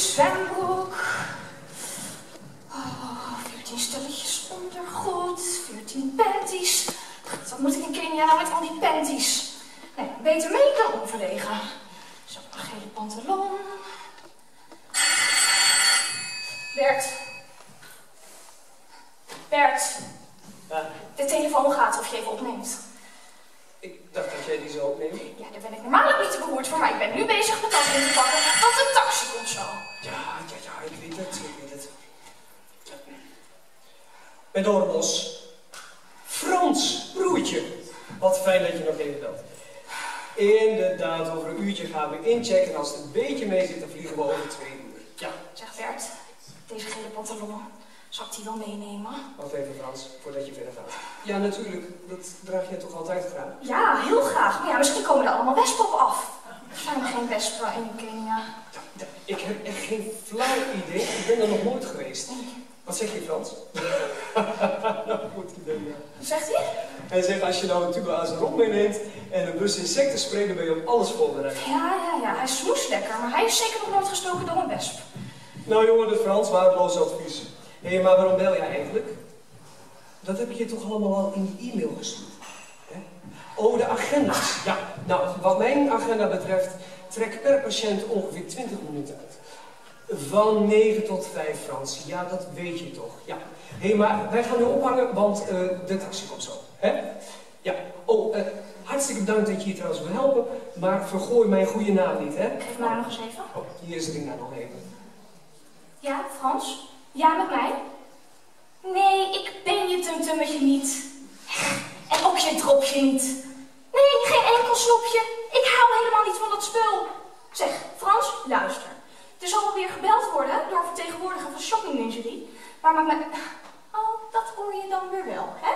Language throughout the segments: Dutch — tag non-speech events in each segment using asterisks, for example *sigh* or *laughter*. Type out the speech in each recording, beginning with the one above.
zwembroek. Oh, 14 stelletjes ondergoed, 14 panties. Wat moet ik in Kenia nou met al die panties? Nee, beter mee dan onverlegen. Zo, een gele pantalon. Bert. Bert. Ja, De telefoon gaat of je even opneemt. Ik dacht dat jij die zo opneemt. Ja, daar ben ik normaal ook niet te beroerd voor, maar ik ben nu bezig met tas in te pakken, want de taxi komt zo. Ja, ja, ja, ik weet het, ik weet het. Met. Frans, broertje. Wat fijn dat je nog even belt. Inderdaad, over een uurtje gaan we inchecken. En als het een beetje mee zit, dan vliegen we over twee uur. Ja, Zeg Bert, deze gele pantalon, zal ik die wel meenemen? wacht even Frans, voordat je verder gaat. Ja, natuurlijk. Dat draag jij toch altijd graag? Ja, heel graag. Maar ja, misschien komen er allemaal wespen op af. Er zijn geen wespen in Kenia. Ik heb echt geen flauw idee. Ik ben er nog nooit geweest. Wat zeg je, Frans? *laughs* nou, goed idee, ja. Wat zegt hij? Hij zegt, als je nou een tube azeron meeneemt en een bus insectenspray, dan ben je op alles voorbereid. Ja, ja, ja, hij smoest lekker, maar hij is zeker nog nooit gestoken door een wesp. Nou jongen, de Frans, waardeloos advies. Hé, maar waarom bel jij eigenlijk? Dat heb ik je toch allemaal al in die e-mail gestuurd. Hè? Oh, de agenda's. Ja, nou, wat mijn agenda betreft, trek per patiënt ongeveer 20 minuten uit. Van 9 tot 5, Frans. Ja, dat weet je toch. Ja. Hé, maar wij gaan nu ophangen, want eh, de taxi komt zo. Hè? Ja. Oh, eh, hartstikke bedankt dat je hier trouwens wil helpen, maar vergooi mijn goede naam niet, hè? Geef mij nog eens even. Oh, hier is Rina nog even. Ja, Frans? Ja, met mij? Nee, ik ben je tumtummetje niet. En ook je dropje niet. Nee, geen enkel slopje. Ik hou helemaal niet van dat spul. Zeg, Frans, luister. Er zal wel weer gebeld worden door vertegenwoordiger van Shopping Lingerie. Maar maakt me... Oh, dat hoor je dan weer wel, hè?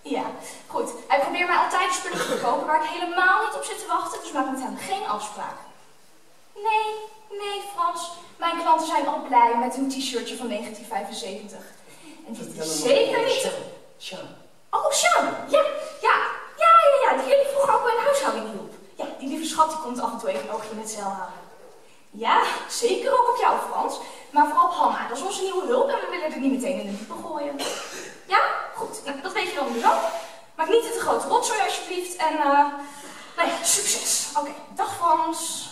Ja, goed. Hij probeert mij altijd spullen te verkopen waar ik helemaal niet op zit te wachten, dus maak met hem geen afspraak. Nee, nee Frans. Mijn klanten zijn al blij met hun t-shirtje van 1975. En dit is zeker niet... Sjaan. Oh, Sjaan. Ja, ja, ja, ja, ja. Die jullie vroeger ook bij de huishouding hielp. Ja, die lieve schat die komt af en toe even een oogje in het cel houden. Ja, zeker ook op jou, Frans. Maar vooral op Hanna. Dat is onze nieuwe hulp en we willen er niet meteen in de diepe gooien. Ja, goed. Nou, dat weet je dan dus ook. Maak niet te grote rotzooi alsjeblieft. En, eh, nou ja, succes. Oké, dag Frans.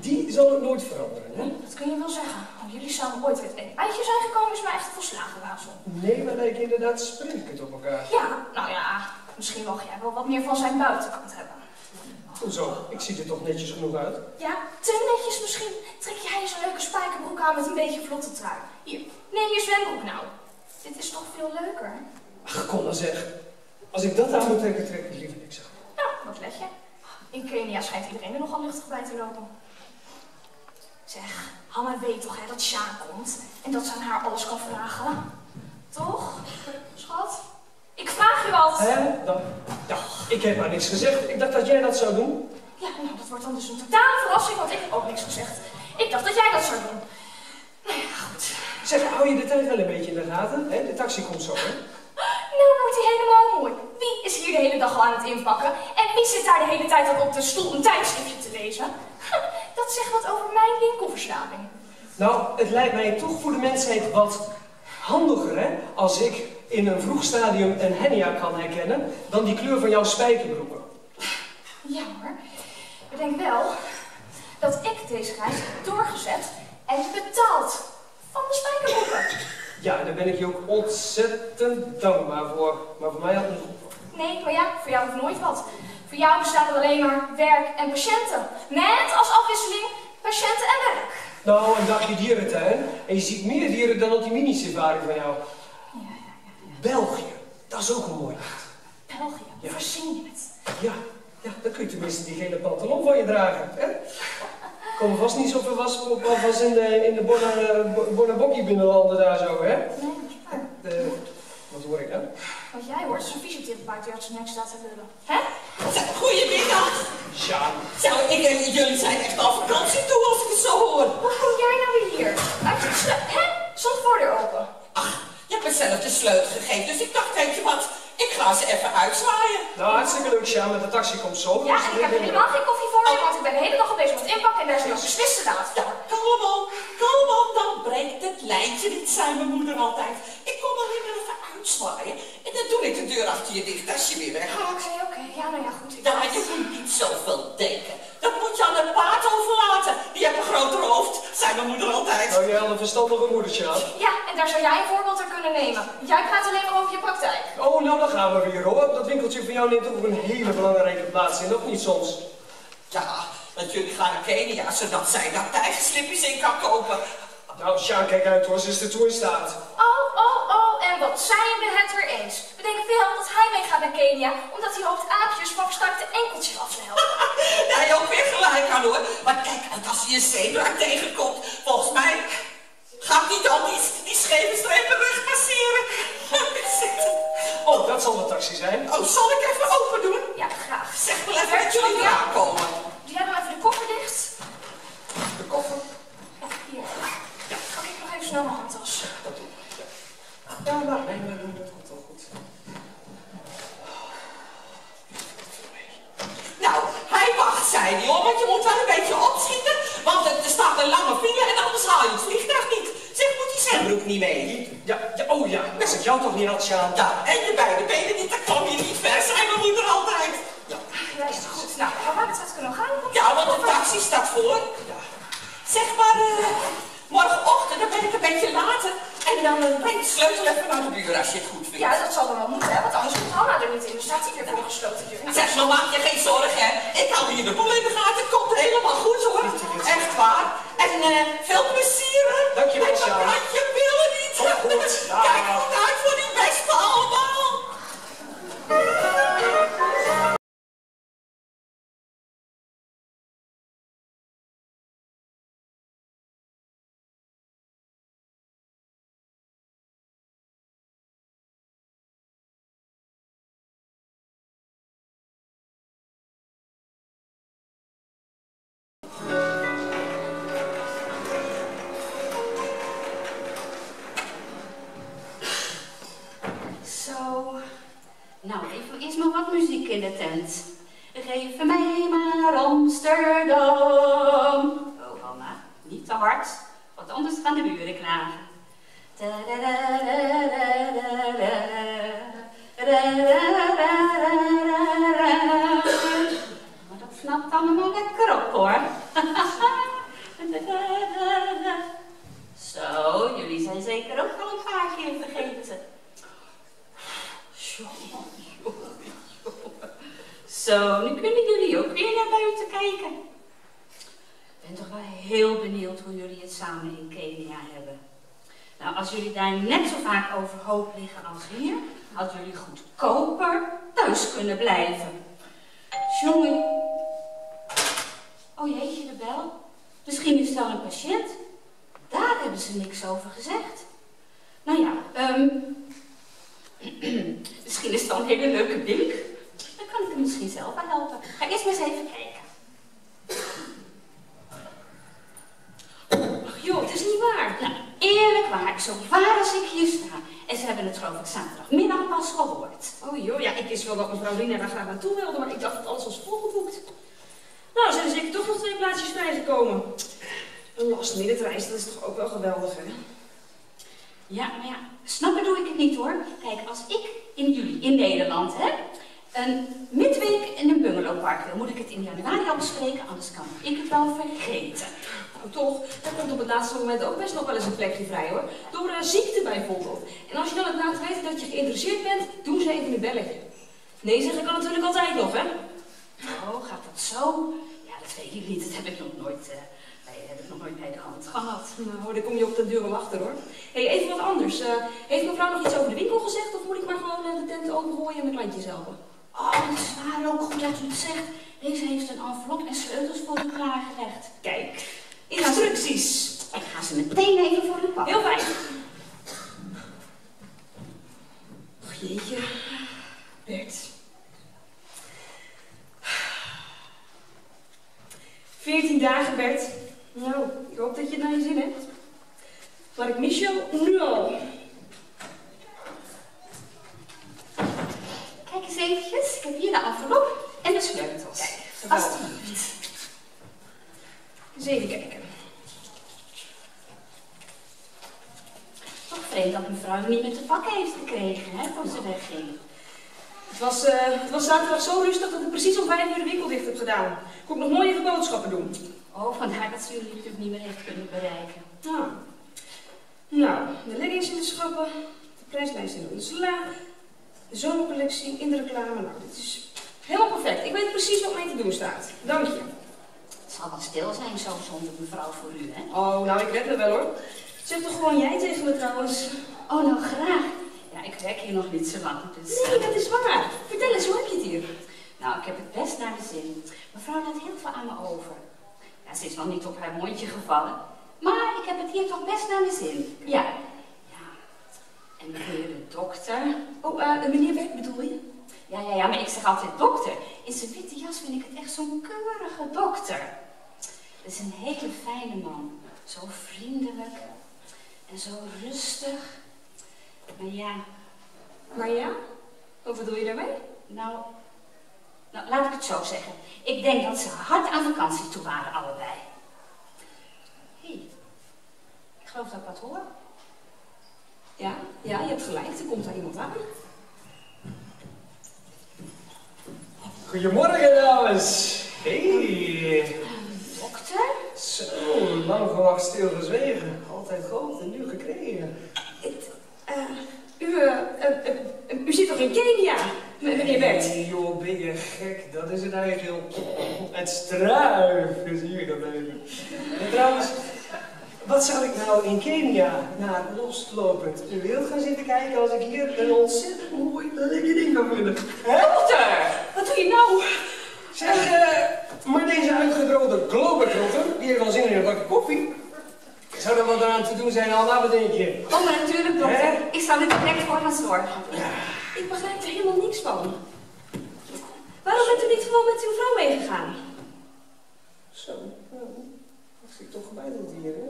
Die zal het nooit veranderen, hè? Dat kun je wel zeggen. Als jullie samen ooit met een eitje zijn gekomen, is mij echt volslagen raadsel. Nee, we lijken inderdaad sprintkend op elkaar. Ja, nou ja, misschien mag jij wel wat meer van zijn buitenkant hebben. Hoezo? Ik zie er toch netjes genoeg uit? Ja, te netjes misschien. Trek jij eens een leuke spijkerbroek aan met een beetje vlotte trui. Hier, neem je zwembroek nou. Dit is toch veel leuker? Ach, kom dan zeg. Als ik dat aan moet trekken, trek ik liever niks aan. Nou, wat let je? In Kenia schijnt iedereen er nogal luchtig bij te lopen. Zeg, Hanna weet toch hè, dat Sjaan komt en dat ze aan haar alles kan vragen? Toch, schat? Ik vraag je wat. Hè? Dan, ja, ik heb maar niks gezegd. Ik dacht dat jij dat zou doen. Ja, nou, dat wordt dan dus een totale verrassing, want ik heb ook niks gezegd. Ik dacht dat jij dat zou doen. Nou ja, goed. Zeg, hou je de tijd wel een beetje in de gaten? Hè? De taxi komt zo, hè? Nou wordt hij helemaal mooi. Wie is hier de hele dag al aan het inpakken? En wie zit daar de hele tijd al op de stoel een tijdschriftje te lezen? Dat zegt wat over mijn winkelverslaving. Nou, het lijkt mij toch voor de mensheid wat handiger, hè? Als ik in een vroeg stadium een hernia kan herkennen, dan die kleur van jouw spijkerbroeken. Ja hoor. Bedenk wel dat ik deze reis heb doorgezet en betaald van de spijkerbroeken. Ja, daar ben ik je ook ontzettend dankbaar voor. Maar voor mij had het. Nee, maar ja, voor jou hoeft nooit wat. Voor jou bestaan er alleen maar werk en patiënten. Met als afwisseling patiënten en werk. Nou, een dagje dierentuin. En je ziet meer dieren dan op die mini-safari van jou. Ja, ja, ja. België, dat is ook een mooi land. België, Ja. verzin je het? Ja, ja, dan kun je tenminste die gele pantalon van je dragen. Hè? Komen vast niet zoveel was op als in de, in de Bona- Bo- Bonabokkie binnenlanden daar zo, hè? Nee, dat is. De, wat hoor ik dan? Wat jij hoort is een fysiotherapeut die uit zijn nek staat te lullen. Hè? Goedemiddag. Sjaan. Zo, ik en jullie zijn echt al vakantie toe als ik het zo hoor. Hoe kom jij nou weer hier? Uit je Hè? Stond de voordeur open. Ach, ja, we mezelf de sleutel gegeven, dus ik dacht, weet je wat, ik ga ze even uitzwaaien. Nou, hartstikke leuk, Sjaan, met de taxi komt zo. Ja, dus en ik heb helemaal geen koffie voor je, want ik ben de hele dag al bezig met inpakken en daar is nog beslist laat Ja, kom op, kom op, dan breekt het lijntje niet, zei mijn moeder altijd. Ik kom alleen maar even uitzwaaien en dan doe ik de deur achter je dicht als je weer weggaat. Oké, oké, ja, nou ja, goed. ik- Daar je moet niet zoveel denken. Dat moet je aan het paard overlaten. Die heeft een groter hoofd, zei mijn moeder altijd. Nou, jij had een verstandige moeder, Sjaan. Ja, en daar zou jij een voorbeeld aan kunnen nemen. Jij praat alleen maar over je praktijk. Oh, nou, dan gaan we weer, hoor. Dat winkeltje van jou neemt ook een hele belangrijke plaats in, of niet soms? Ja, want jullie gaan naar Kenia, zodat zij daar tijgerslipjes in kan kopen. Nou, Sjaan, kijk uit, hoor. Ze is er toe in staat. Oh, oh, oh, en wat zijn we het er eens. We denken wel dat hij mee gaat naar Kenia, omdat hij hoopt aapjes van verstrakte enkeltjes af te helpen. Daar heb je ook weer gelijk aan hoor. Maar kijk uit als hij een zebra tegenkomt. Volgens mij gaat niet al die, die scheve strepen rug passeren. *laughs* Oh, dat zal de taxi zijn. Oh, zal ik even open doen? Ja, graag. Zeg wel even dat jullie eraan komen. Doe jij dan even de koffer dicht? De koffer. Ja, hier. Ja. Ik nog even snel mijn handtas. Dat doe ik. Ja, ja nou, nee, nee, nee, dat komt wel goed. Nou, hij wacht, zei hij hoor, want je moet wel een beetje opschieten. Staat een lange file en anders haal je het vliegtuig niet. Zeg, moet die zwembroek niet mee? Ja, ja, oh ja, als ik jou toch niet had, Sjaan. Ja, en je beide benen niet, dan kom je niet ver, zei mijn moeder altijd. Ja, Ja, is goed. Nou, waar het kunnen gaan? ja want de taxi staat voor. Ja. Zeg maar, eh, morgenochtend, dan ben ik een beetje later. En dan breng ik de sleutel even naar de buur als je het goed vindt. Ja, dat zal dan wel moeten, hè, want anders komt Hanna er niet in. Dan staat hij weer voor gesloten deur. Nou, Zeg, maar maak je geen zorgen, hè. Ik hou hier de boel in de gaten. Het komt helemaal goed, hoor. Echt waar. En eh, veel plezier, hè. Dankjewel, En dan Sjaan. laat je billen niet. Oh, goed. *laughs* Kijk goed uit voor die beste allemaal. Ik het in januari al bespreken, anders kan ik het wel vergeten. Nou toch, daar komt op het laatste moment ook best nog wel eens een plekje vrij hoor. Door een ziekte bijvoorbeeld. En als je dan het laat weten dat je geïnteresseerd bent, doen ze even een belletje. Nee zeggen kan natuurlijk altijd nog, hè? Oh, gaat dat zo? Ja, dat weet ik niet. Dat heb ik nog nooit, eh, heb ik nog nooit bij de hand gehad. Nou, daar kom je op de deur wel achter hoor. Hey, even wat anders. Eh, heeft mevrouw nog iets over de winkel gezegd of moet ik maar gewoon eh, de tent opengooien en mijn klantjes helpen? Oh, het is waar ook goed dat u het zegt. Deze heeft een envelop en sleutels voor u klaargelegd. Kijk, instructies. Ik ga ze meteen even voor de pakken. Heel fijn. Och jeetje, Bert. Veertien dagen, Bert. Nou, ik hoop dat je het naar je zin hebt. Wat ik mis je nu al. Kijk eens eventjes, ik heb hier de envelop en de sleutels. als alsjeblieft. Eens dus even kijken. Toch vreemd dat mevrouw niet met de pakken heeft gekregen, hè, toen ze wegging. Het was, eh, het was zaterdag zo rustig dat ik precies om vijf uur de winkel dicht heb gedaan. Kon nog mooi even boodschappen doen. Oh, vandaar dat jullie natuurlijk niet meer echt kunnen bereiken. Nou, de leggings in de schappen, de prijslijst in de sla, de zomercollectie in de reclame. Nou, dit is helemaal perfect. Ik weet precies wat mij te doen staat. Dank je. Het zal wel stil zijn zo zonder mevrouw voor u, hè? Oh, nou, ik red me wel hoor. Zeg toch gewoon jij tegen me trouwens. Oh, nou graag. Ja, ik werk hier nog niet zo lang, dus... Nee, dat is waar. Vertel eens, hoe heb je het hier? Nou, ik heb het best naar de zin. Mevrouw laat heel veel aan me over. Ja, ze is nog niet op haar mondje gevallen. Maar ik heb het hier toch best naar mijn zin. Ja. Ja. En meneer de dokter... Oh, eh, meneer Beck bedoel je? Ja, ja, ja, maar ik zeg altijd dokter. In zijn witte jas vind ik het echt zo'n keurige dokter. Het is een hele fijne man. Zo vriendelijk. En zo rustig. Maar ja, Maar ja? Wat bedoel je daarmee? nou... Nou, laat ik het zo zeggen. Ik denk dat ze hard aan vakantie toe waren, allebei. Hé, hey, ik geloof dat ik wat hoor. Ja, ja, je hebt gelijk. Er komt daar iemand aan. Goedemorgen, dames. Hey. Dokter? Zo, lang verwacht stilgezwegen. Altijd gehoopt en nu gekregen. Het, eh, u, eh, eh, u zit toch in Kenia, meneer Bert? Nee, joh, ben je gek? Dat is het eigenlijk. Het struif is hier gebleven. En trouwens, wat zou ik nou in Kenia naar loslopend wild gaan zitten kijken als ik hier een ontzettend mooi lekker ding kan vinden? Dokter, wat doe je nou? Zeg, eh, maar deze uitgedroogde globetrotter, die heeft wel zin in een bakje koffie. Zou er wat aan te doen zijn, Anna? Wat denk je? Oh, maar natuurlijk, dokter. Ik zal er direct voor gaan zorgen. Ik begrijp er helemaal niks van. Waarom bent u niet gewoon met uw vrouw meegegaan? Zo, dat zit toch gebeiteld hier, hè?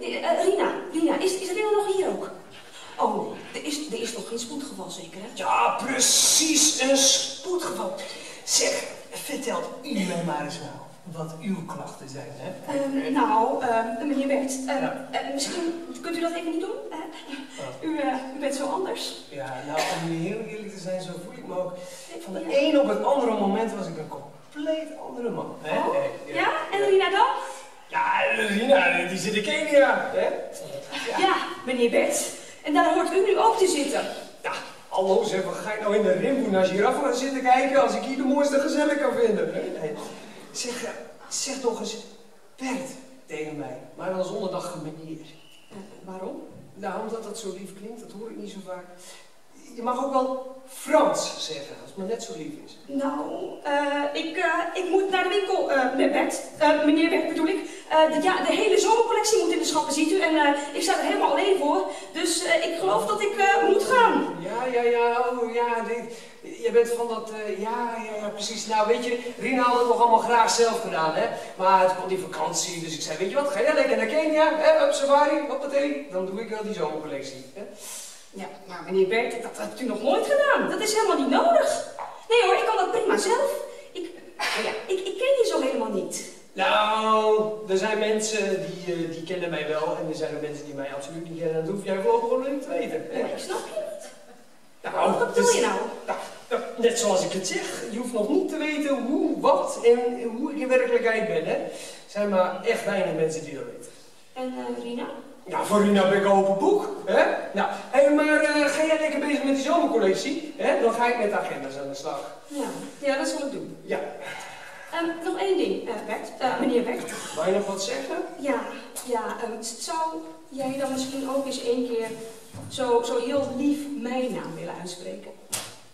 Eh, eh, Rina, Rina, is, is Rina nog hier ook? Oh nee, er is, er is nog geen spoedgeval zeker, hè? Ja, precies, een spoedgeval. Zeg, vertelt u mij maar eens nou wat uw klachten zijn, hè? Ehm, nou, ehm, meneer Bert, ehm, Ja. eh, misschien kunt u dat even niet doen? Eh, u, eh, u bent zo anders. Ja, nou, om heel eerlijk te zijn, zo voel ik me ook. Van de een op het andere moment was ik een compleet andere man. Hè? Oh, Eh, Ja, en Rina dan? Ja, Rina, die zit in Kenia, hè? Ja. meneer Bert. En daar hoort u nu ook te zitten. Ja, hallo zeg, wat ga ik nou in de rimboe naar giraffen gaan zitten kijken als ik hier de mooiste gezellig kan vinden? hè? Nee. Zeg, eh, zeg toch eens, Bert, tegen mij, maar dan zonder dat gemeneer. Eh, waarom? Nou, omdat dat zo lief klinkt, dat hoor ik niet zo vaak. Je mag ook wel Frans zeggen, als het maar net zo lief is. Nou, eh, ik, eh, ik moet naar de winkel, eh, met Bert. Meneer Bert bedoel ik. De, ja, de hele zomercollectie moet in de schappen, ziet u. En ik sta er helemaal alleen voor. Dus ik geloof dat ik moet gaan. Ja, ja, ja, oh ja, dit, je bent van dat, ja, ja, ja, precies. Nou, weet je, Rina had het nog allemaal graag zelf gedaan, hè. Maar het kwam die vakantie, dus ik zei, weet je wat, ga jij lekker naar Kenia, hè, op safari, op thee, dan doe ik wel die zomercollectie, hè. Ja, maar meneer Bert, dat hebt u nog nooit gedaan. Dat is helemaal niet nodig. Nee hoor, ik kan dat prima zelf. Ik, oh ja, ik, ik ken je zo helemaal niet. Nou, er zijn mensen die, eh, die kennen mij wel en er zijn ook mensen die mij absoluut niet kennen. Dat hoef jij voorlopig gewoon niet te weten. hè. Maar ik snap je niet. Nou, Wat bedoel dus- je nou? Nou, nou, net zoals ik het zeg, je hoeft nog niet te weten hoe, wat en hoe ik in werkelijkheid ben. Hè. Er zijn maar echt weinig mensen die dat weten. En eh, Rina? Nou, voor Rina ben ik een open boek. Hè? Nou, maar eh, ga jij lekker bezig met die zomercollectie? Hè? Dan ga ik met de agenda's aan de slag. Ja, ja dat zal ik doen. Ja, Ehm, nog één ding, eh, Bert. Eh, meneer Bert. wou je nog wat zeggen? Ja, ja, ehm, zou jij dan misschien ook eens één keer zo, zo heel lief mijn naam willen uitspreken?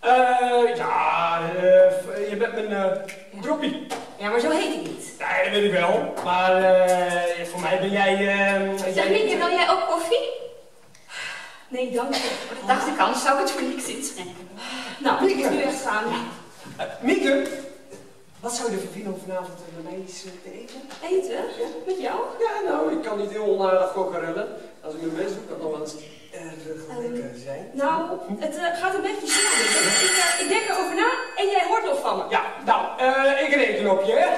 Eh, ja, eh, je bent mijn eh droppie. Ja, maar zo heet ik niet. Nee, dat weet ik wel. Maar eh, voor mij ben jij... eh, Zeg, jij Mieke, wil jij ook koffie? Nee, dank je. Dat dacht ik al, zou ik het voor niks inschenken. Nou, ik moet nu echt gaan. Eh, Mieke, wat zou je ervan vinden om vanavond eh, bij mij iets eh, te eten? Eten? Met jou? Ja, nou, ik kan niet heel onaardig kokkerellen. Als ik mijn best doe, kan het nog wel eens zijn. Nou, het eh, gaat een beetje snel. dus Ik, ik denk erover na en jij hoort nog van me. Ja, nou, eh, ik reken op je, hè?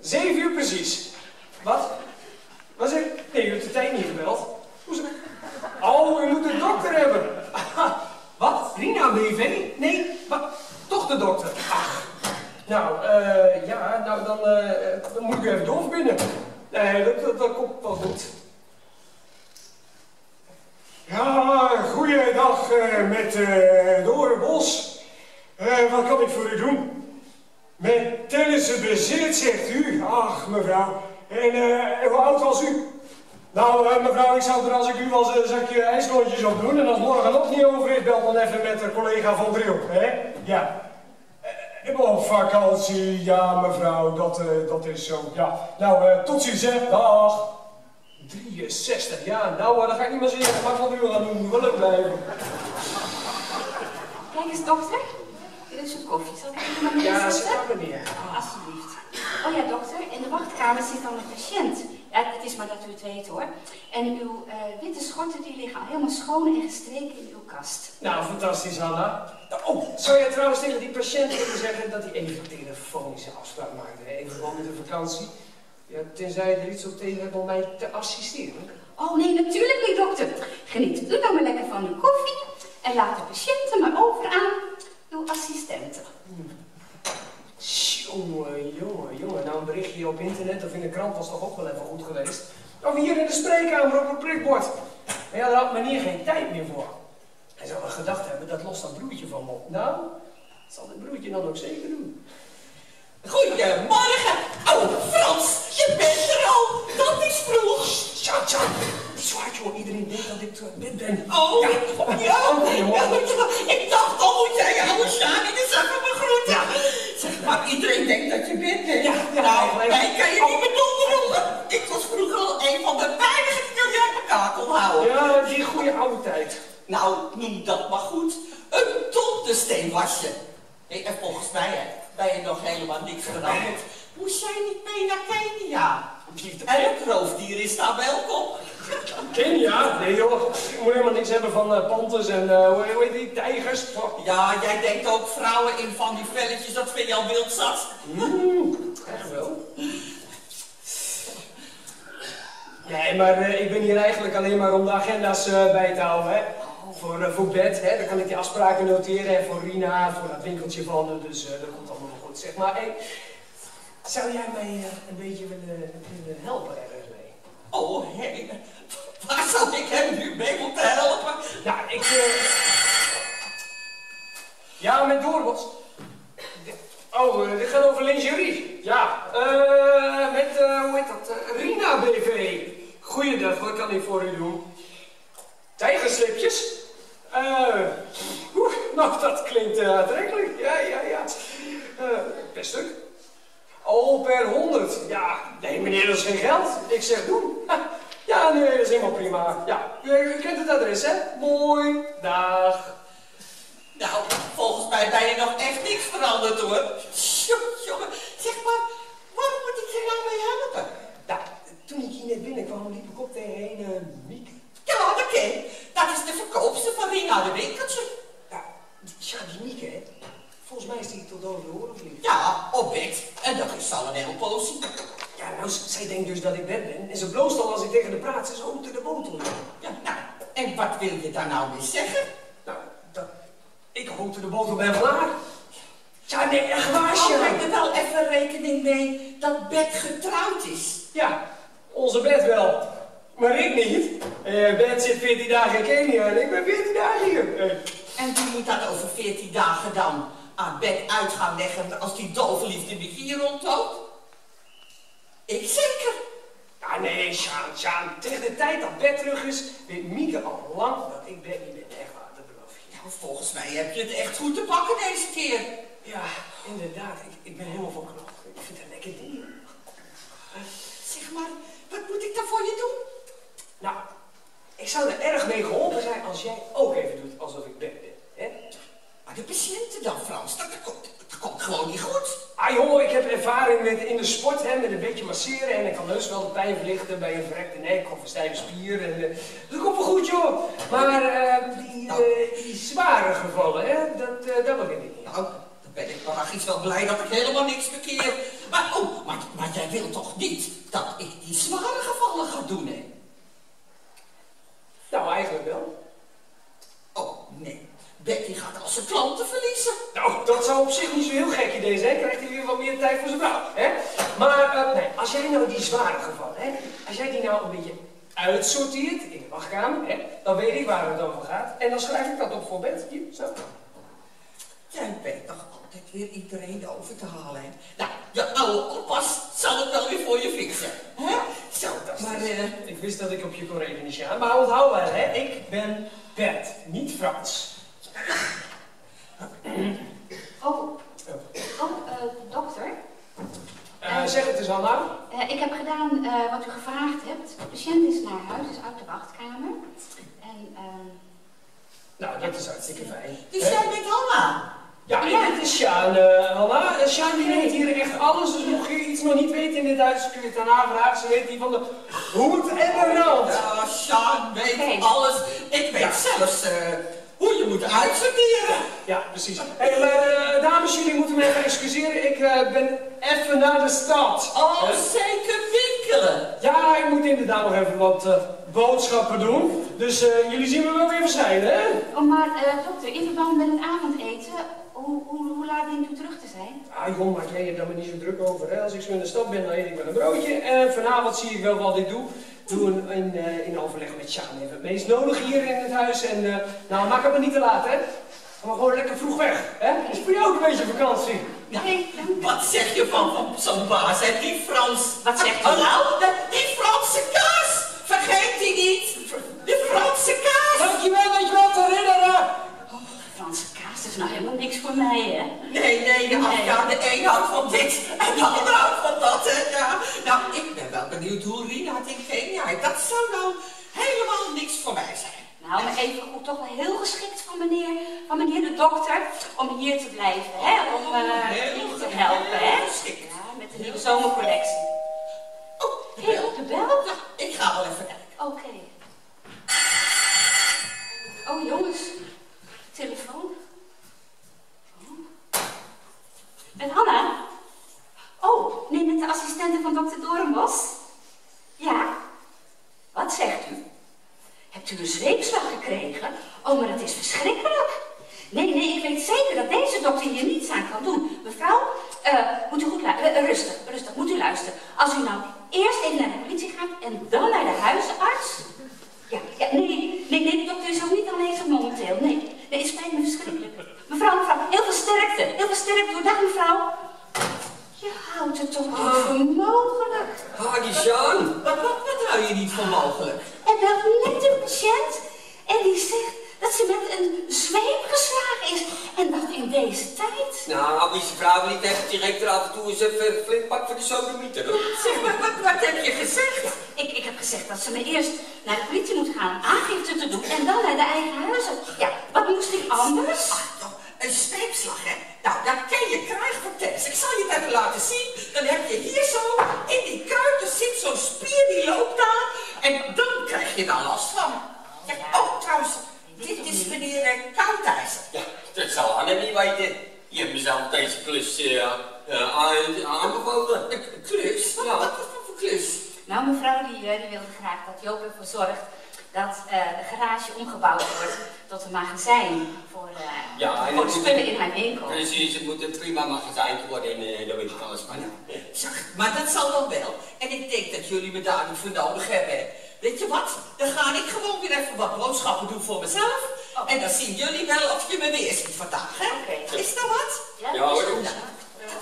Zeven uur precies. Wat? Was ik? Nee, je hebt de tijd niet gebeld. Hoezo? Oh, u moet een dokter hebben. *laughs* Wat? Rina BV? Nee, wat? Toch de dokter? Ach. Nou, eh, ja, nou dan, dan moet ik u even doorverbinden. Nee, dat, dat, dat komt wel goed. Ja, goeiedag uh, met uh, Dore Bos. Uh, wat kan ik voor u doen? Met tennissen bezit, zegt u? Ach, mevrouw. En hoe oud was u? Nou, mevrouw, ik zou er als ik u was een zakje ijsklontjes op doen. En als morgen nog niet over is, bel dan even met de collega van Bril. Hè? Ja. Op vakantie, ja mevrouw, dat, dat is zo. Ja. Nou, tot ziens, hè. Dag. 63 jaar, nou dat ga ik niet meer zeggen, mag wat u gaan doen, wil ik blijven. Kijk eens dokter, dit is uw koffie, zal ik even beneden Ja, zit maar meneer. Oh, alsjeblieft. Oh ja dokter, in de wachtkamer zit dan een patiënt. Ja, het is maar dat u het weet hoor. En uw eh, witte schorten die liggen al helemaal schoon en gestreken in uw kast. Nou, fantastisch Hanna. Oh, zou jij trouwens tegen die patiënt willen zeggen dat hij even een telefonische afspraak maakt, even gewoon met de vakantie? Ja, tenzij je er iets op tegen hebt om mij te assisteren. Oh nee, natuurlijk niet dokter. Geniet u nou maar lekker van uw koffie en laat de patiënten maar over aan uw assistenten. Jongen, jongen, jongen. Nou, een berichtje op internet of in de krant was toch ook wel even goed geweest. Of hier in de spreekkamer op een prikbord. Maar ja, daar had meneer geen tijd meer voor. Hij zou wel gedacht hebben, dat lost dat broertje van me op. Nou, dat zal dit broertje dan ook zeker doen. Goedemorgen. Oh, Frans, je bent er al. Dat is vroeg. Tja, tja. Zwart, joh. Iedereen denkt dat ik te bed ben. Oh, ja. Ja. Ja, ik dacht, oh, moet jij oude staan in de zak mijn groeten. Ja. Zeg maar, iedereen denkt dat je bent, hè? Ja, ja, nou, mij kan je niet meer donderen. Ik was vroeger al een van de weinigen die uit elkaar kon houden. Ja, die goede oude tijd. Nou, noem dat maar goed. Een tontensteen was je. En volgens mij hè, ben je nog helemaal niks veranderd. Moest jij niet mee naar Kenia? En het roofdier is daar welkom. Kenia? Nee joh, ik moet helemaal niks hebben van uh, panthers en eh, hoe, hoe heet die, tijgers. Oh. Ja, jij denkt ook vrouwen in van die velletjes, dat vind je al wild zat. Mm, echt wel. Nee, maar eh, ik ben hier eigenlijk alleen maar om de agenda's eh, bij te houden. Hè. Voor, voor bed, hè. dan kan ik die afspraken noteren. En voor Rina, voor dat winkeltje van. Dus eh, dat komt allemaal goed. Zeg maar, hey, zou jij mij eh, een beetje willen, willen helpen ergens mee? Oh, hé, waar zou ik hem nu mee moeten helpen? Ja, ik... eh, Ja, met doorbos. Oh, eh, dit gaat over lingerie. Ja, eh, met, eh, hoe heet dat? Rina BV. Goeiedag, wat kan ik voor u doen? Tijgerslipjes? Eh, oeh, nou, dat klinkt aantrekkelijk. Ja, ja, ja. Eh, per stuk. Oh, per honderd. Ja, nee meneer, dat is geen geld. Ik zeg doen. Ja, nee, dat is helemaal prima. Ja, u, u kent het adres, hè? Mooi. Dag. Nou, volgens mij ben je nog echt niks veranderd hoor. Jongen, zeg maar, waarom moet ik je nou mee helpen? Nou, toen ik hier net binnenkwam, liep ik op tegen een uh, Mieke. Ja, dat ken. Dat is de verkoopster van Rina de winkeltje. Ja, ja, die Mieke, hè? Volgens mij is die tot over de oren. Ja, op bed. En dat is poosje. Ja, nou, zij denkt dus dat ik bed ben. En ze bloost al als ik tegen de praat. Ze is ook de botel. Ja, nou, en wat wil je daar nou mee zeggen? Nou, dat... Ik hoopte de botel ben haar. Ja, nee, echt waar, Hou Sjan. er wel even rekening mee dat Bert getrouwd is. Ja, onze bed wel. Maar ik niet. Eh bed zit 14 dagen in Kenia en ik ben 14 dagen hier. Eh, En wie moet dat over 14 dagen dan aan bed uit gaan leggen als die dolverliefde me hier rondloopt? Ik zeker. Ja, nee, Sjaan, Sjaan. Tegen de tijd dat bed terug is, weet Mieke al lang dat ik bed niet ben. Echt waar, dat beloof je. Volgens mij heb je het echt goed te pakken deze keer. Ja, inderdaad. Ik, ik ben helemaal van knop. Ik vind het een lekker ding. Zeg maar, wat moet ik dan voor je doen? Nou, ik zou er erg mee geholpen zijn als jij ook even doet alsof ik bed ben. Hè? Maar de patiënten dan, Frans, dat, dat, komt, dat komt gewoon niet goed. Ah joh, ik heb ervaring met, in de sport, hè, met een beetje masseren. En ik kan heus wel de pijn verlichten bij een verrekte nek of een stijve spier. En, eh, dat komt wel goed joh. Maar eh, die, eh, die zware gevallen, hè, dat, eh dat begin ik niet. Nou, dan ben ik nog wel blij dat ik helemaal niks verkeer. Maar, oh, maar, maar jij wil toch niet dat ik die zware gevallen ga doen, hè? Nou, eigenlijk wel. gaat al zijn klanten verliezen. Nou, dat zou op zich niet zo heel gek idee zijn. Krijgt hij weer wat meer tijd voor zijn vrouw. Hè? Maar eh, nee, als jij nou die zware gevallen, hè, als jij die nou een beetje uitsorteert in de wachtkamer, hè, dan weet ik waar het over gaat. En dan schrijf ik dat op voor bed. Hier, zo. Jij weet toch altijd weer iedereen over te halen, hè? Nou, je oude oppas zal het wel weer voor je fixen. Hè? Zo, dat is Maar eh, ik wist dat ik op je kon rekenen, Sjaan. Maar onthoud wel, hè, ik ben Bert, niet Frans. Oh, oh eh, dokter. Eh, zeg het eens, Anna. Eh, ik heb gedaan eh, wat u gevraagd hebt. De patiënt is naar huis, is uit de wachtkamer. En, ehm, Nou, dat is hartstikke fijn. Dus Hè? jij bent Hanna? Ja, dit is Sjaan, eh Anna. Sjaan die weet hier echt alles, dus mocht je iets nog niet weten in dit huis, kun je het aan haar vragen. Ze weet die van de hoed en de rand. Ja, Sjaan weet alles. Ik weet zelfs eh, hoe je moet uitsorteren. Ja, precies. Hé, maar eh, dames, jullie moeten me even excuseren. Ik eh, ben even naar de stad. Oh, Eh, zeker winkelen. ja, ik moet inderdaad nog even wat boodschappen doen. Dus eh, jullie zien me wel weer verschijnen, hè? oh, maar eh, dokter, in verband met het avondeten, hoe, hoe, hoe laat denkt u terug te zijn? Ah joh, maak jij je daar maar niet zo druk over. Hè? Als ik zo in de stad ben, dan eet ik wel een broodje. En vanavond zie ik wel wat ik doe. Doe een, in, eh, in overleg met Sjaan even het meest nodig hier in het huis. En eh, nou, maak het maar niet te laat, hè. Ga maar gewoon lekker vroeg weg, hè. Is voor jou ook een beetje vakantie. Ja, wat zeg je van, van zo'n baas, hè? Die Frans. Wat zegt nou? de- Die Franse kaas. Vergeet die niet. De Franse kaas. Dankjewel dat je wel te herinneren. Kaas is nou helemaal niks voor mij, hè? Nee, nee, ja, Nee. ja, de een houdt van dit en de ander houdt van dat, hè. Ja. Nou, ik ben wel benieuwd hoe Rina het in Kenia heeft. Dat zou nou helemaal niks voor mij zijn. Nou, maar even goed, toch wel heel geschikt van meneer, van meneer de dokter om hier te blijven, hè? Om eh Heel u te helpen, hè? geschikt. Ja, met de nieuwe zomercollectie. Oh, hey, op de bel? Ja, ik ga wel even kijken. Oké. Oh, jongens. Telefoon. Oh. Met Hanna? Oh, nee, met de assistente van dokter Doornbos? Ja? Wat zegt u? Hebt u een zweepslag gekregen? Oh, maar dat is verschrikkelijk. Nee, nee, ik weet zeker dat deze dokter hier niets aan kan doen. Mevrouw, eh, moet u goed luisteren. rustig, rustig, moet u luisteren. Als u nou eerst even naar de politie gaat en dan naar de huisarts. Ja, nee, nee, nee, de dokter is ook niet aanwezig momenteel. Nee, nee, het spijt me verschrikkelijk. Mevrouw, mevrouw, heel veel sterkte, heel veel sterkte. Dag mevrouw. Je houdt het toch niet voor mogelijk? Hagi Jean, wat, hou je niet voor mogelijk? Er belt net een patiënt en die zegt dat ze met een zweep geslagen is. En dat in deze tijd. Nou, je vrouw niet echt direct er af en toe eens even een flink pak voor de sodomieter, hoor. Zeg maar, wat, wat heb je gezegd? Ik, ik heb gezegd dat ze me eerst naar de politie moet gaan aangifte te doen en dan naar de eigen huizen. Ja, wat moest ik anders? Ah, toch, een zweepslag, hè? Nou, dat ken je tennis. Ik zal je het even laten zien. Dan heb je hier zo, in die kuiten zit zo'n spier, die loopt daar. En dan krijg je daar last van. Ja, oh, trouwens, dit is meneer uh, Koudijzer. Ja, dat zal Anne niet weten. Je hebt mezelf deze klus eh, eh, aan- aanbevolen. Een klus? Wat, Ja. wat is dat voor klus? Nou, mevrouw die, eh, die wilde graag dat Joop ervoor zorgt dat eh, de garage omgebouwd wordt tot een magazijn voor, eh, Ja, en voor spullen in haar winkel. Precies, het moet een prima magazijn worden en eh, daar weet ik alles van. Zeg, maar dat zal dan wel. En ik denk dat jullie me daar niet voor nodig hebben. Weet je wat? Dan ga ik gewoon weer even wat boodschappen doen voor mezelf. Oh. En dan zien jullie wel of je me weer ziet vandaag, hè? Is dat wat? Ja, Ja, dat is hoor. goed. Nou,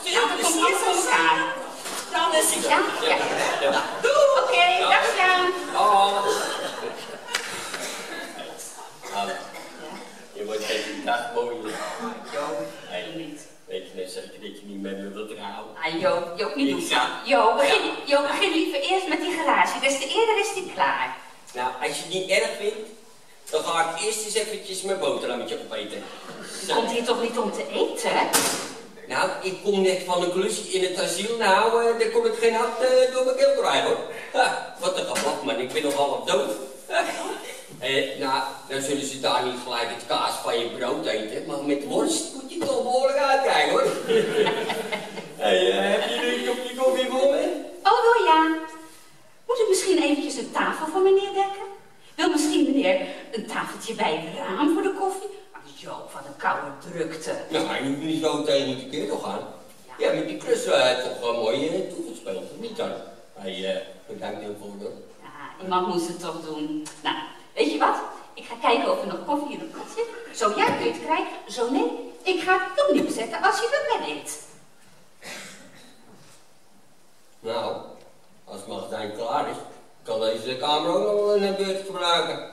Ja, veel komt plezier voor zo elkaar. Dan is hij Ja, ja. Ja. Nou, doei! Oké, dag Sjaan. Oh. Anne, je wordt deze dag mooier. Joop, Hey, niet. weet je nou zeker dat je niet met me wilt trouwen? Ah, Joop, Joop, niet doen. Joop, begin, Joop, begin liever eerst met die garage. Des te eerder is die klaar. Nou, als je het niet erg vindt, dan ga ik eerst eens eventjes mijn boterhammetje opeten. Je komt hier toch niet om te eten? Nou, ik kom net van een klusje in het asiel. Nou, eh, daar kon ik geen hart eh, door mijn keel krijgen hoor. Ha, wat een geblaf man, ik ben nog half dood. Ha. Eh, nou, dan zullen ze daar niet gelijk het kaas van je brood eten, maar met worst moet je toch behoorlijk uitkijken hoor. *laughs* hey, eh, heb je een kopje koffie voor me? Oh, wel ja. Moet u misschien eventjes een tafel voor meneer dekken? Wil misschien meneer een tafeltje bij het raam voor de koffie? Maar Joop, wat een koude drukte. Nou, je hoeft niet zo tegen die kerel gaan. Ja, met die klus uh, toch uh, mooi uh, toegespeeld, niet dan? Hij uh, bedankt heel voor. Ja, iemand moest het toch doen. Nou, weet je wat? Ik ga kijken of er nog koffie in de pot zit. Zo ja, kun je het krijgen. Zo nee, ik ga het opnieuw zetten als je dat wel weet. Nou, als het magazijn klaar is, kan deze kamer ook nog wel een beurt gebruiken.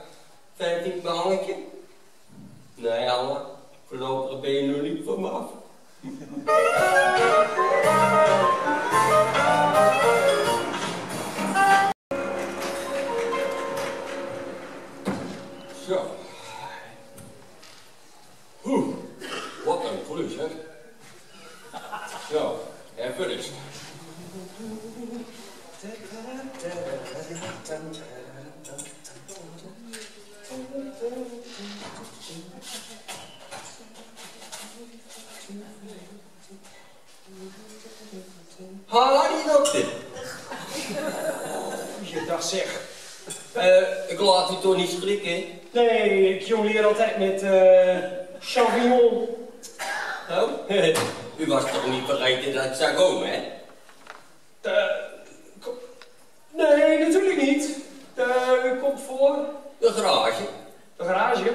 Vijftien behangetje? Nee, Anne, voorlopig ben je nog niet van me af. Zo. Oeh, wat een klus, hè? Zo, even rustig. Harry dokter. Goeiedag zeg. Uh, ik laat u toch niet schrikken? Nee, ik jongleer altijd met uh, champignon. Oh, *laughs* u was toch niet vergeten dat ik zou komen, hè? Uh, nee, natuurlijk niet. Uh, komt voor. De garage. De garage?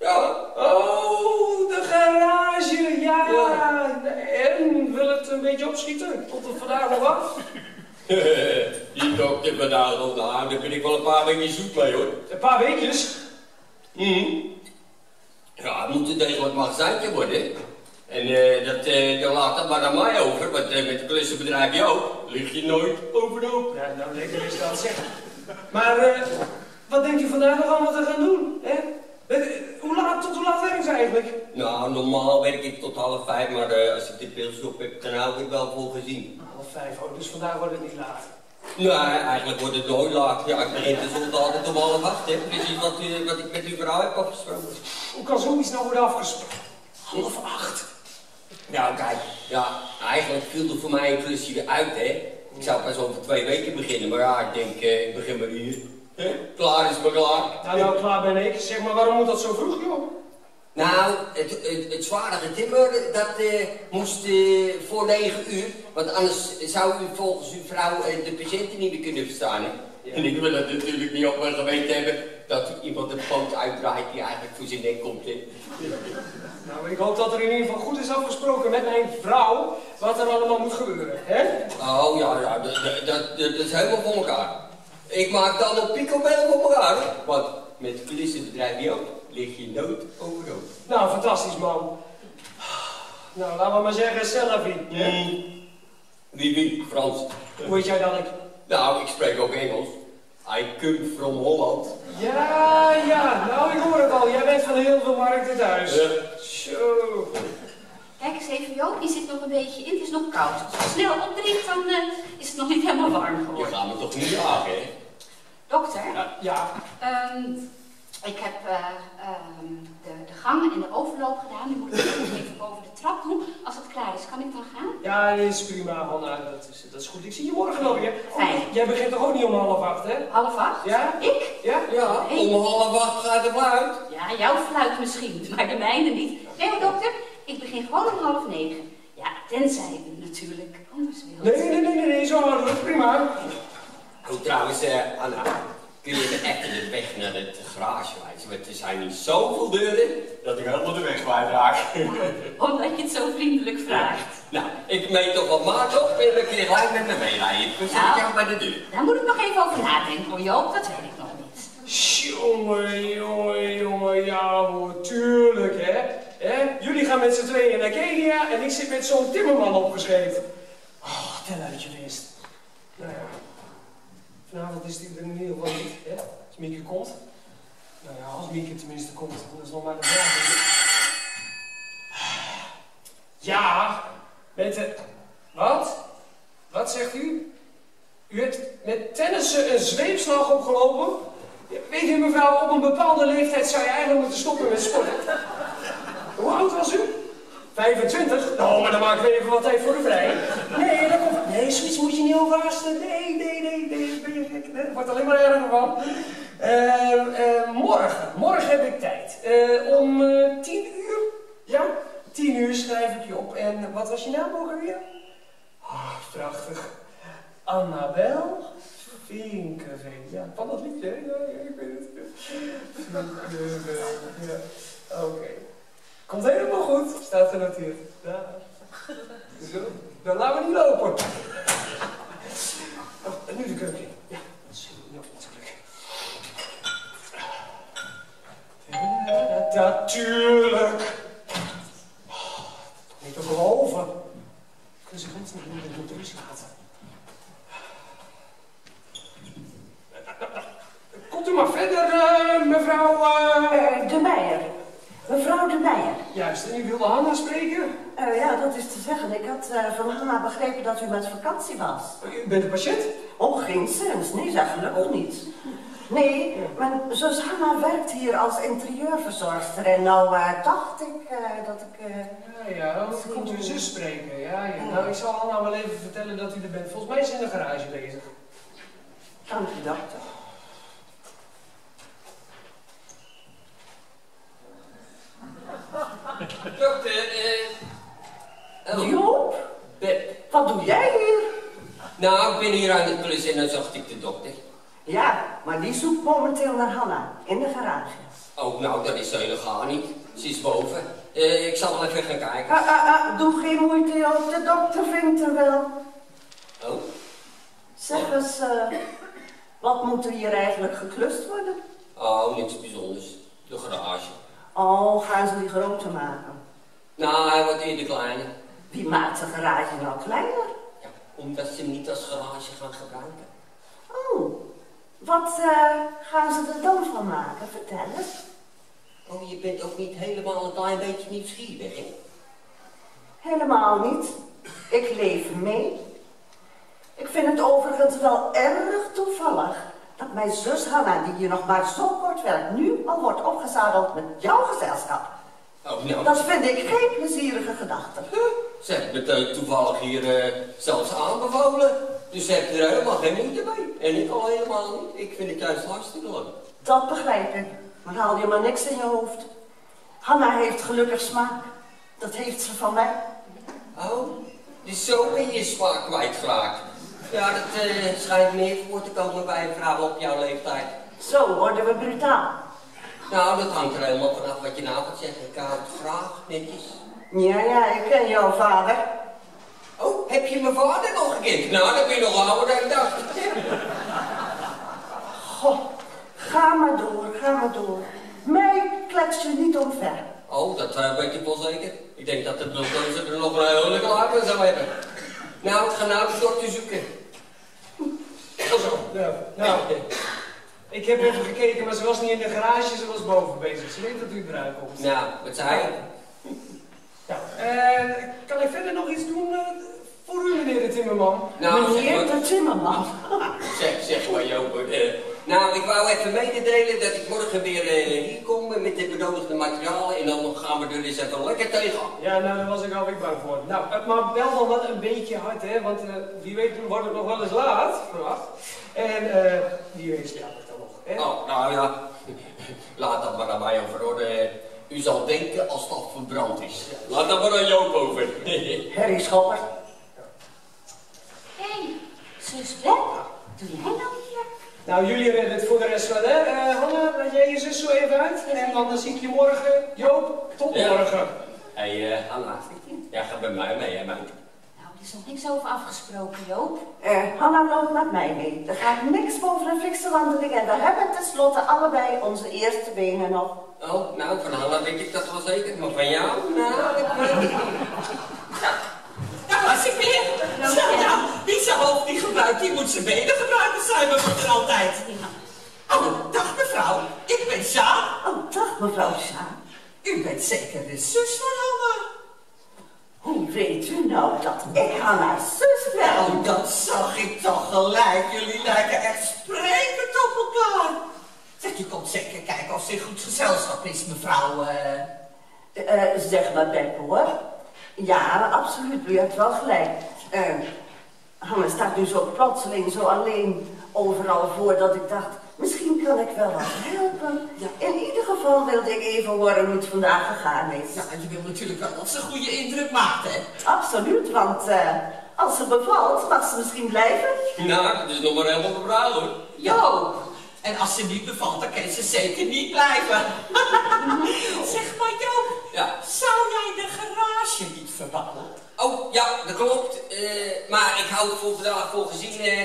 Ja. Oh, de garage, ja. ja. En wil het een beetje opschieten? Komt het vandaag nog af? Die *laughs* dokter vandaag nog daar, daar ben ik wel een paar weken zoek mee hoor. Een paar weekjes? Mm. Ja, het moet een degelijk magazijntje worden. En uh, dat, uh, dan laat dat maar aan mij over, want uh, met klussenbedrijf jou lig je nooit overhoop. Ja, nou lekker is dat zeggen. Maar wat denkt u vandaag nog allemaal te gaan doen? Hè? Hoe laat, tot hoe laat werkt ze eigenlijk? Nou, normaal werk ik tot half vijf, maar als ik dit pilsje op heb, dan hou ik wel voor gezien. Half vijf, oh, dus vandaag wordt het niet laat. Nee, eigenlijk wordt het nooit laat. Ja, ik begin tenslotte altijd om half acht, hè. Precies wat, wat ik met uw vrouw heb afgesproken. Hoe kan zoiets nou worden afgesproken? Half acht? Nou, kijk, ja, eigenlijk viel er voor mij een klusje weer uit, hè. Ik zou pas over twee weken beginnen, maar ja, ik denk, uh, ik begin maar hier. Klaar is maar klaar. Nou, nou, klaar ben ik. Zeg maar, waarom moet dat zo vroeg, joh? Nou, het, het, het zwaardige timmer, dat uh, moest uh, voor negen uur. Want anders zou u volgens uw vrouw de patiënten niet meer kunnen verstaan. Hè? Ja. En ik wil het natuurlijk niet op mijn geweten hebben dat iemand een poot uitdraait die eigenlijk voor zijn nek komt. Hè? *laughs* Nou, ik hoop dat er in ieder geval goed is afgesproken met mijn vrouw wat er allemaal moet gebeuren, hè? Oh ja, ja dat, dat, dat is helemaal voor elkaar. Ik maak dan op picobel voor elkaar? Want met klissenbedrijf die ook lig je nooit overhoop. Nou, fantastisch, man. Nou, laten we maar zeggen, Selfie. Mm. Wie, wie? Frans. Hoe weet jij dat ik? Nou, ik spreek ook Engels. I come from Holland. Ja, ja, nou ik hoor het al. Jij bent van heel veel markten thuis. Ja. Zo. Kijk eens even, Joop, je zit nog een beetje in. Het is nog koud. Als je snel opdrinkt, dan uh, is het nog niet helemaal warm Je geworden. gaat me toch niet jagen, hè? Dokter, Ja, ja. ehm, ik heb eh, ehm, de, de gang en de overloop gedaan. Nu moet ik even boven de trap doen. Als het klaar is, kan ik dan gaan? Ja, dat is prima, Hanna. Dat is, dat is goed. Ik zie je morgen wel weer. Oh, Fijn. jij begint toch ook niet om half acht, hè? Half acht? Ja? Ik? Ja? Ja, Nee. om half acht gaat het uit. Ja, jouw fluit misschien, maar de mijne niet. Nee, maar dokter, ik begin gewoon om half negen. Ja, tenzij u natuurlijk anders wilt. Nee, nee, nee, nee, nee, zo. Prima. Oh, trouwens, eh, Anna, kun je echt de weg naar het garage wijzen? Want er zijn niet zoveel deuren dat ik helemaal de weg kwijtraak. *laughs* Omdat je het zo vriendelijk vraagt. nou, ik meet toch wat maat op en dan kun je gelijk met me meerijden. Ik zit Nou. jou bij de deur. Daar moet ik nog even over nadenken hoor, Joop. Dat weet ik nog niet. Jongen, jongen, jongen, ja hoor, tuurlijk hè. hè? Jullie gaan met z'n tweeën naar Kenia en ik zit met zo'n timmerman opgeschreven. Oh, tel uit je winst. Nou ja, vanavond is die er in niet, hè, als Mieke komt. Nou ja, als Mieke tenminste komt, dat is nog maar de vraag. Ja, met de... Wat? Wat zegt u? U hebt met tennissen een zweepslag opgelopen? Weet u mevrouw, op een bepaalde leeftijd zou je eigenlijk moeten stoppen met sporten. Hoe oud was u? 25? Nou, maar dan maken we even wat tijd voor de vrij. Nee, dat komt... Nee, zoiets moet je niet overhaasten. Nee, nee. Het wordt alleen maar erger van. Eh, eh, morgen, morgen heb ik tijd. Eh, om eh, 10 uur? Ja? tien uur schrijf ik je op. En wat was je naam ook alweer? Ah, prachtig. Annabel Vinkeveen. Ja, van dat liedje? Ja, ja, ik weet het. Oké. Komt helemaal goed, staat genoteerd. Ja. Zo, dan laten we niet lopen. Oh, en nu de keuken. Ja, dat is nog natuurlijk. Natuurlijk. Niet te geloven. Kunnen ze mensen niet meer met rust laten? Komt u maar verder, eh, mevrouw. eh. Eh, de Meijer. Mevrouw de Meijer. Juist, en u wilde Hanna spreken? Eh, ja, dat is te zeggen. Ik had eh, van Hanna begrepen dat u met vakantie was. U bent een patiënt? Oh, geen sens. Nee, zeg gelukkig niet. Nee, mijn zus Hanna werkt hier als interieurverzorgster. En nou dacht ik eh, dat ik... eh, Ja, ja, dan komt uw zus spreken. Ja, ja. Nou, ik zal Hanna wel even vertellen dat u er bent. Volgens mij is ze in de garage bezig. Dank u, dokter. Dokter, eh... Oh, Joop, Beb. wat doe jij hier? Nou, ik ben hier aan het klussen en dan zag ik de dokter. Ja, maar die zoekt momenteel naar Hanna in de garage. Oh, nou, dat is helemaal niet. Ze is boven. Eh, ik zal wel even gaan kijken. Ah, ah, ah, doe geen moeite, Joop. De dokter vindt er wel. Oh, Zeg eens, eh, wat moet er hier eigenlijk geklust worden? oh, niks bijzonders. De garage. Oh, gaan ze die groter maken? Nou, hij wordt eerder kleiner. Wie maakt de garage nou kleiner? Ja, omdat ze hem niet als garage gaan gebruiken. Oh, wat eh, gaan ze er dan van maken? Vertel eens. Oh, je bent ook niet helemaal een klein beetje nieuwsgierig, hè? Helemaal niet. Ik leef mee. Ik vind het overigens wel erg toevallig dat mijn zus Hanna, die hier nog maar zo kort werkt, nu al wordt opgezadeld met jouw gezelschap. Oh, nou, Dat vind ik geen plezierige gedachte. ze heeft me eh, toevallig hier eh, zelfs aanbevolen. Dus ze heeft er helemaal geen moeite mee. En ik al helemaal niet. Ik vind het juist hartstikke leuk. Dat begrijp ik. Maar haal je maar niks in je hoofd. Hanna heeft gelukkig smaak. Dat heeft ze van mij. Oh, dus zo ben je smaak kwijtgeraakt. Ja, dat eh, schijnt meer voor te komen bij een vrouw op jouw leeftijd. Zo worden we brutaal. Nou, dat hangt er helemaal vanaf wat je nou gaat zeggen. Ik hou het graag, netjes. Ja, ja, ik ken jouw vader. Oh, heb je mijn vader nog gekend? Nou, dan ben je nog ouder dan ik dacht. Goh, ga maar door, ga maar door. Mij klets je niet omver. Oh, dat eh, weet ik wel zeker. Ik denk dat de bulldozer er nog een hele klaar zou hebben. Nou, nou de dokter zoeken. Zo, nou, nou. Ik heb even gekeken, maar ze was niet in de garage, ze was boven bezig. Ze weet dat u eruit komt. Nou, wat zei je? Ja, eh, kan ik verder nog iets doen eh, voor u, meneer de Timmerman? Nou, Meneer de Timmerman. *laughs* zeg, zeg maar Joop. eh, nou, ik wou even mededelen dat ik morgen weer eh, hier kom met de benodigde materialen. En dan gaan we er eens even lekker tegenaan. Ja, nou, daar was ik alweer bang voor. Nou, maar wel dan wat een beetje hard, hè, want wie weet wordt het nog wel eens laat, verwacht. En eh, wie weet slaap ik dan nog, hè? Oh, nou ja. *laughs* Laat dat maar aan mij over hoor. Eh, U zal denken als dat verbrand is. Laat dat maar aan Joop over. *laughs* Harry Schopper. Hé, hey, zus Beb, doe jij nou hier? Nou, jullie redden het voor de rest wel, hè? Eh, Hanna, laat jij je zus zo even uit. En dan zie ik je morgen. Joop, tot Ja. morgen. Hé, hey, uh, Hanna. Ja, ga bij mij mee, hè, meid. Nou, er is nog niks over afgesproken, Joop. Eh, Hanna loopt met mij mee. Er gaat niks boven een fikse wandeling en we hebben tenslotte allebei onze eerste benen nog. Oh, nou, van Hanna weet ik dat wel zeker. Maar van jou? Nou, ik weet het niet. Daar was ik weer. Zo, nou, wie zijn hoofd niet gebruikt, die moet zijn benen gebruiken, zijn we er altijd. Oh, dag mevrouw, ik ben Sjaan. Oh, dag mevrouw Sjaan. U bent zeker de zus van Hanna. Hoe weet u nou dat ik Hanna's zus ben? Oh, dat zag ik toch gelijk. Jullie lijken echt sprekend op elkaar. Zeg, u komt zeker kijken of ze in goed gezelschap is, mevrouw. eh. Eh, zeg maar Beb hoor. Ja, absoluut. U hebt wel gelijk. Eh, Hanna staat nu zo plotseling, zo alleen overal voor dat ik dacht, misschien kan ik wel wat helpen. In ieder geval wilde ik even horen hoe het vandaag gegaan is. Ja, en je wil natuurlijk wel dat ze een goede indruk maakt, hè? Absoluut, want eh, als ze bevalt, mag ze misschien blijven. Nou, dat is nog maar helemaal mevrouw hoor. Jo. En als ze niet bevalt, dan kan ze zeker niet blijven. *laughs* zeg maar, Joop, Ja. zou jij de garage niet verbouwen? Oh, ja, dat klopt. Eh, maar ik hou het voor vandaag voor gezien eh,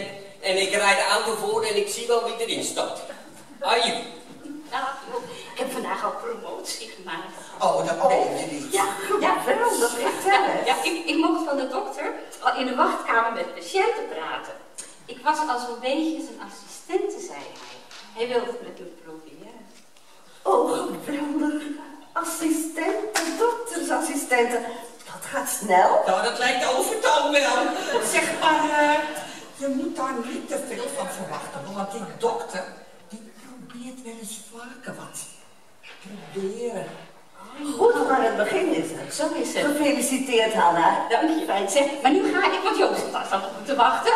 en ik rijd de auto voor en ik zie wel wie erin stapt. Aju. Ja, ik heb vandaag al promotie gemaakt. Oh, dat meen je niet. Ja, ja, Wel, dat vertel eens. Ja, ik, ik mocht van de dokter al in de wachtkamer met patiënten praten. Ik was al zo'n beetje zijn assistente, zei hij. Hij wilde het met me proberen. Oh, geweldig. Assistenten, doktersassistenten. Dat gaat snel. Nou, dat lijkt overtoon wel. Zeg maar, eh, je moet daar niet te veel van verwachten, want die dokter, die probeert wel eens vaker wat. Proberen. Goed, maar het begin is er. Zo is het. Gefeliciteerd, Hanna. Dank je, fijn zeg. Maar nu ga ik, want Joost staat op me te wachten.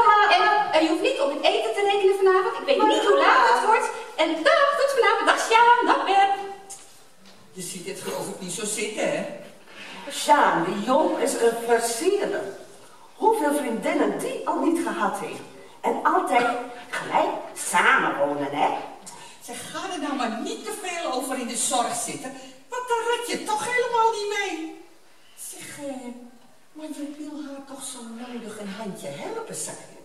En je hoeft niet op het eten te rekenen vanavond. Ik weet niet hoe laat het wordt. En dag, tot vanavond. Dag Sjaan, dag Beb. Je ziet dit geloof ik niet zo zitten, hè? Sjaan, die Joop is een versierder. Hoeveel vriendinnen die al niet gehad heeft. En altijd gelijk samenwonen, hè? Zeg, ga er nou maar niet te veel over in de zorg zitten, want daar red je toch helemaal niet mee. Zeg, eh, maar je wil haar toch zo nodig een handje helpen, zei je?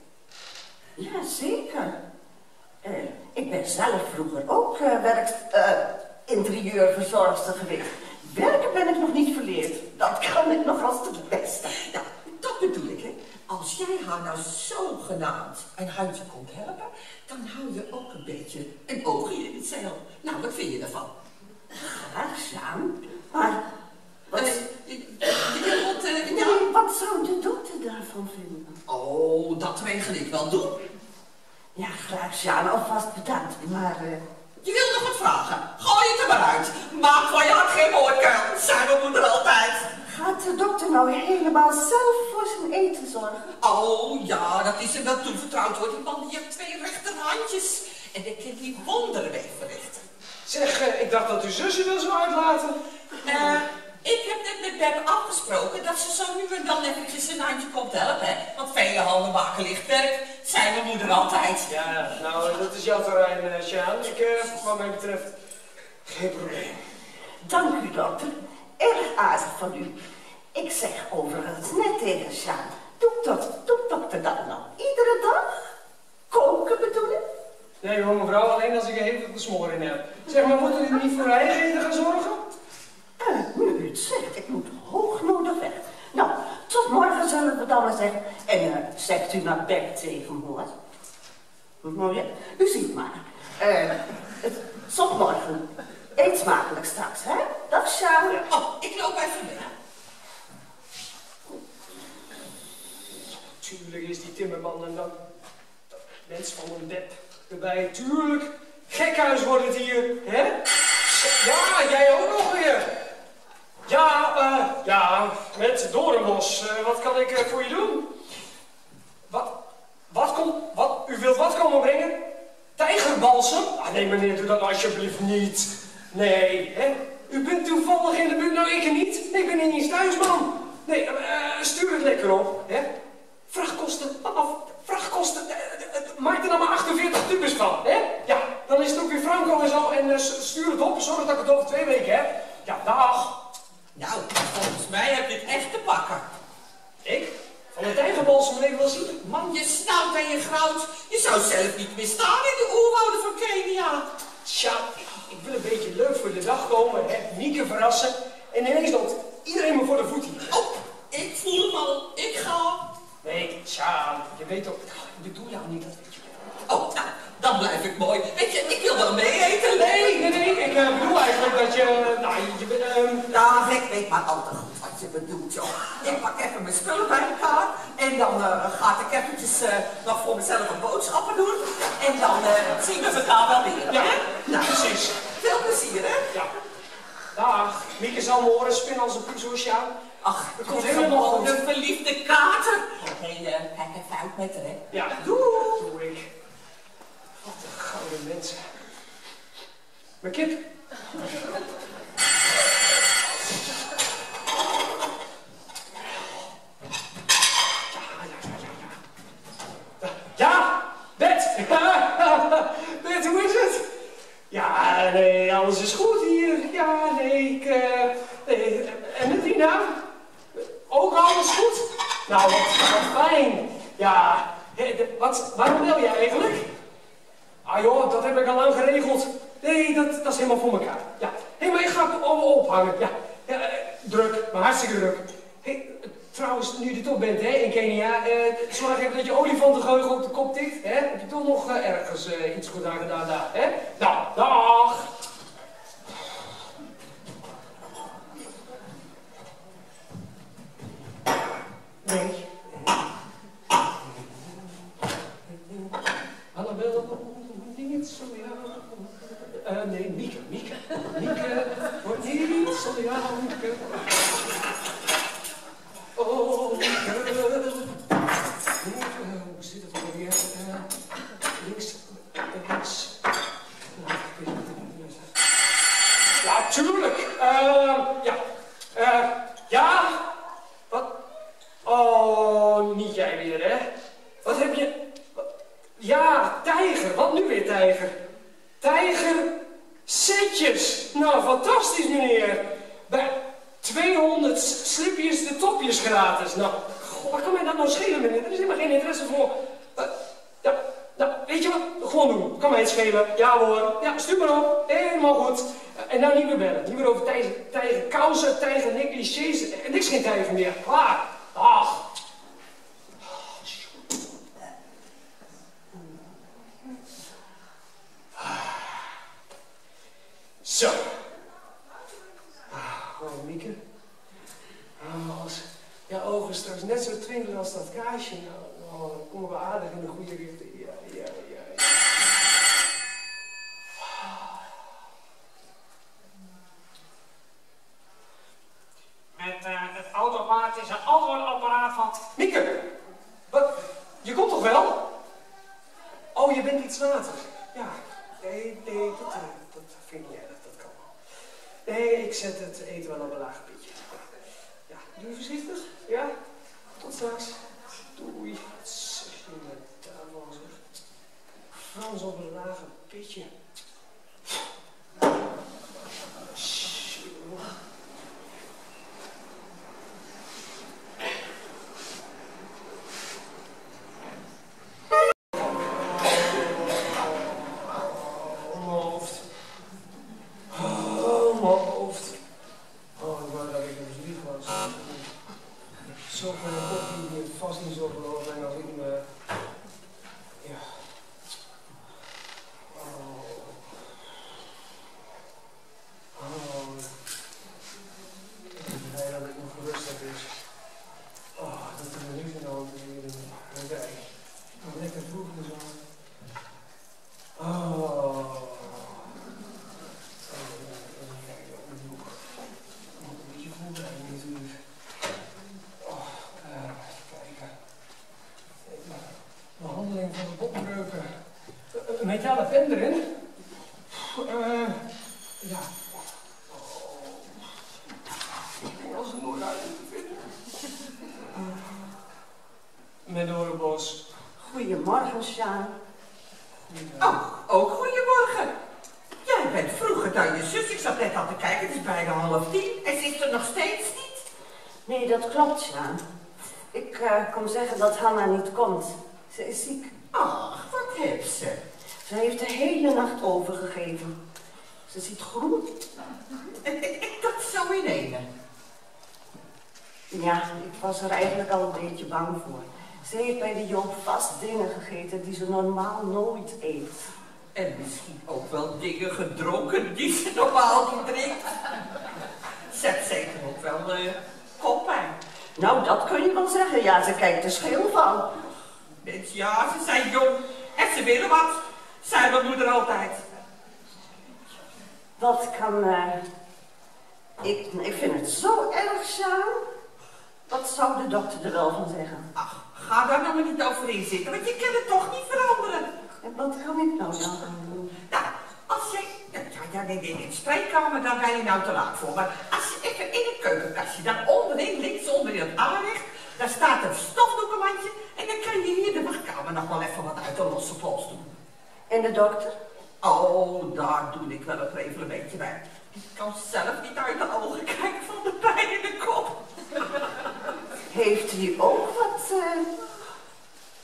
Ja, zeker. Eh, ik ben zelf vroeger ook eh werk, eh, interieurverzorgster geweest. Werken ben ik nog niet verleerd. Dat kan ik nog als de beste. Nou, dat bedoel ik, hè. Als jij haar nou zogenaamd een handje komt helpen, dan hou je ook een beetje een oogje in het zeil. Nou, wat vind je ervan? Graag, Sjaan. Maar wat, wil wat, eh, ja? nee, wat zou de dokter daarvan vinden? Oh, dat regel ik wel doen. Ja, graag, Sjaan. Alvast bedankt. Maar eh, Je wil nog wat vragen? Gooi het er maar uit. Maak van je hart geen moordkuil. Zijn mijn moeder altijd. gaat de dokter nou helemaal zelf voor zijn eten zorgen? Oh ja, dat is hem wel toevertrouwd hoor. Die man die heeft twee rechterhandjes. En die kan die wonderen verrichten. Zeg, eh, ik dacht dat uw zus u wel zou uitlaten. Eh, ik heb net met Beb afgesproken dat ze zo nu en dan eventjes een handje komt helpen. Hè? Want vele handen maken licht werk. Zijn mijn moeder altijd. Ja, nou, dat is jouw terrein, eh, Sjaan. Ik, wat mij betreft, geen probleem. Dank u, dokter. Erg aardig van u. Ik zeg overigens net tegen Sjaan. Doet, dat, doet dokter dat nou iedere dag? Koken bedoel ik? Nee hoor, mevrouw, alleen als ik er heel veel te smoren in heb. Zeg maar, moeten u niet voor eigen gaan zorgen? Eh, nu u het zegt, ik moet hoognodig weg. Nou, tot morgen zullen we dan maar zeggen. En eh, zegt u naar bed tegen hoor. Nou ja, u ziet maar. Eh, het, tot morgen. Eet smakelijk straks, hè? Dag, Sjaan. Oh, ik loop even weg. Tuurlijk is die timmerman en dan dat mens van een bed erbij. Tuurlijk. Gekhuis wordt het hier, hè? Ja, jij ook nog weer. Ja, eh, ja, met Doornbos. Eh, wat kan ik eh, voor je doen? Wat, wat komt, wat, u wilt wat komen brengen? Tijgerbalsem? Ah, nee meneer, doe dat alsjeblieft niet. Nee, hè? U bent toevallig in de buurt, nou ik niet. Ik ben niet eens thuis, man. Nee, stuur het lekker op, hè? Vrachtkosten, af, vrachtkosten, eh, eh, eh, maak er dan maar 48 tubes van, hè? Ja, dan is het ook weer Franco en zo. En stuur het op, zorg dat ik het over twee weken heb. Ja, dag. Nou, volgens mij heb je het echt te pakken. Ik? Van de tijgerbalsem meneer wil zien? Man, je snout en je grout. Je zou zelf niet meer staan in de oerwouden van Kenia. Tja, ik wil een beetje leuk voor de dag komen, hè? Mieke verrassen. En ineens loopt iedereen me voor de voet hier. Oh, ik voel hem al. Ik ga. Nee, tja, je weet toch, ik bedoel jou niet, dat weet je wel. Oh, nou, dan blijf ik mooi. Weet je, ik wil wel mee eten. Nee, nee, nee, ik eh, bedoel eigenlijk dat je, nou, je, bent, ehm, Nou, ik weet maar al te goed wat je bedoelt, joh. Ik pak even mijn spullen bij elkaar. En dan eh, ga ik eventjes eh, nog voor mezelf een boodschappen doen. En dan eh, zien we elkaar wel weer, ja, hè? Nou, precies. veel plezier, hè? Ja. Dag, Mieke zal me horen spinnen als een poes. Ach, Het het komt helemaal de verliefde kater. Hé, eh, kijk even uit met haar, hè? Ja, Doei. doe ik. Wat een gouden mensen. Maar Kip, Ja, Bet! Bet, *laughs* hoe is het? Ja, nee, alles is goed hier. Ja, nee, ik... eh, nee, en met Dina? Ook alles goed? Nou, wat, fijn. Ja, wat, waarom wil je eigenlijk? Ah joh, dat heb ik al lang geregeld. Nee, dat, dat is helemaal voor elkaar. Ja, hé, maar ik ga het op- ophangen. Ja, ja eh, druk, maar hartstikke druk. Hé, eh, trouwens, nu je er toch bent, hè, in Kenia, eh, zorg even dat je olifantengeheugen op de kop tikt, hè? Heb je toch nog eh, ergens iets goed aan gedaan daar, hè? Nou, dag! Nee. Annabel, niet ja. Eh, nee, Mieke, Mieke. Mieke, niet janken. Oh, Mieke. Hoe zit het alweer? Eh, eh, links. Ja, tuurlijk. Ja. Ja. Wat? Oh, niet jij weer, hè? Wat heb je... Ja, tijger. Wat nu weer tijger? Tijger setjes. Nou, fantastisch, meneer. Bij 200 slipjes de topjes gratis. Nou, wat kan mij dat nou schelen, meneer? Er is helemaal geen interesse voor. Eh, ja, nou, weet je wat? Gewoon doen. Kan mij het schelen. Ja hoor. Ja, stuur maar op. Helemaal goed. Eh, En nou niet meer bellen. Niet meer over tijger, tijger kousen, tijger negligés. En niks geen tijger meer. Klaar. Ach. Zo. Ah, Oh, Mieke. Oh, als jouw ogen straks net zo twinkelen als dat kaarsje, nou, oh, dan komen we aardig in de goede richting. Ja, ja, ja. ja. Met eh, het automatische antwoordapparaat van... Mieke! Wat? Je komt toch wel? Oh, je bent iets later. Ja. Nee, nee, dat, eh, dat vind ik niet erg. Dat kan wel. Nee, ik zet het eten wel op een laag pitje. Ja, doe je voorzichtig? Ja? Tot straks. Doei. Zeg je met daarvan zeg? Frans op een lage pitje. Tjoe. Oh, mijn hoofd. Oh, mijn hoofd. Oh, ik wou dat ik eens lief was. Zoveel koppie die het vast niet zo geloof en als ik me... Ja. Oh. Oh. Ik ben blij dat ik nog gerust heb is. Oh, dat er me niks in de hand is hier in de wijk. Nog lekker vroeg en zo. Oh. Even kijken op mijn boek. Moet een beetje voorbereiden natuurlijk. Oh, eh, even kijken. Even Behandeling van de botbreuken. Een metalen pen erin. Eh, ja. Ik was er nooit uit te vinden. Met Dorenbos. Goedemorgen, Sjaan. Oh, ook goedemorgen. Jij bent vroeger dan je zus. Ik zat net al te kijken, het is bijna half tien. En ze is er nog steeds niet. Nee, dat klopt, Sjaan. Ik eh, kom zeggen dat Hanna niet komt. Ze is ziek. Ach, wat heeft ze? Ze heeft de hele nacht overgegeven. Ze ziet groen. Ik, ik, ik dacht zo in ene. Ja, ik was er eigenlijk al een beetje bang voor. Ze heeft bij de Joop vast dingen gegeten die ze normaal nooit eet. En misschien ook wel dingen gedronken die ze normaal niet drinkt. Ze heeft zeker ook wel eh koppijn. Nou, dat kun je wel zeggen. Ja, ze kijkt er scheel van. Ja, ze zijn jong en ze willen wat. Zei mijn moeder altijd. Wat kan... eh, ik, ik vind het zo erg, Sjaan. Wat zou de dokter er wel van zeggen? Ach, ga daar nou maar niet over in zitten, want je kan het toch niet veranderen. En wat kan ik nou dan gaan doen? Nou, als jij, ja, ja, nee, nee, in de spreekkamer, daar ben je nou te laat voor. Maar als je even in het keukenkastje, daar onderin, links onder in het aanrecht, daar staat een stofdoekenmandje en dan kan je hier de wachtkamer nog wel even wat uit de losse pols doen. En de dokter? Oh, daar doe ik wel een beetje bij. Die kan zelf niet uit de ogen kijken van de pijn in de kop. Heeft hij ook wat uh,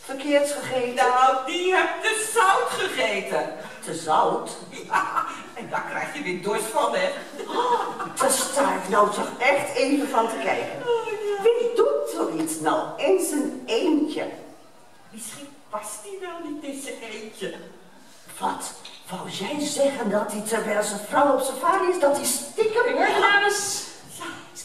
verkeerds gegeten? Nou, die heeft te zout gegeten. Te zout? Ja, en daar krijg je weer dorst van, hè? Oh, daar sta ik nou toch echt even van te kijken. Oh, ja. Wie doet zoiets nou in zijn eentje? Misschien past hij wel niet in zijn eentje. Wat? Wou jij zeggen dat hij terwijl zijn vrouw op safari is, dat hij stiekem... Is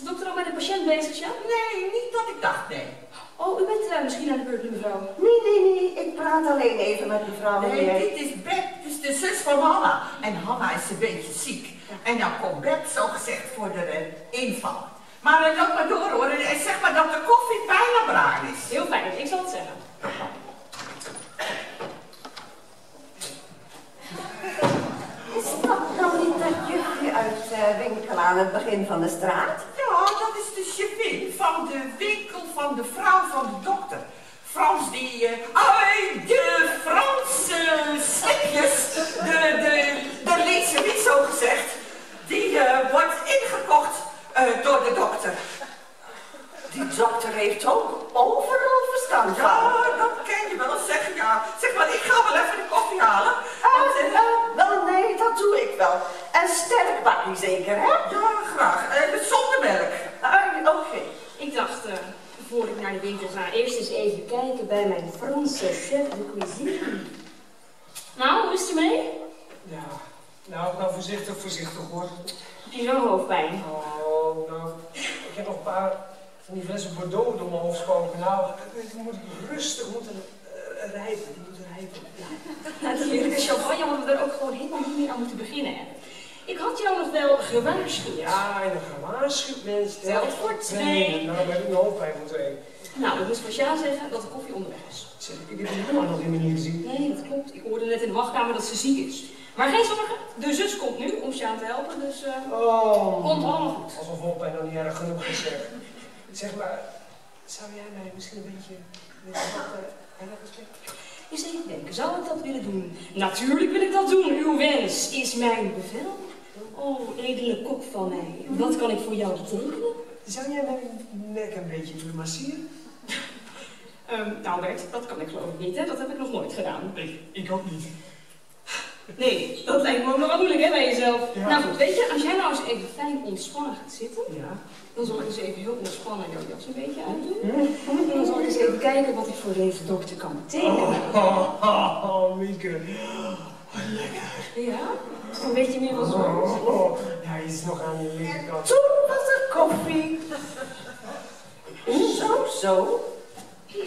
de dokter al met de patiënt bezig, ja? Nee, niet dat ik dacht, nee. Oh, u bent uh, misschien aan de beurt, mevrouw. Nee, nee, nee. Ik praat alleen even met mevrouw. Nee, dit is Bert, dus de zus van Hanna. En Hanna is een beetje ziek. En dan komt Bert zo gezegd voor de uh, inval. Maar uh, loop maar door hoor. En zeg maar dat de koffie bijna braar is. Heel fijn, ik zal het zeggen. Is dat nou niet dat jufje uit uh, winkel aan het begin van de straat? Ja, dat is de chefin van de winkel van de vrouw van de dokter. Frans die, uh, de Franse slipjes, de, de, de niet zo gezegd, die uh, wordt ingekocht door de dokter. Die dokter heeft ook overal verstand van. Ja, dat kan je wel zeggen, ja. Zeg maar, ik ga wel even de koffie halen. Want, uh, uh, wel, nee, dat doe ik wel. En sterk bakkie zeker, hè? Ja, graag. Uh, zonder melk. Oké. Okay. Ik dacht, voor ik naar de winkel ga, eerst eens even kijken bij mijn Franse chef de cuisine. Nou, hoe is het ermee? Ja, nou, nou voorzichtig, voorzichtig hoor. Heb je zo'n hoofdpijn? Oh, nou, ik heb nog een paar van die flessen Bordeaux door mijn hoofd spoken. Nou, die moet rustig moeten uh, rijpen. Die moeten rijpen. Ja. Nou, die heerlijke champagne hadden we er ook gewoon helemaal niet meer aan moeten beginnen. Ik had jou nog wel gewaarschuwd. Ja, en een gewaarschuwd mens. Telt voor twee. Nou, ben ik mijn hoofdpijn voor twee. Nou, ik moest van ja zeggen dat de koffie onderweg is. Zeg, ik heb die helemaal nog niet gezien. Nee, dat klopt. Ik hoorde net in de wachtkamer dat ze ziek is. Maar geen zorgen, de zus komt nu om Sjaan te helpen, dus uh, oh, komt allemaal goed. Alsof hoofdpijn nog niet erg genoeg is, zeg. Zeg maar, zou jij mij misschien een beetje willen helpen? Eens even denken, zou ik dat willen doen? Natuurlijk wil ik dat doen. Uw wens is mijn bevel. Oh, edele kok van mij. Wat kan ik voor jou betekenen? Zou jij mijn nek een beetje willen masseren? *laughs* um, nou Bert, dat kan ik geloof ik niet, hè? Dat heb ik nog nooit gedaan. Nee, ik ook niet. Nee, dat lijkt me ook nog wel moeilijk, hè, bij jezelf. Ja. Nou goed, weet je, als jij nou eens even fijn ontspannen gaat zitten, ja. Dan zal ik eens even heel ontspannen jouw jas een beetje uitdoen. En dan zal ik eens even kijken wat ik voor deze dokter kan betekenen. Oh, oh, oh Mieke. Oh, lekker. Ja? Een beetje meer zo. Oh, oh. Ja, hij is nog aan de linkerkant. Toen was er koffie. Zo, zo.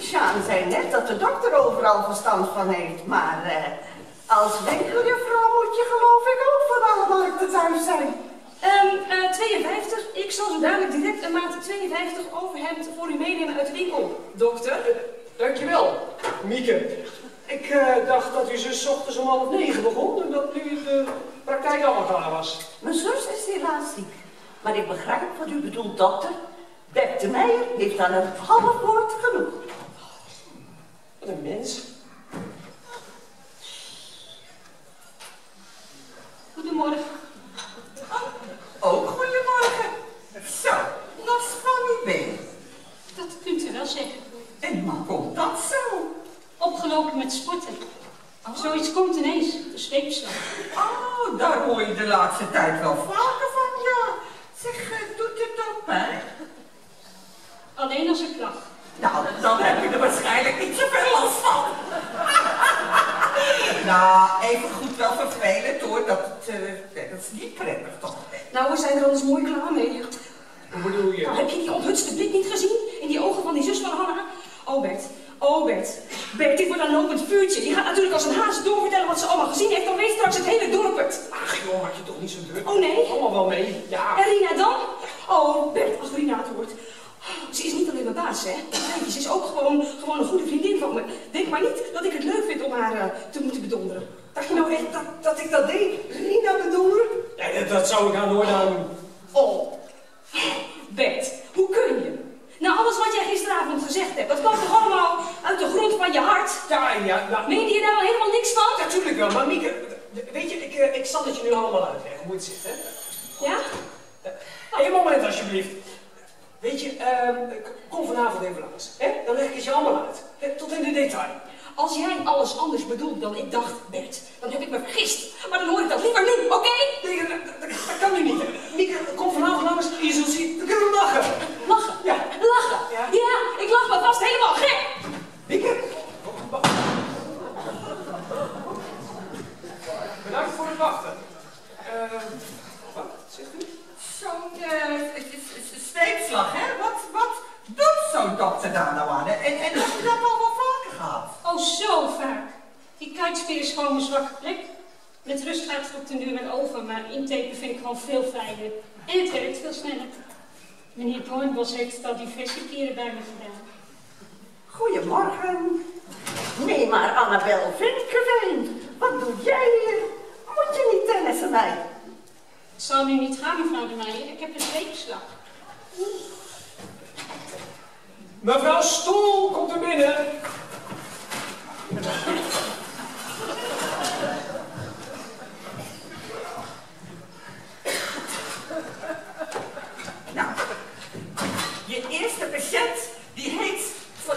Sjaan zei net dat de dokter overal verstand van heeft, maar... Uh, als winkeljuffrouw moet je geloof ik ook van alle markten thuis zijn. Um, uh, 52. Ik zal zo dadelijk direct een maat 52 overhemd voor u meenemen uit de winkel. Dokter. Dankjewel. Mieke, ik uh, dacht dat uw zus ochtends om half negen begon en dat nu de praktijk allemaal klaar was. Mijn zus is helaas ziek. Maar ik begrijp wat u bedoelt, dokter. Bert de Meijer heeft aan een half woord genoeg. Wat een mens. Goedemorgen. Oh, ook goedemorgen. Zo, last van uw been. Dat kunt u wel zeggen. En hoe komt dat zo? Opgelopen met sporten. Oh. Zoiets komt ineens, de zweepslag. Oh, daar hoor je de laatste tijd wel vaker van, ja. Zeg, doet het ook pijn? Alleen als ik lach. Nou, dan heb je er waarschijnlijk niet zoveel last van. *laughs* nou, even goed wel vervelend hoor. Dat, uh, dat is niet prettig toch? Nou, we zijn er anders mooi klaar mee. Hoe bedoel je? Nou, heb je die onthutste blik niet gezien? In die ogen van die zus van Hanna? Oh Bert, oh Bert. Bert, dit wordt een lopend vuurtje. Die gaat natuurlijk als een haas doorvertellen wat ze allemaal gezien heeft. Dan weet straks het hele dorp het. Ach joh, had je toch niet zo druk? Oh nee? Allemaal wel mee, ja. En Rina dan? Oh Bert, als Rina het hoort. Ze is niet alleen mijn baas, hè. Nee, ze is ook gewoon, gewoon een goede vriendin van me. Denk maar niet dat ik het leuk vind om haar uh, te moeten bedonderen. Dacht je nou echt dat, dat ik dat deed? Rina bedonderen? Nee, dat, dat zou ik aan nooit aan. Oh. *laughs* Bert, hoe kun je? Nou, alles wat jij gisteravond gezegd hebt, dat kwam toch allemaal uit de grond van je hart? Ja, ja, nou... Meende je daar wel helemaal niks van? Natuurlijk wel, maar Mieke, weet je, ik, eh, ik zal het je nu allemaal uitleggen hoe het zit, hè? Ja? Eén moment alsjeblieft. Weet je, ehm, kom vanavond even langs. Hè? Dan leg ik het je allemaal uit. Hè? Tot in de detail. Als jij alles anders bedoelt dan ik dacht, Bert, dan heb ik me vergist. Maar dan hoor ik dat liever nu, oké? Nee, dat, dat- dat kan nu niet. Mieke, kom vanavond langs. Je zult zien. Dan kunnen we lachen. Lachen? Ja. Lachen? Ja. Ja, ik lach me vast helemaal gek. Mieke. Bedankt voor het wachten. Ehm, wat zegt u? Zo'n eh, s- s- zweepslag, hè? Wat, wat doet zo'n dokter daar nou aan? En, en je dat al wel Oh, zo vaak. Die kuitspier is gewoon mijn zwakke plek. Met rust gaat het op de duur wel over, maar intaken vind ik gewoon veel fijner. En het werkt veel sneller. Meneer Doornbos heeft het al diverse keren bij me gedaan. Goedemorgen. Nee, maar Annabel Vinkerveen, wat doe jij hier? Moet je niet tennissen mij? Het zal nu niet gaan, mevrouw de Meijer. Ik heb een zweepslag. Mevrouw Stoel komt er binnen. Nou, je eerste patiënt, die heet,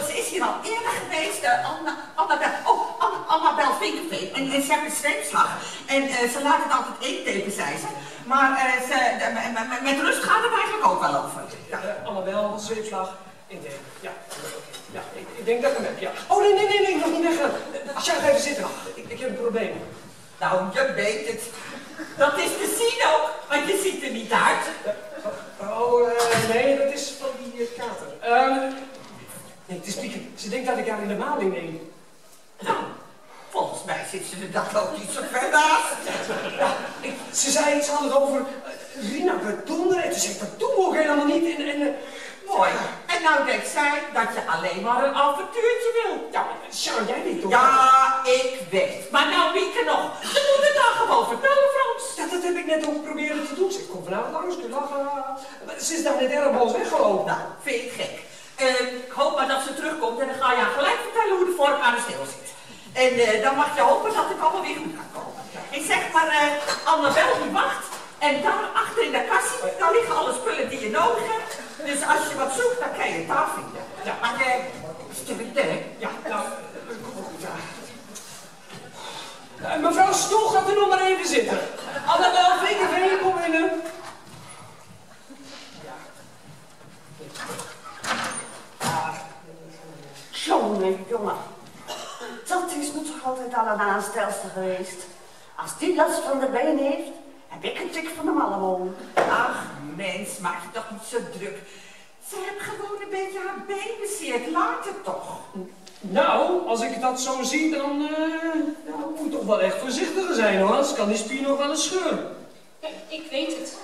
ze is hier al eerder geweest, eh, Anna, Annabel, oh, Anna, Annabel Vinkerveen. En, en ze heeft een zweepslag. En eh, ze laat het altijd intapen, zei ze. Maar eh, ze, met- met- met rust gaat het eigenlijk ook wel over. Ja, Annabel, zweepslag, Ja, ja ik, ik denk dat ik hem heb, ja. Oh, nee, nee, nee, nee, nog niet weggaan. Als jij even zitten, ik, ik heb een probleem. Nou, je weet het. Dat is zien ook, want je ziet er niet uit. Oh, eh, nee, dat is van die eh, kater. Ehm, nee, het is Mieke. Ze denkt dat ik haar in de maling neem. Nou, volgens mij zit ze er dat ook niet zo ver naast. Ja, ik, ze zei, ze had het over uh, Rina bedonderen. En toen zei ik, dat doen we ook helemaal niet. En, en, eh, Mooi. En nou denkt zij dat je alleen maar een avontuurtje wil. ja, maar Sjaan, jij weet toch? Ja, ik weet. Maar nou, Mieke nog. Ze moet het dan gewoon vertellen, Frans. Ja, dat heb ik net ook proberen te doen. Ze kom vanavond langs, kun lachen. Ze is daar net erg boos weggelopen. Nou, vind ik gek. Eh, ik hoop maar dat ze terugkomt en dan ga je haar gelijk vertellen hoe de vork aan de steel zit. En eh, dan mag je hopen dat het allemaal weer goed gaat komen. Ik zeg maar, eh Annabel die wacht. En daar achter in de kassie, daar liggen alle spullen die je nodig hebt. Dus als je wat zoekt, dan kan je het daar vinden. Ja. Maar eh, sterkte, hè? Ja, nou, eh, ja. Eh, mevrouw Stoel gaat er nog maar even zitten. Annabel, vingerveen, kom binnen. Jongen, jongen. Dat is me toch altijd al een aanstelste geweest. Als die last van de been heeft, heb ik een tik van hem allemaal. Ach, mens, maak je toch niet zo druk. Ze heeft gewoon een beetje haar been bezeerd. Laat het toch. Nou, als ik dat zo zie, dan eh nou, moet toch wel echt voorzichtiger zijn hoor. Anders kan die spier nog wel eens scheuren. Ik weet het.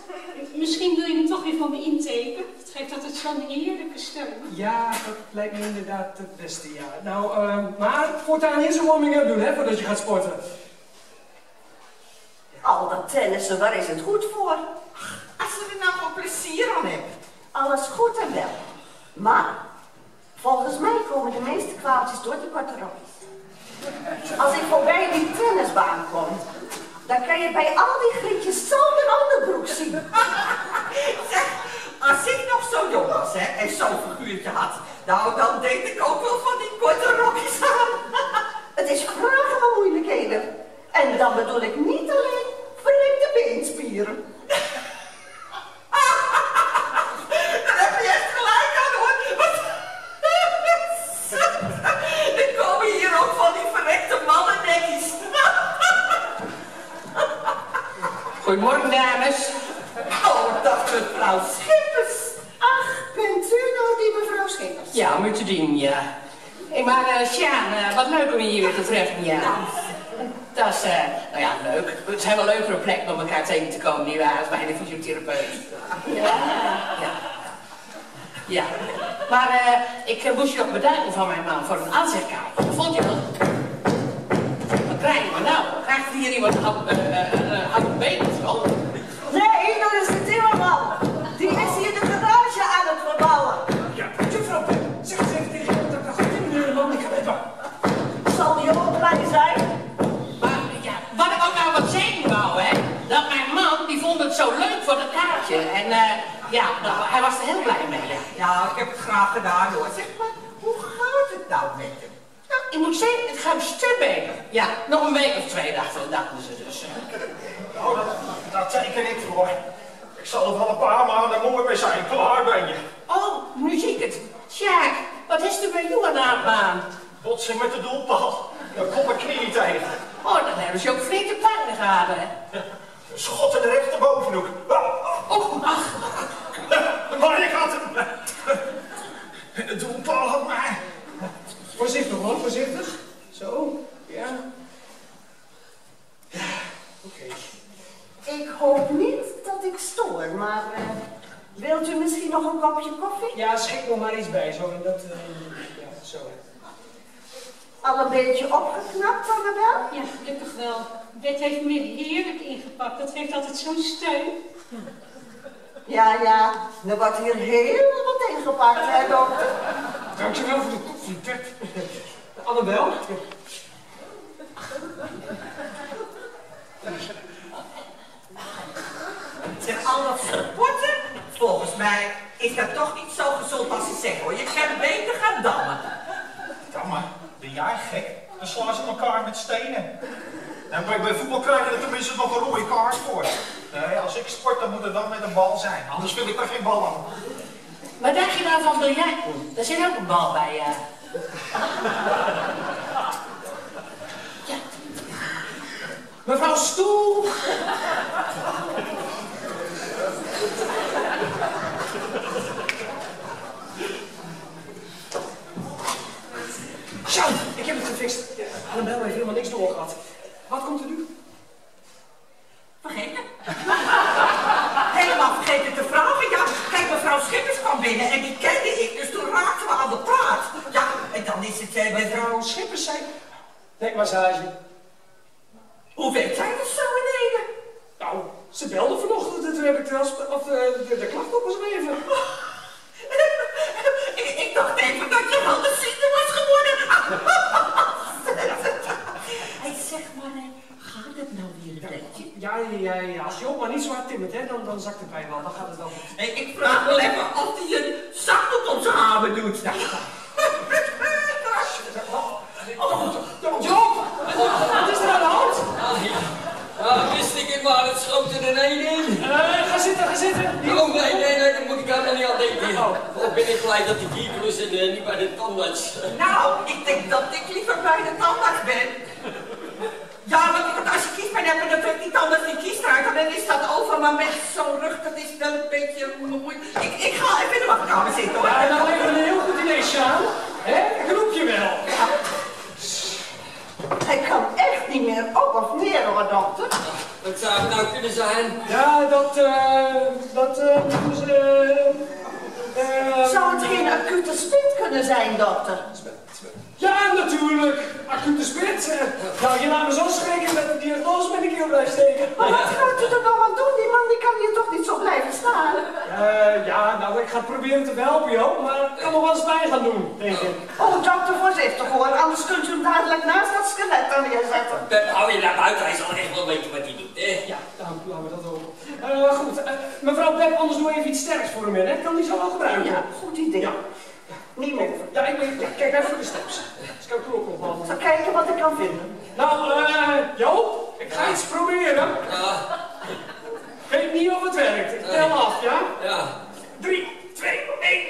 Misschien wil je hem toch weer van me intapen. Het geeft altijd zo'n heerlijke steun. Ja, dat lijkt me inderdaad het beste, ja. Nou, eh, maar voortaan eerst een warming-up doen, hè, voordat je gaat sporten. Al dat tennissen, waar is het goed voor? Als ze er nou gewoon plezier aan hebben. Alles goed en wel. Maar, volgens mij komen de meeste kwaaltjes door die korte rokjes. Als ik voorbij die tennisbaan kom, dan kan je bij al die grietjes zo'n onderbroek zien. *laughs* Zeg, als ik nog zo jong was hè, en zo'n figuurtje had, nou dan deed ik ook wel van die korte rokjes aan. *laughs* Het is vragen van moeilijkheden. En dan bedoel ik niet alleen vreemde beenspieren. Daar *laughs* heb je echt gelijk aan hoor. Er *laughs* komen hier ook van die verrekte mannennekjes. *laughs* Goedemorgen, dames. Oh, dag mevrouw Schippers. Ach, bent u nou die mevrouw Schippers? Ja, om u dienen, ja. Hé, maar uh, Sjaan, eh, wat leuk om je hier weer te treffen, ja. Dat is, eh, nou ja, leuk. Het zijn wel leukere plekken om elkaar tegen te komen, nietwaar, als bij de fysiotherapeut. Ja. Ja. Ja. Maar eh, ik eh, moest je nog bedanken van mijn man voor een aanzegkaart. Vond je dat? Wat krijg je maar nou? Krijgt hier iemand een uh, uh, uh, been of zo? Nee, dat is de timmerman. Het zo leuk voor het kaartje. En eh, ja, nou, hij was er heel blij mee, ja. Ja, ik heb het graag gedaan hoor. Zeg maar, hoe gaat het nou met hem? Nou, ik moet zeggen, het gaat een stuk beter. Ja, nog een week of twee dachten, dachten ze dus. Nou, dat, dat teken ik voor. Ik zal er wel een paar maanden mooi mee zijn. Klaar ben je. Oh, nu zie ik het. Sjaak, wat is er bij jou aan de hand, man? Botsing met de doelpaal. Dan kom ik knieën tegen. Oh, dan hebben ze ook flink pakken gehad, hè. *laughs* Schot in de rechterbovenhoek. Oh, ach. Maar ik had hem. De doelpaal had mij. Voorzichtig man, voorzichtig. Zo, ja. Ja, oké. Ik hoop niet dat ik stoor, maar eh, wilt u misschien nog een kopje koffie? Ja, schik nog maar iets bij, zo. En dat, eh, ja, zo. Al een beetje opgeknapt, Annabel? Ja, gelukkig wel. Dit heeft me ingepakt. Dat geeft altijd zo'n steun. Ja, ja, er wordt hier heel wat ingepakt, hè, dokter? Dankjewel voor de koffie, Pep. Annabel? Zeg, al dat sporten, volgens mij is dat toch niet zo gezond als ze zeggen hoor. Je kan beter gaan dammen. Dammen, ben jij gek? Dan slaan ze elkaar met stenen. En bij, bij voetbal krijg je tenminste nog een rode kaart. Nee, als ik sport, dan moet het wel met een bal zijn. Anders vind ik daar geen bal aan. Wat dacht je nou van biljart? Daar zit ook een bal bij, ja. Mevrouw Stoel! Sjan, ik heb het gefixt. Ja, Annabel heeft helemaal niks doorgehad. Wat komt er nu? Vergeten? *laughs* Helemaal vergeten te vragen, ja. Kijk, mevrouw Schippers kwam binnen en die kende ik, dus toen raakten we aan de praat. Ja, en dan is het... Eh, Mevrouw Schippers zei... Nekmassage. Hoe weet jij dat zo in ene? Nou, ze belde vanochtend en toen heb ik de, of, eh, de, de klacht opgeschreven. *laughs* ik, ik dacht even dat je anderszins was geworden. *laughs* Hey, zeg maar, eh, gaat het nou weer een beetje? Ja, ja, ja, als je ook maar niet zo hard timmert, hè, dan, dan zakt het bij wel. Dan gaat het wel goed. Hey, ik vraag wel even of hij een zakdoek op zijn hamer doet. Ja. Joop! Wat is er aan de hand? Ah, wist ik het maar, het schoot er in één in. Eh, ga zitten, ga zitten. Oh nee, nee, nee, daar moet ik helemaal niet aan denken. Oh, ben ik blij dat ik hier was en eh, niet bij de tandarts. Nou, ik denk dat ik liever bij de tandarts ben. Ja, want als je kiespijn hebt en dan trekt die tandarts die kies eruit, dan is dat over. Maar met zo'n rug, dat is wel een beetje moeilijk. Ik, ik ga even in de wachtkamer zitten hoor. Ja, nou me een heel goed idee, Sjaan. Hè, ik roep je wel. Hij kan echt niet meer op of neer, hoor, dokter. Wat zou het nou kunnen zijn? Ja, dat, eh, dat, eh, eh, Zou het geen acute spit kunnen zijn, dokter? Ja, natuurlijk. Acute spits. eh. Nou, je laat me zo schrikken dat de diagnose met een keel blijft steken. Maar wat gaat u er nou aan doen? Die man die kan hier toch niet zo blijven staan? Eh, ja, nou, ik ga proberen te helpen, joh. Maar ik kan nog wel eens pijn gaan doen, denk ik. Oh, dokter, voorzichtig hoor. Anders kunt u hem dadelijk naast dat skelet dan neerzetten. Pep, hou je naar buiten, hij zal echt wel weten wat hij doet. Eh. Ja, nou, laten we dat ook. Eh, goed, eh, mevrouw Pep, anders doe even iets sterks voor hem in, hè? Kan die zo wel gebruiken? Ja, goed idee. Ja. Niet meer. Ja, ik ben, ja, kijk even voor de steps. Dus ik kan ook nog Zal kijken wat ik kan vinden. Nou, eh, Joop, ik ga iets proberen. Ja, Weet niet of het werkt. Ik tel af, ja? ja. Drie, twee, één.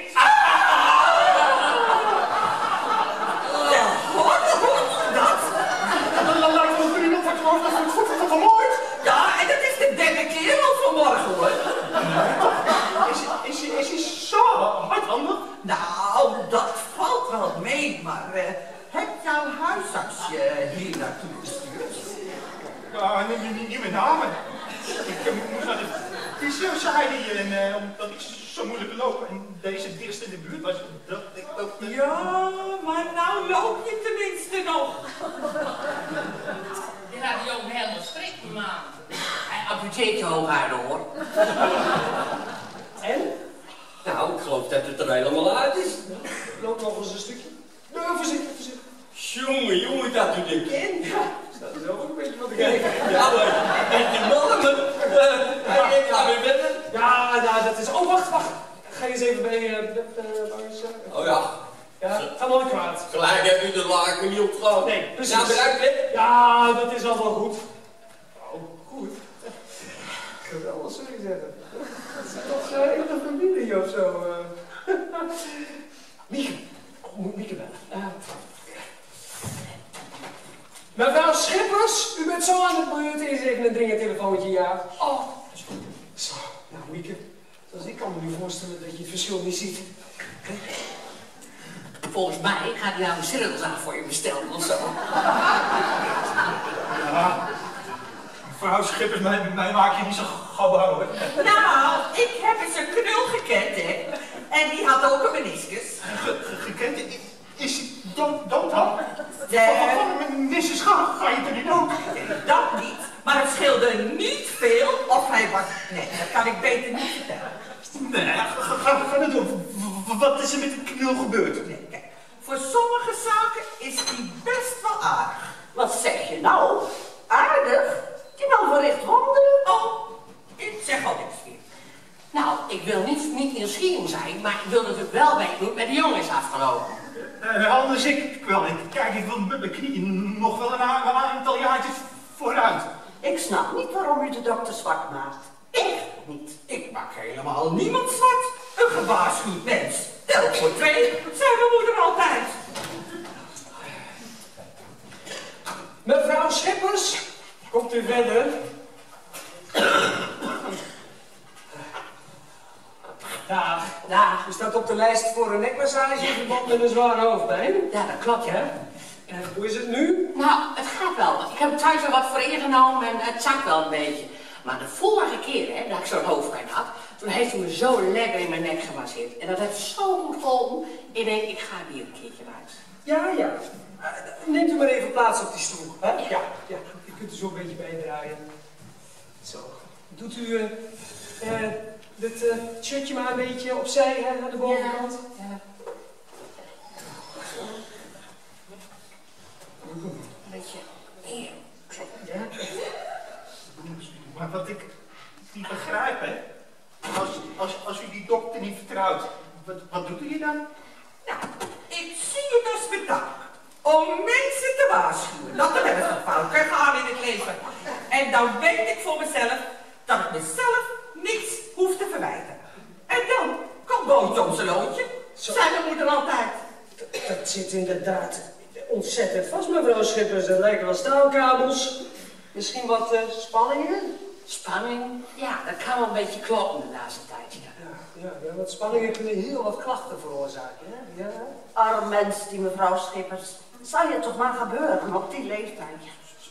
Dat? Dan dan lijkt het nu nog wat gewoon dat vermoord. Ja, en dat is de derde keer al vanmorgen hoor. Is, is, is, is hij zo hardhandig? Nou, dat valt wel mee, maar eh, heb jouw huisarts je hier naartoe gestuurd? Ja, niet, niet, niet, niet met name. Ik eh, moest naar de fysio, zei hij, en eh, omdat ik zo moeilijk loop en deze dichtst in de buurt was, dat ik ook... Ja, maar nou loop je tenminste nog. Die gaat die ook helemaal schrikken, man. Hij amputeert je hoogharen, hoor. En? Nou, ik geloof dat het er helemaal uit is. Loop nog eens een stukje. Nou, voorzichtig, voorzichtig. Jongen, jongen, dat u dit kent. Ja, staat er zelf ook een beetje van te kijken. Ja, maar met die mannen. Uh, ik ga weer verder. Ja, nou, dat is... Oh, wacht, wacht. Ga je eens even bij... eh uh, uh, Oh ja. Ja, ga maar kwaad. Gelijk heb u de laken niet opgehouden. Nee, precies. Nou, bedankt, hè. Ja, dat is allemaal goed. Oh, goed. Geweldig, zul je zeggen. Dat is toch uh, hele familie of zo. Uh. Mieke. Oh, moet Mieke bellen. Uh. Mevrouw Schippers, u bent zo aan het beurt. Eens even een dringend telefoontje, ja. Oh, zo. Nou, Mieke. Dus dat je het verschil niet ziet. Volgens mij gaat hij nou een cirkelzaag voor je bestellen of zo. Ja. Mevrouw Schippers, mij, mij maak je niet zo gauw hoor. Nou, ik heb eens een knul gekend, hè. En die had ook een meniscus. Gekend? Is hij dood, dood dan? Nee. Van meniscus ga, ga je er niet ook? Dat niet. Maar het scheelde niet veel of hij was... Nee, dat kan ik beter niet vertellen. Nee, ga, ga, ga het doen. Wat is er met die knul gebeurd? Nee, kijk. Voor sommige zaken is hij best wel aardig. Wat zeg je nou? Aardig? Die man verricht wonderen. Oh, ik zeg al niks meer. Nou, ik wil niet, niet nieuwsgierig zijn, maar ik wil natuurlijk wel weten hoe het met de jongen is afgelopen. Uh, anders ik wel. Ik, kijk, ik wil met mijn knieën nog wel een, een aantal jaartjes vooruit. Ik snap niet waarom u de dokter zwart maakt. Echt niet. Ik maak helemaal niemand zwart. Een gewaarschuwd mens. Tel voor twee, zei mijn moeder altijd. Mevrouw Schippers, komt u verder? Dag. Dag. U staat op de lijst voor een nekmassage in verband met een zware hoofdpijn. Ja, dat klopt, ja. En hoe is het nu? Nou, het gaat wel. Ik heb thuis al wat voor ingenomen en het zakt wel een beetje. Maar de vorige keer hè, dat ik zo'n hoofdpijn had, toen heeft hij me zo lekker in mijn nek gemasseerd. En dat heeft zo goed geholpen. Ik denk, ik ga weer een keertje langs. Ja, ja. Neemt u maar even plaats op die stoel. Hè? Ja, ja. U kunt er zo een beetje bij draaien. Zo. Doet u uh, uh, dit uh, shirtje maar een beetje opzij, hè, naar de bovenkant. Ja. ja. Een beetje hier. Ja. Wat ik niet begrijp, hè. Als, als, als u die dokter niet vertrouwt, wat, wat doet u hier dan? Nou, ik zie het als mijn taak. Om mensen te waarschuwen dat er wel eens fout kan gaan in het leven. En dan weet ik voor mezelf dat ik mezelf niets hoef te verwijten. En dan kan boontje om zijn loontje, zei mijn moeder altijd. Dat, dat zit inderdaad ontzettend vast, mevrouw Schippers. Dat lijken wel staalkabels. Misschien wat uh, spanningen? Spanning? Ja, dat kan wel een beetje kloppen de laatste tijd. Ja. Ja, ja, want spanningen kunnen heel wat klachten veroorzaken. Hè? Ja. Arm mens, die mevrouw Schippers. Zou je toch maar gebeuren op die leeftijd?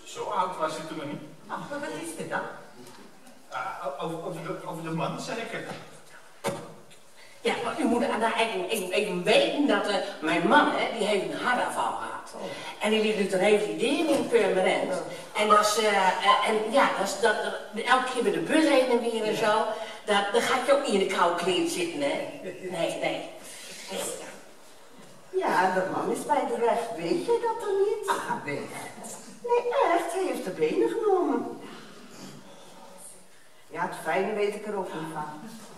Zo oud was hij toen nog niet. Ach, maar wat is dit dan? Uh, over, over, de, over de man zeker. Ja, maar u moet aan even, even, even weten dat uh, mijn man, hè, die heeft een hartaanval gehad. Oh. En die ligt nu ten revalidering permanent. Oh. En, dat is, uh, uh, en ja, dat is, dat, elke keer bij de bus heen en weer en zo. Dat, dan ga je ook niet in de koude kleren zitten, hè? Nee, nee. Ja, de man is bij de weg. Weet je dat dan niet? Ah, weet Nee, echt. Hij heeft de benen genomen. Ja, het fijne weet ik er ook niet van.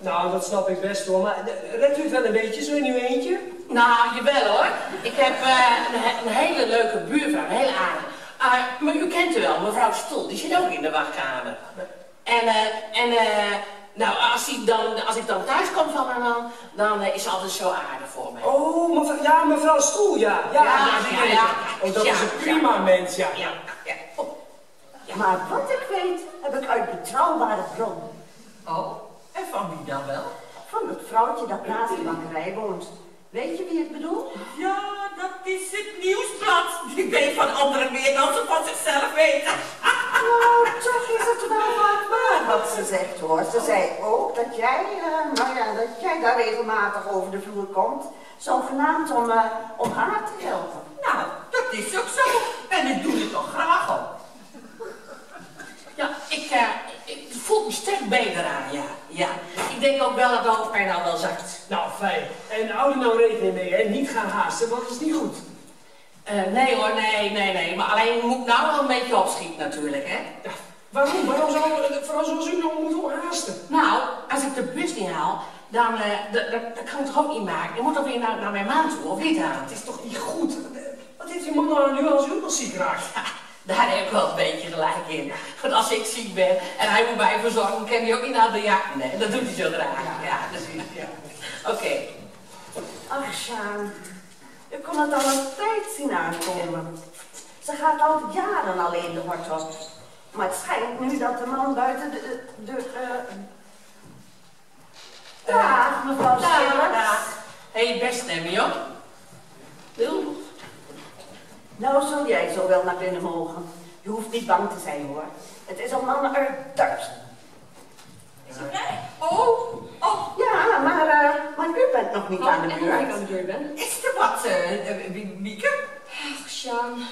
Nou, dat snap ik best hoor. Maar redt u het wel een beetje zo in uw eentje? Nou, jawel hoor. Ik heb uh, een, een, hele leuke buurvrouw, heel aardig. Uh, maar u kent haar wel, mevrouw Stoel, die zit ook in de wachtkamer. En, uh, en nou, als, ik dan, als ik dan thuis kom van haar man, dan is ze altijd zo aardig voor mij. Oh, mevrouw, ja, mevrouw Stoel, ja. Ja, ja, ja. ja, ja. Oh, dat is een prima mens, ja. ja. ja. Oh. Maar wat ik weet, heb ik uit betrouwbare bron. Oh, en van wie dan wel? Van het vrouwtje dat naast de bakkerij woont. Weet je wie ik bedoel? Ja, dat is het nieuwsblad. Die weet van anderen meer dan ze van zichzelf weten. nou, toch is het wel wat waar wat ze zegt hoor. Ze zei ook dat jij, uh, nou ja, dat jij daar regelmatig over de vloer komt. Zogenaamd om, uh, om haar te helpen. Nou, dat is ook zo. En ik doe het toch graag ook. Ja, ik, uh, ik, voelt me sterk beter aan, ja. ja. Ik denk ook wel dat de hoofdpijn nou wel zakt. Nou, fijn. En hou er nou rekening mee, hè. Niet gaan haasten, want dat is niet goed. Eh, nee hoor, nee, nee, nee. Maar alleen moet nou wel een beetje opschieten natuurlijk, hè. Ja, waarom? Waarom zou, vooral zoals u nou moeten haasten? Nou, als ik de bus niet haal, dan eh, dat, kan ik toch ook niet maken. Ik moet toch weer naar, naar mijn maan toe, of niet aan? Het is toch niet goed? Wat heeft uw man nou nu als u al ziek raakt? Daar heb ik wel een beetje gelijk in. Want als ik ziek ben en hij moet mij verzorgen, dan kan hij ook niet naar de jacht. Nee, dat doet hij zo graag. Ja, is ja. Oké. Ach, Sjaan. U kon het al een tijd zien aankomen. Ze gaat al jaren alleen de hort op. Maar het schijnt nu dat de man buiten de... de, eh, Dag, mevrouw Dag, Schillers. dag. Hé, hey, best. Wil? Nou zul jij zo wel naar binnen mogen. Je hoeft niet bang te zijn hoor. Het is een man uit Duits. Is het mij? Oh, oh. Ja, maar, eh, maar u bent nog niet aan de hoe ik aan beurt. de deur ben. Is er wat, Mie- Mieke? Ach, Sjaan.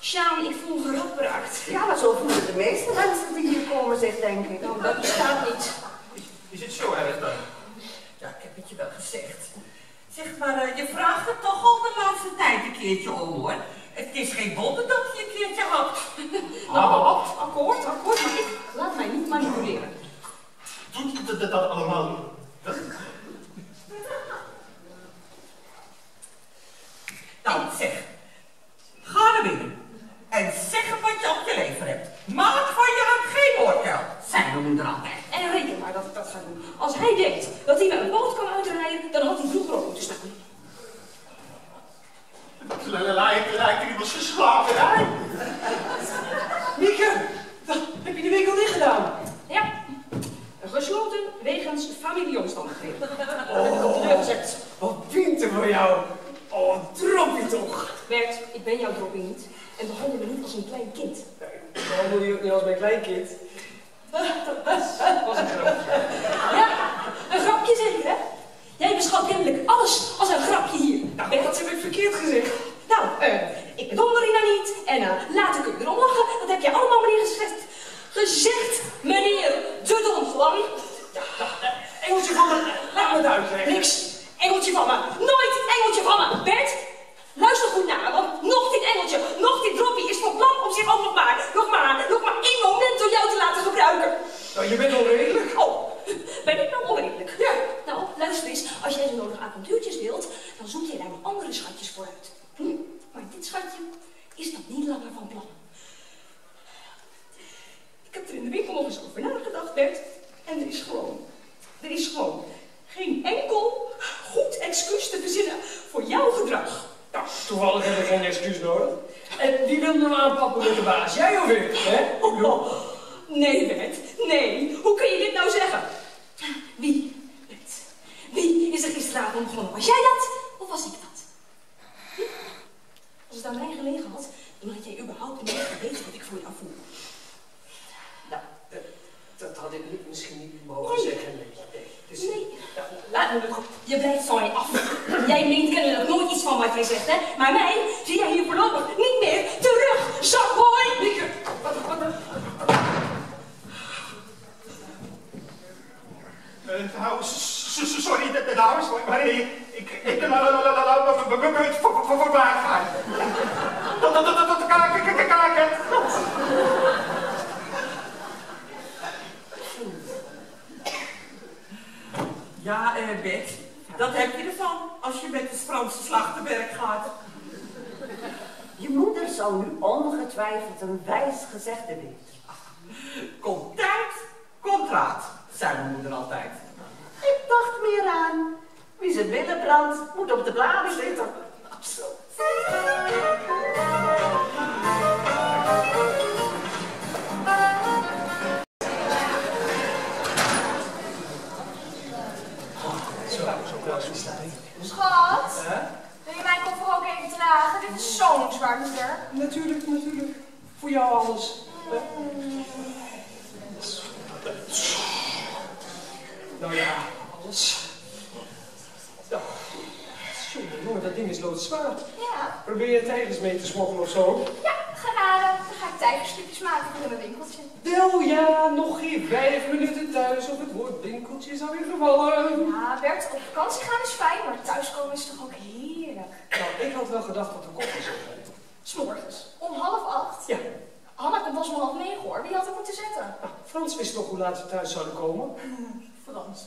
Sjaan, ik voel me geraakt. Ja, maar zo voelen de meeste mensen die hier komen zich, denk ik. Nou, dat bestaat niet. Is, is het zo erg dan? Ja, ik heb het je wel gezegd. Zeg maar, eh, je vraagt het toch al de laatste tijd een keertje om, hoor. Het is geen wonder dat je een keertje had. *laughs* Nou, akkoord, akkoord, maar ik laat mij niet manipuleren. Doet je dat, dat allemaal? Nou, zeg. Ga naar binnen. En zeg wat je op je leven hebt.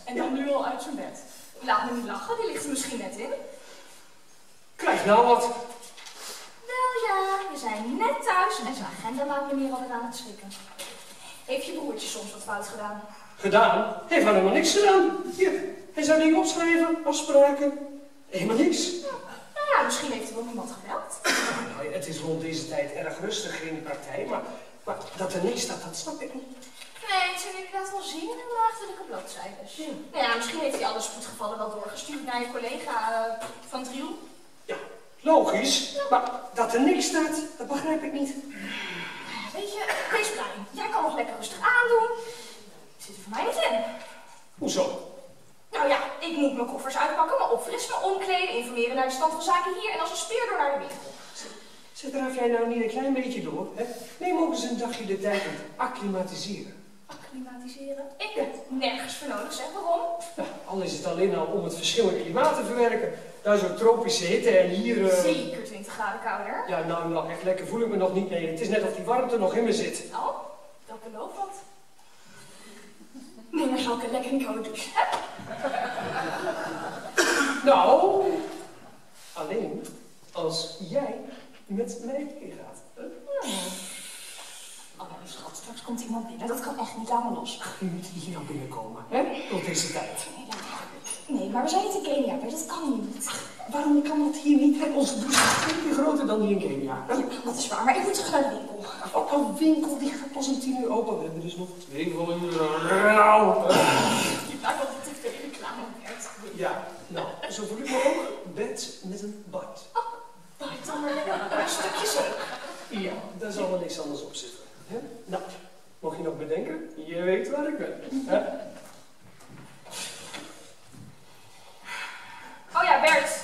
En dan nu al uit zijn bed. Laat me niet lachen, die ligt er misschien net in. Krijg nou wat. Wel ja, we zijn net thuis en zijn agenda laat meneer alweer aan het schrikken. Heeft je broertje soms wat fout gedaan? Gedaan? Heeft hij helemaal niks gedaan. Hier, hij zou dingen opschrijven, afspraken. Helemaal niks. Nou ja, misschien heeft er wel niemand gebeld. Nou, het is rond deze tijd erg rustig in de praktijk, maar, maar dat er niks staat, dat snap ik niet. Nee, het zijn inderdaad wel zingen en laagdelijke blootcijfers. Nou ja, misschien heeft hij alle spoedgevallen wel doorgestuurd naar je collega eh, van Driel. Logisch, maar dat er niks staat, dat begrijp ik niet. Weet je, wees blij. Jij kan nog lekker rustig aandoen. Zit er voor mij niet in. Hoezo? Nou ja, ik moet mijn koffers uitpakken, me opfrissen, me omkleden, informeren naar de stand van zaken hier en als een speer door naar de winkel. Zeg, draaf jij nou niet een klein beetje door? Hè? Neem ook eens een dagje de tijd om te acclimatiseren. Acclimatiseren? Ik heb nergens voor nodig, zeg. Waarom? Nou, al is het alleen al om het verschillende klimaat te verwerken. Daar zo'n tropische hitte en hier... eh, Zeker 20 graden kouder. Ja, nou, nou, echt lekker voel ik me nog niet. Nee, het is net of die warmte nog in me zit. Nou, dat belooft wat. Nee, maar zal ik een lekker koude douche hebben? Nou, alleen als jij met mij meegaat. hè? Oh, mijn schat, straks komt iemand binnen. Dat kan echt niet. Me los. Je moet hier nou binnenkomen, hè? Tot deze tijd. Nee, maar we zijn niet in Kenia, maar dat kan niet. Waarom kan dat hier niet? Hè? Onze douche is twee keer groter dan die in Kenia. hè? Ja, dat is waar, maar ik moet terug naar de winkel. Ook een winkel die gaat pas om tien uur open. We hebben dus nog twee. Nou, hè? Je maakt altijd te veel reclame. Ja, nou, zo voel ik me ook. Bed met een bad. Bart, dan maar stukje zeep. Ja, daar zal wel niks anders op zitten. Nou, mocht je nog bedenken, je weet waar ik ben. Hè? Oh ja, Bert.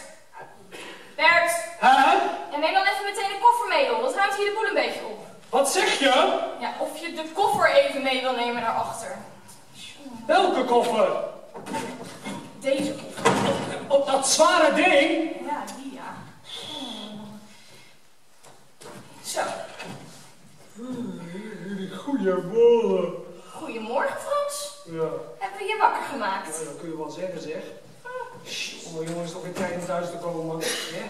Bert. Hè? Ja, neem dan even meteen de koffer mee, joh. Dat ruimt hier de boel een beetje op. Wat zeg je? Ja, of je de koffer even mee wil nemen naar achter. Welke koffer? Deze koffer. Op dat zware ding? Ja, die ja. Zo. Goeiemorgen. Goedemorgen, Frans. Ja, Hebben we je wakker gemaakt? nou, dat kun je wel zeggen, zeg. Jongen, jongens, toch weer tijd om thuis te komen. Hè?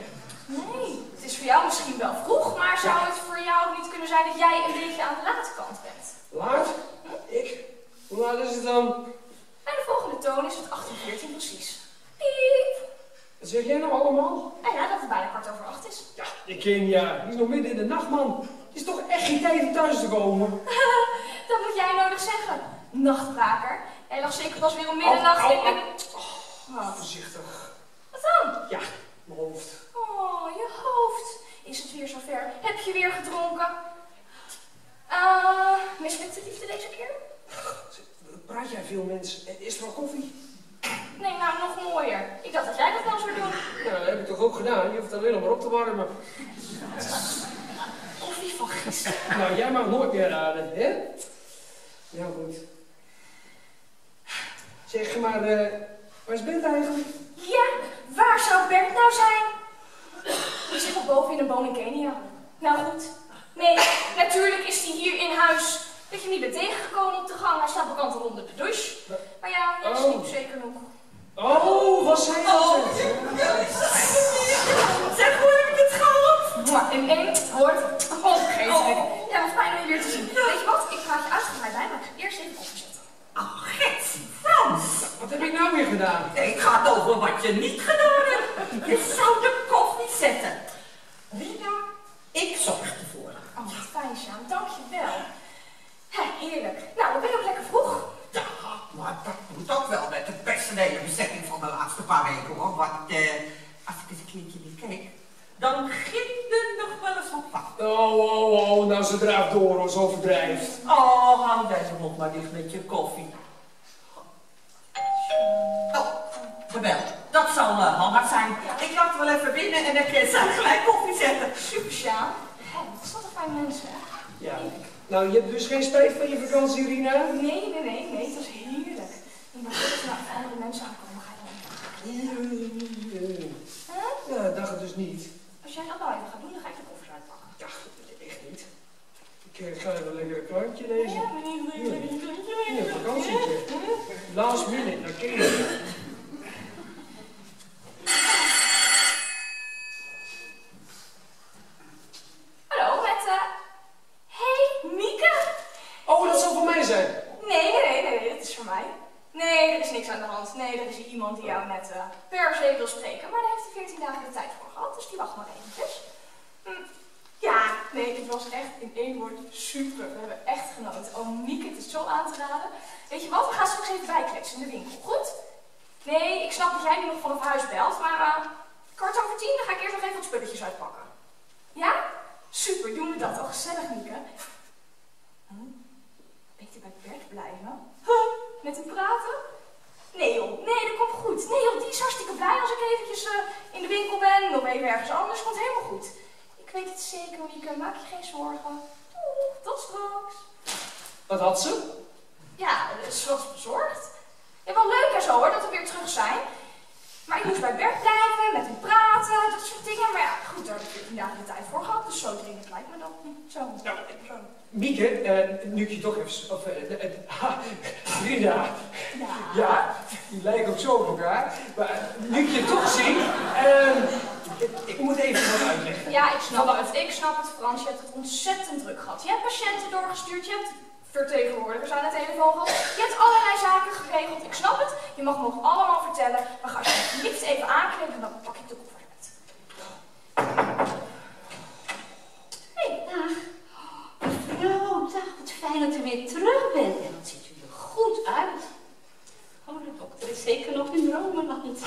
Nee, het is voor jou misschien wel vroeg, maar zou het voor jou niet kunnen zijn dat jij een beetje aan de late kant bent? Laat? Ik? Hoe laat is het dan? Bij de volgende toon is het 18.14 precies. Piep. Wat zeg jij nou allemaal? Nou ja, dat het bijna kwart over acht is. Ja, de Kenia, die is nog midden in de nacht, man. Het is toch echt geen tijd om thuis te komen? *laughs* dat moet jij nodig zeggen. Nachtbraker. Jij lag zeker pas weer om middernacht in de... Oh, voorzichtig. Wat dan? Ja, mijn hoofd. Oh, je hoofd. Is het weer zover? Heb je weer gedronken? Eh, mislukte liefde deze keer? Praat jij veel mensen? Is er al koffie? Nee, nou nog mooier. Ik dacht dat jij dat nou zou doen. Ja, dat heb ik toch ook gedaan? Je hoeft alleen nog maar op te warmen. *laughs* Koffie van gisteren. *laughs* Nou, jij mag nooit meer raden, hè? Ja, goed. Zeg maar, eh, waar is Bent eigenlijk? Ja, waar zou Bert nou zijn? Die zit nog boven in een boom in Kenia. Nou goed. Nee, natuurlijk is hij hier in huis. Dat je hem niet bent tegengekomen op de gang. Hij staat bekant al onder de douche. Maar ja, hij Oh. sliep zeker nog. Oh, was hij dat? Zeg, Maar in één woord opgegeten. Ja, wat fijn om je weer te zien. Weet je wat? Ik praat je uitgebreid bij, maar ik ga eerst even koffie zetten. Ach, Getsie, Frans. Wat heb ik nou weer gedaan? Nee, het gaat over wat je niet gedaan hebt. Je zou de koffie zetten. Rina, ik zorg ervoor. Oh, wat fijn, Sjaan. Dank je wel. Heerlijk. Nou, dan ben je ook lekker vroeg. Ja, maar dat moet ook wel met de personele bezetting van de laatste paar weken hoor. Want eh, als ik eens een keertje niet keek, dan ging er nog wel eens van. Oh, oh, oh, nou ze draaft door, hoor, zo verdrijft. Oh, hou deze mond maar dicht met je koffie. Oh, gebeld. Dat zal uh, Hanna zijn. Ik laat wel even binnen en dan kan ze gelijk koffie zetten. Super, Sjaan. Hè, wat een fijn mens, hè? Ja. Nou, je hebt dus geen spijt van je vakantie, Rina? Nee, nee, nee, nee, het was heerlijk. Maar als er nou andere mensen aankomen, ga je dan... Ja, dacht het dus niet. Als jij dat nou even gaat doen, dan ga ik de koffers uitpakken. Ja, echt niet. Ik eh, ga even lekker een krantje lezen. Ja, Ja, vakantietje. Last minute. Hallo, met eh... Hey, Mieke! Oh, dat zal voor mij zijn. Nee, nee, nee, dat is voor mij. Nee, er is niks aan de hand. Nee, er is iemand die jou net eh, per se wil spreken. Maar daar heeft hij 14 dagen de tijd voor gehad, dus die wacht nog eventjes. Hm. Ja, nee, het was echt in één woord super. We hebben echt genoten. Oh, Mieke, het is zo aan te raden. Weet je wat, we gaan straks even bijkletsen in de winkel, goed? Nee, ik snap dat jij nu nog vanaf huis belt, maar eh, kwart over tien, dan ga ik eerst nog even wat spulletjes uitpakken. Ja? Super, doen we dat. Oh, gezellig, Mieke. Huh? Beter bij Bert blijven? Huh? Met hem praten? Nee joh, nee, dat komt goed. Nee joh, die is hartstikke blij als ik eventjes eh, in de winkel ben. Nog even ergens anders, komt helemaal goed. Ik weet het zeker, Mieke, maak je geen zorgen. Doeg, tot straks. Wat had ze? Ja, eh, ze was bezorgd. Ja, wel leuk en zo hoor, dat we weer terug zijn. Maar ik moest bij Bert blijven, met hem praten, dat soort dingen. Maar ja, goed, daar heb ik 14 dagen de tijd voor gehad. Dus zo dringend lijkt me dat niet. Zo. zo. Mieke, eh, nu ik je toch even... Of, eh, eh, *laughs* ha, Rina. Ja. die lijken ook zo op elkaar. Maar nu ik je toch zie... eh, ik, moet even wat uitleggen. Ja, ik snap het. Ik snap het, Frans. Je hebt het ontzettend druk gehad. Je hebt patiënten doorgestuurd. Je hebt vertegenwoordigers aan de telefoon gehad. Je hebt allerlei zaken geregeld. Ik snap het. Je mag me nog allemaal vertellen. Maar ga alsjeblieft even aankleden en dan pak ik de koffer uit. Hey, dag. Mevrouw, dag, wat fijn dat u weer terug bent. En wat ziet u er goed uit. Oh, de dokter is zeker nog in dromenland.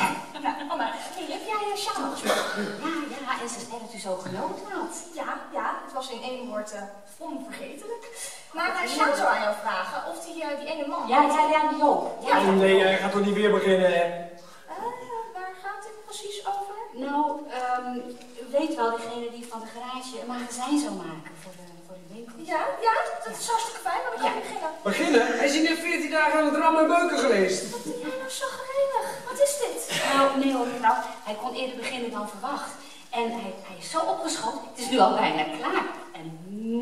Nou, Anna, hey, heb jij Sjaan gesproken? Ja, ja, en ze zei dat u zo genoten had. Ja, ja, het was in één woord uh, onvergetelijk. Maar uh, Sjaan zou aan jou vragen of die, uh, die ene man... Ja, ja, ja, die Joop. Ja, ja. Nee, jij gaat toch niet weer beginnen, hè? Uh, waar gaat dit precies over? Nou, um, u weet wel, degene die van de garage een magazijn zou maken voor de, voor de winkel. Ja, ja, dat is hartstikke fijn, maar we gaan beginnen. Beginnen? Hij is hier net 14 dagen aan het rammen en beuken geweest. Wat doe jij nou zo gerenig? Wat is dit? Nou, nee hoor, mevrouw. Hij kon eerder beginnen dan verwacht. En hij, hij is zo opgeschoten. Het is nu al bijna klaar. En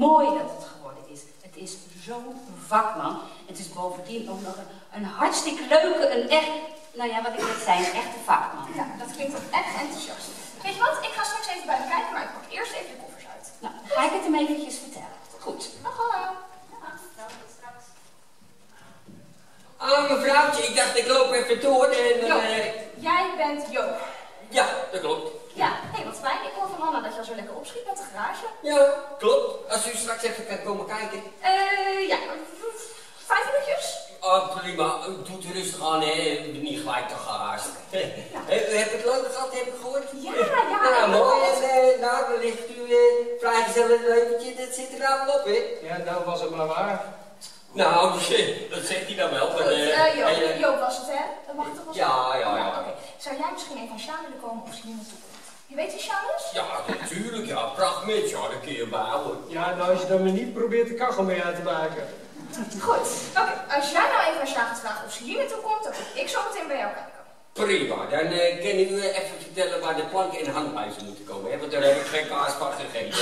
mooi dat het geworden is. Het is zo'n vakman. Het is bovendien ook nog een, een hartstikke leuke, een echt, nou ja, wat ik net zei, een echte vakman. Ja, dat klinkt ook echt enthousiast. Weet je wat, ik ga straks even bij hem kijken, maar ik pak eerst even de koffers uit. Nou, ga ik het hem eventjes vertellen. Goed. Dag, hallo. Ah, mevrouwtje, ik dacht ik loop even door en... Joop, eh, jij bent Joop. ja, dat klopt. Ja, hé, wat fijn. Ik hoor van Hanna dat je al zo lekker opschiet met de garage. Ja, klopt. Als u straks even kan komen kijken. Eh, ja, vijf minuutjes? Oh, prima. Doe het rustig aan, hè. Niet gelijk te gehaast. *laughs* U hebt het leuk gehad, heb ik gehoord? Ja, ja. Nou, mooi. En eh, nou, dan ligt u uh, vrijgezellig leventje, dat zit er nou wel op, hè? Ja, nou was het maar waar. Nou, *laughs* dat zegt hij dan wel. Maar, Goed, eh, eh, Joop, en, eh, Joop was het, hè? Dat mag toch wel Ja, ja, ja. Oké. Zou jij misschien even aan Sjaan willen komen of ze hier naartoe komt? Je weet wie Sjaan is? Ja, natuurlijk, ja. Prachtmens, ja, dat kun je bouwen. Ja, nou als je dan maar niet probeert de kachel mee uit te maken. Goed. Oké, als jij nou even aan Sjaan gaat vragen of ze hier naartoe komt, dan kom ik zo meteen bij jou kijken. Prima, dan eh, kan u even vertellen waar de plank en hangbuizen moeten komen, hè? Want daar heb ik geen kaas van gegeven.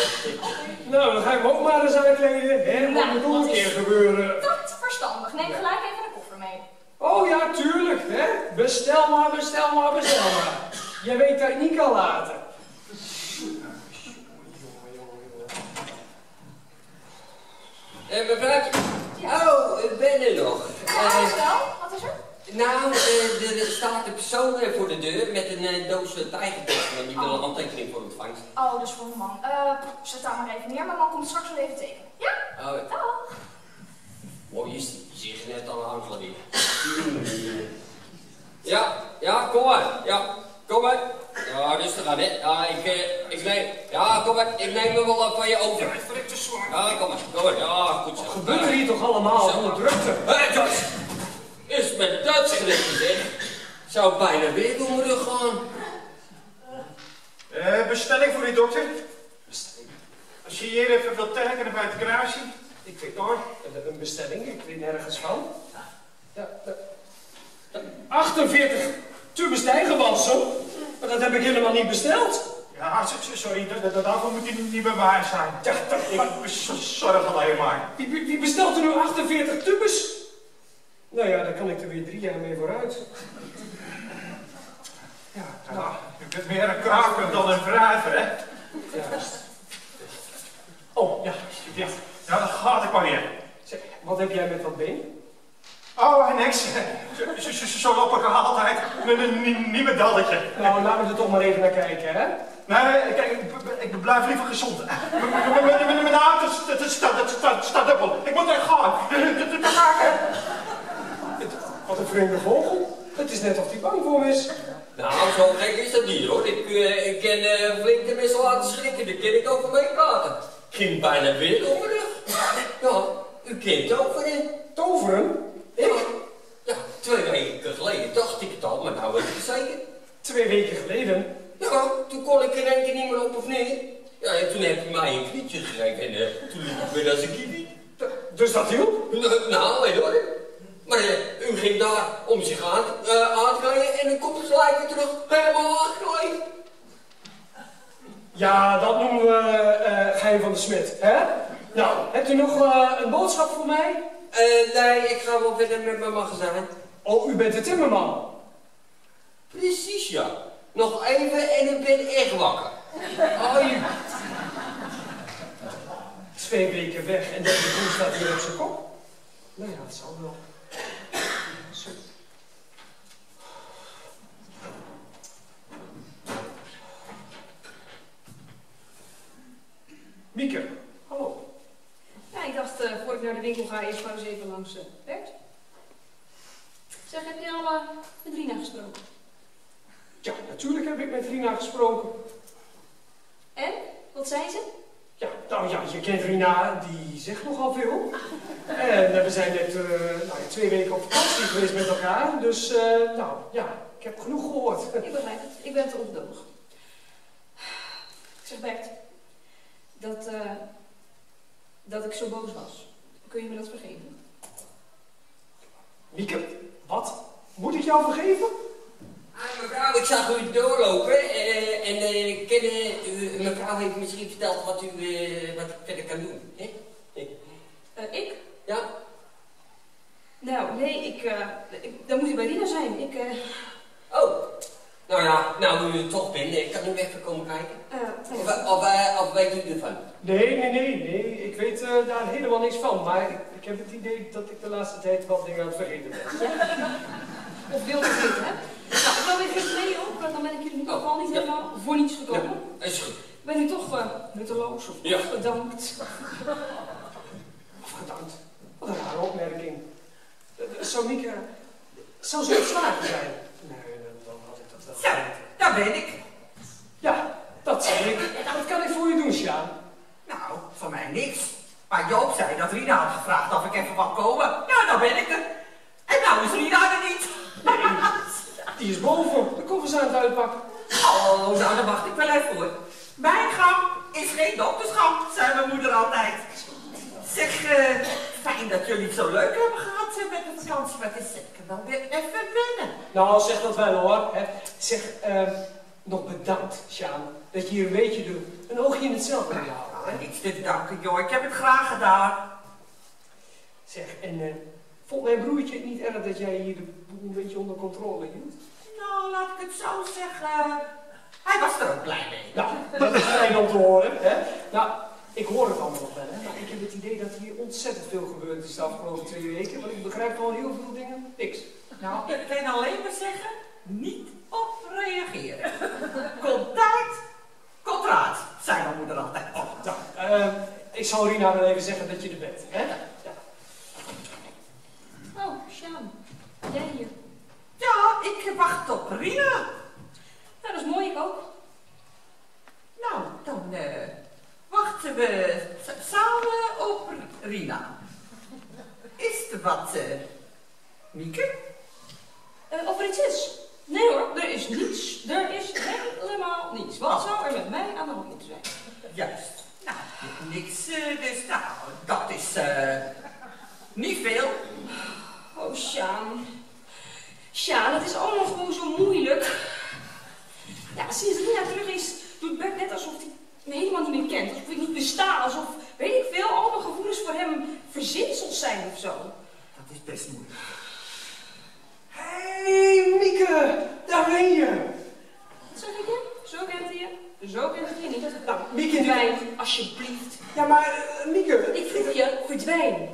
*laughs* Nou, dan ga ik me ook maar eens uitkleden, hè? Wat Nou, moet nog een keer gebeuren? Dat verstandig. Neem gelijk even de koffer mee. Oh ja, tuurlijk, hè? Bestel maar, bestel maar, bestel maar. Je weet dat je niet kan laten. Eh, mevrouwtje. Oh, ik ben er nog. Wel. Wat is er? nou, eh, er staat een persoon eh, voor de deur met een doos uh, tijgerpost. En die wil een handtekening voor ontvangst. Oh, dat is voor een man. Zet daar maar even neer. Mijn man komt straks wel even tekenen. Ja? Oh, Dag. mooi is. Zich net al aan weer. Ja, ja, kom maar. Ja, kom maar. Ja, rustig aan, hè. Ja, ik, eh, ik neem... Ja, kom maar. Ik neem me wel eh, van je over. Ja, het verrekt te zwaar. Ja, kom maar. Kom maar. Ja, goed zo. Wat gebeurt er hier toch allemaal Zo. onder drukte? Hé, Joyce! Is met Duits gericht, zeg. Zou bijna weer door mijn rug gaan. Eh, bestelling voor die dokter? zie hier even veel tekenen bij het kruisje. Ik weet hoor, een bestelling, ik weet nergens van. Ja, ja. 48 tubes tijgerwassen? Maar dat heb ik helemaal niet besteld. Ja, s- sorry, dat- dat- daarvoor moet hij niet niet bij mij zijn. Ja, dat, Ik zorg alleen maar. wie, wie bestelt er nu 48 tubes? Nou ja, daar kan ik er weer drie jaar mee vooruit. Ja, nou, Ja, je bent meer een kraker dan een wrijver, hè? juist. Oh, ja, ja. Ja, dan gaat ik maar weer. Zeg, wat heb jij met dat been? Oh, niks. Zo, zo, zo loop ik altijd. Een- een nie- Nieuw dalletje. Nou, laten we er toch maar even naar kijken, hè? Nee, kijk, ik, ik blijf liever gezond. Mijn st- staat dubbel. Ik moet echt gaan. Wat een vreemde vogel. Het is net of die bang voor me is. Nou, zo gek is dat niet hoor. Ik, eh, ik ken eh, flink de mensen laten schrikken, daar ken ik over mee praten. Ging bijna weer op de. Ja, u kent toveren. Toveren? Ja, ja, twee weken geleden dacht ik het al, maar nou weet ik het zeker. Twee weken geleden. Ja, toen kon ik in één keer niet meer op of neer. Ja, en toen heb je mij een knietje gegeven en eh, toen liep ik weer als een kiwi. Dus dat hielp? Nou, nou, weet hoor. Maar eh, u ging daar om zich aan, eh aan te en dan komt gelijk weer terug, helemaal aangekleed. Ja, dat noemen we geheim van de Smit, hè? Nou, hebt u nog een boodschap voor mij? Eh, nee, ik ga wel verder met mijn magazijn. Oh, u bent de timmerman. Precies, ja. Nog even en ik ben echt wakker. Hoi. Twee weken weg en deze boel staat hier op zijn kop. Nou ja, het zal wel. Zo. Mieke, hallo. Ik dacht, eh, voor ik naar de winkel ga, eerst maar eens even langs eh, Bert. Zeg, heb je al eh, met Rina gesproken? Ja, natuurlijk heb ik met Rina gesproken. En? Wat zei ze? Ja, nou ja, je kent Rina, die zegt nogal veel. En eh, we zijn net eh, nou, twee weken op vakantie geweest met elkaar. Dus, eh, nou ja, ik heb genoeg gehoord. Ik begrijp het. Ik ben te ongeduldig. Ik zeg Bert, dat, eh, dat ik zo boos was. Kun je me dat vergeven? Mieke, wat? Moet ik jou vergeven? Ah, mevrouw, ik zag u doorlopen eh, en eh, ik ken, eh, u, mevrouw heeft misschien verteld wat u eh, wat ik verder kan doen. Hè? Eh, ik? Ja? Nou, nee, ik, eh, ik, dan moet je bij Rina zijn. Ik, eh, Oh, nou ja, nou nu u er toch bent, eh, kan u even komen kijken? eh, Of, eh, of, eh, of weet u ervan? Nee, nee, nee, nee. Ik weet eh, daar helemaal niks van. Maar ik, ik heb het idee dat ik de laatste tijd wat dingen aan het vergeten ben. of wil het niet, hè? Nou, ik wil weer even mee ook, want dan ben ik jullie in ieder geval niet helemaal voor niets gekomen. Is goed. Ik ben nu toch eh, nutteloos of Ja. bedankt. Afgedankt. Wat een rare opmerking. Zou Mieke... Zou ze ontslagen zijn? Nee, dan- dan had ik dat wel Zo, daar ben ik. Ja, dat zei ik. Wat kan ik voor je doen, Sjaan? Nou, van mij niks. Maar Joop zei dat Rina had gevraagd of ik even wou komen. Nou, dan ben ik er. En nou is Rina er niet. *laughs* Die is boven. De koffers aan het uitpakken. Oh, nou, dan wacht ik wel even hoor. Mijn gang is geen doktersgang, zei mijn moeder altijd. Zeg, eh, fijn dat jullie het zo leuk hebben gehad eh, met de vakantie, maar het is zeker wel weer even wennen. Nou, zeg dat wel hoor. Hè. Zeg, ehm, nog bedankt, Sjaan. Dat je hier een beetje de, een oogje in het zelf wil houden. Ah, niets te danken, joh, ik heb het graag gedaan. Zeg, en eh, vond mijn broertje het niet erg dat jij hier de boel een beetje onder controle hield? Nou, laat ik het zo zeggen. Hij was er ook blij mee. Nou, dat is fijn om te horen. Hè? Nou, ik hoor het allemaal nog wel, hè? maar ik heb het idee dat hier ontzettend veel gebeurd is de afgelopen twee weken. Want ik begrijp wel heel veel dingen. Niks. Nou, ik kan alleen maar zeggen, niet op reageren. Komt tijd, komt raad, zei mijn moeder altijd. Oh, Nou, eh, ik zal Rina wel even zeggen dat je er bent. Hè? Ja. Oh, Sjaan. Jij hier. Ja, ik wacht op Rina. Nou, dat is mooi, ik ook. Nou, dan eh, wachten we s- samen op Rina. Is er wat, eh Mieke? Eh, of er iets is? Nee hoor, er is niets. Er is helemaal niets. Wat zou er met mij aan de hand moeten zijn? Juist. Nou, niks, eh, dus nou, dat is eh, niet veel. Oh, Sjaan. Sjaan, het is allemaal gewoon zo moeilijk. Ja, sinds Rina terug is, doet Bert net alsof hij me helemaal niet meer kent. Alsof ik niet besta, alsof, weet ik veel, al mijn gevoelens voor hem verzinsels zijn of zo. Dat is best moeilijk. Hé, hey, Mieke, daar ben je. Wat zeg ik je? Zo kent hij je. Zo kent hij je niet. Nou, Mieke, verdwijn, alsjeblieft. Ja, maar uh, Mieke... Ik vroeg je, verdwijn.